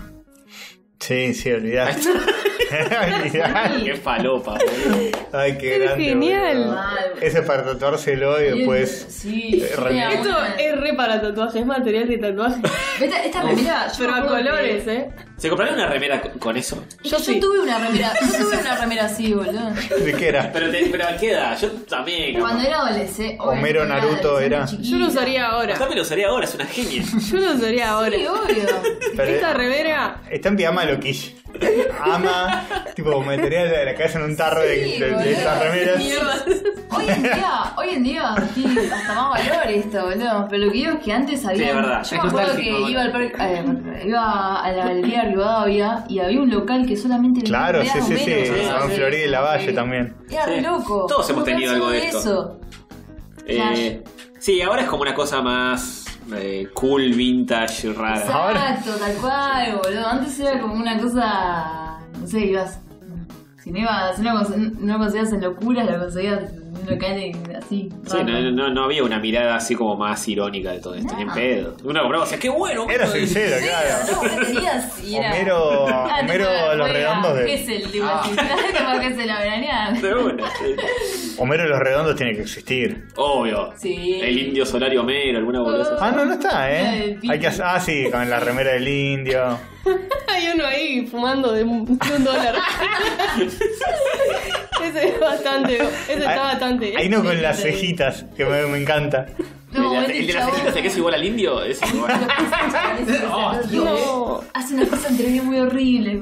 Sí, sí, olvidaste. Olvidate. Qué falopa, boludo. Ay, qué Es grande. genial. boludo. Ese para tatuárselo y después. Sí. eh, tenía Esto es re para tatuaje, es material de tatuaje. Esta, esta remera. yo Pero me a que- colores, ¿eh? ¿Se compraron una remera con- eso? Yo, Yo sí. tuve una remera. Yo tuve una remera así, boludo. ¿De qué era? Pero, te, pero ¿a qué edad? Yo también. Cuando era adolescente. Homero Naruto era. Yo lo usaría ahora. También lo usaría ahora, es una genia. Yo lo usaría ahora. Sí, obvio. Pero- Esta remera, Está en pijama Ama, tipo, metería la, la cabeza en un tarro de, Sí, de- de boludo. estas remeras. mierda. Hoy en día, hoy en día tiene hasta más valor esto, boludo. Pero lo que digo es que antes había. Sí, es verdad. Yo Es me acuerdo que iba al parque, eh, iba a la galería Rivadavia y había un local que solamente vendía Claro, sí, sí, sí. Homero. En Florida y la Valle también. Era re Sí. loco. Todos hemos tenido algo de esto. Eso. Eh, sí, ahora es como una cosa más eh, cool, vintage, rara. Exacto, tal cual, boludo. Antes era como una cosa. No sé, ibas. Si no, ibas, si no, no lo conseguías en locura, lo conseguías así. Sí, no, no, no había una mirada así como más irónica de todo esto, ni en pedo. Uno compraba y decía, ¡qué bueno! Era boludo". sincero, claro. No era. Homero, Ah, Homero tipo, los redondos de. Gesell, tipo Ah. la una. Homero los redondos tiene que existir. Obvio. Sí. El indio solario Homero, alguna boluda. Ah, no, no está, eh. Hay que hacer- ah, sí, con la remera del indio. hay uno ahí fumando de un, de un dólar. ese es bastante, ese está bastante. Ahí no con las cejitas, que me, me encanta. No, el, este el de las cejitas, ¿el que es igual al indio? Es igual. Dios. No. Hace una cosa entre mí muy horrible.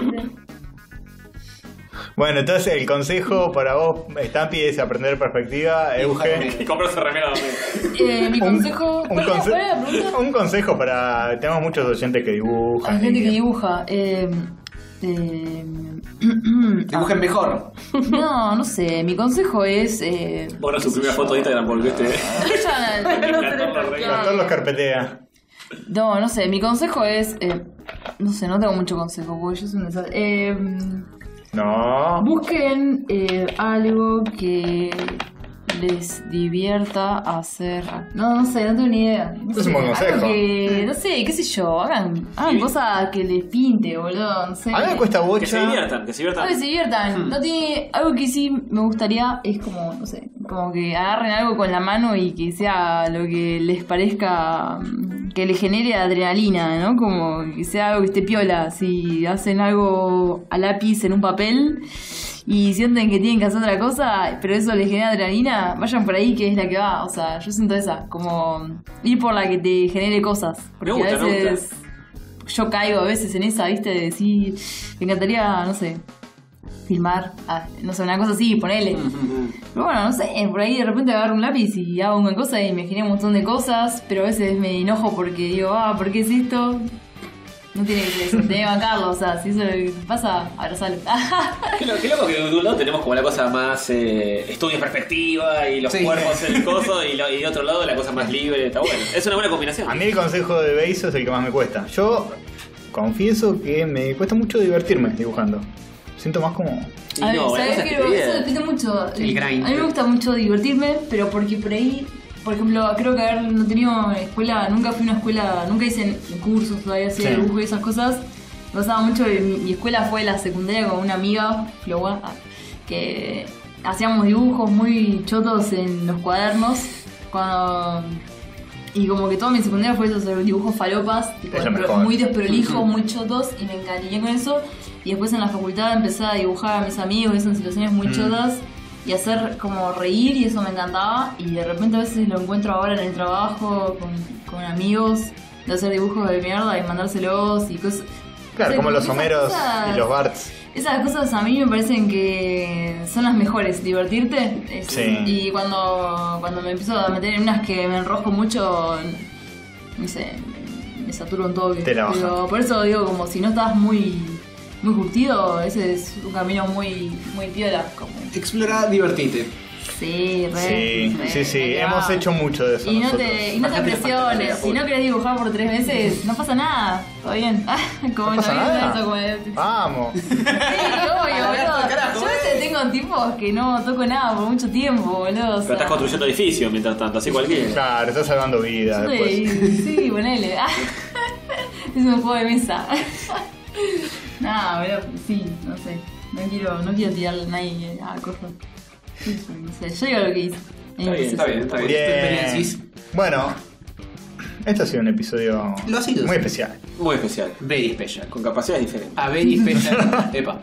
Bueno, entonces el consejo para vos, Stampi, es aprender perspectiva. Euge. Y comprarse remera de. Eh, mi Un, consejo. un ¿Cuál era- conse- un consejo para. Tenemos muchos oyentes que dibujan. Hay gente que dibuja. Eh, eh, Dibujen mejor. no, no sé. Mi consejo es. Eh, Bueno, su primera foto de Instagram porque este. Doctor los carpetea. No, no sé. Mi consejo es. eh, no sé, no tengo mucho consejo porque yo soy un desastre. Eh, No. busquen eh, algo que les divierta hacer. No, no sé, no tengo ni idea. No Es sé, un buen algo consejo. que, no sé, qué sé yo, hagan, hagan cosas que les pinte, boludo, no sé. A mí me cuesta Que se bocha. diviertan, que se diviertan. Algo que se diviertan. No tiene, algo que sí me gustaría es como, no sé, como que agarren algo con la mano y que sea lo que les parezca, mm, que les genere adrenalina, ¿no? Como que sea algo que esté piola. Si hacen algo a lápiz en un papel y sienten que tienen que hacer otra cosa, pero eso les genera adrenalina, vayan por ahí que es la que va. O sea, yo siento esa, como ir por la que te genere cosas. Porque gusta, a veces yo caigo a veces en esa, ¿viste? De decir, me encantaría, no sé, filmar, ah, no sé, una cosa así, ponele. Pero bueno, no sé, por ahí de repente agarro un lápiz y hago una cosa y me genera un montón de cosas, pero a veces me enojo porque digo, ah, ¿por qué es esto? No tiene que ser eso, tenés que bancarlo, o sea, si eso pasa, abrazalo. Qué, lo- qué loco que de un lado tenemos como la cosa más eh, estudio en perspectiva y los Sí. cuerpos en el coso y, lo- y de otro lado la cosa más libre. Está bueno. Es una buena combinación. A mí el consejo de Beso es el que más me cuesta. Yo confieso que me cuesta mucho divertirme dibujando. Siento más como. Y A ver, no, la ¿sabes cosa es qué? que te Eso depende mucho. El grind. A mí me gusta mucho divertirme, pero porque por ahí, por ejemplo, creo que haber no tenido escuela, nunca fui a una escuela, nunca hice cursos todavía así de Sí. dibujo y esas cosas. Me pasaba mucho, mi, mi escuela fue la secundaria con una amiga, Flowa, ah, que hacíamos dibujos muy chotos en los cuadernos. Cuando y como que toda mi secundaria fue eso, hacer dibujos falopas, tipo, muy desprolijos, muy chotos, y me encariñé con eso. Y después en la facultad empecé a dibujar a mis amigos, eso en situaciones muy Mm. chotas, y hacer como reír, y eso me encantaba. Y de repente a veces lo encuentro ahora en el trabajo, con, con amigos, de hacer dibujos de mierda y mandárselos y cosas. Claro, o sea, como los Homeros cosas- y los Barts. esas cosas a mí me parecen que son las mejores, divertirte. es- Sí. Y cuando, cuando me empiezo a meter en unas que me enrosco mucho, no sé, me, saturo un toque. Te la. Pero por eso digo, como si no estás muy, muy curtido, ese es un camino muy, muy piola. Como... Explora, divertite. Sí, re. Sí, re, sí, sí. Hemos va. hecho mucho de eso. Y no nosotros. te, y no te presiones, si no querés dibujar por tres meses, no pasa nada, todo bien. como No pasa vida, nada. eso como de- Vamos. Sí, obvio, boludo. Yo a veces tengo tiempos que no toco nada por mucho tiempo, boludo. o Pero estás construyendo edificios mientras tanto, así cualquiera. Claro, estás salvando vidas yo después. Sí, ponele. es un juego de mesa. Nada, boludo, sí, no sé. No quiero, no quiero tirarle a nadie a cosas. No sé, yo digo lo que hice. Está bien, está bien, está bien. Bien. Bueno, este ha sido un episodio Lo ha sido. muy especial. Muy especial. Very special. Con capacidades diferentes. A very special. Epa.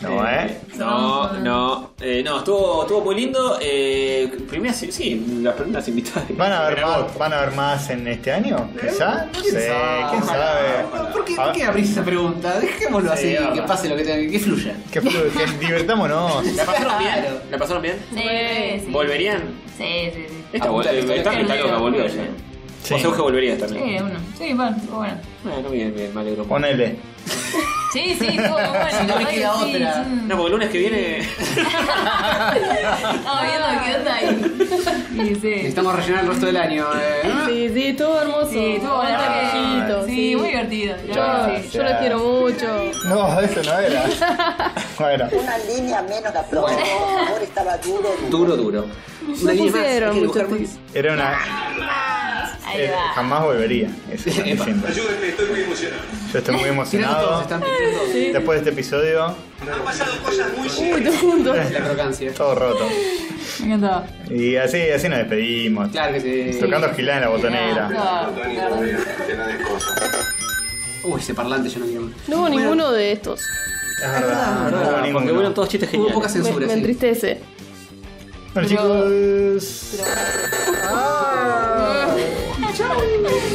No, ¿eh? No, no, eh, no, estuvo, estuvo muy lindo. Eh, primera, sí, sí, las primeras invitadas. ¿Van a ver más, ¿Van a ver más en este año? ¿Quizá? No sé, quién sabe. ¿Por qué, A- ¿Por qué abrís esa pregunta? Dejémoslo Sí, así, que pase lo que tenga que fluya. Que, flu- que divirtámonos. ¿La pasaron bien? Claro. ¿La pasaron bien? Sí, sí. ¿Volverían? Sí, sí, sí. Esta, Apunta la vol- historia. esta, esta loca volvió ya. Sí. Vos Euge volverías Sí, también. uno. Sí, bueno, bueno. Bueno, bien, bien, me alegro. Ponele. Sí, sí, estuvo muy bueno. Si no me queda que sí, otra. sí. No, porque el lunes que viene. Estamos viendo qué onda ahí. Y sí. Necesitamos rellenar el resto del año. eh. Sí, sí, estuvo hermoso. Sí, estuvo la verdad que sí, muy divertido. Que sí. Yo lo quiero mucho. No, eso no era. Bueno, Una línea menos la próxima. Por favor, estaba duro. Duro, duro. Una línea que más. era una. Eh, jamás volvería. Diciendo. Ayúdenme, estoy muy emocionado. Yo estoy muy emocionado. están Después de este episodio, Han pasado cosas muy Uy, serias. todos juntos. la crocancia. todo roto. Me encantó. Y así, así nos despedimos. Claro que sí. Tocando gilada en la botonera. Verdad. Uy, ese parlante yo no quiero. No hubo ninguno de estos. Es verdad, no hubo porque ninguno. fueron todos chistes Hubo geniales. poca Me, censura, me entristece. Bueno, chicos. Ah. Ciao.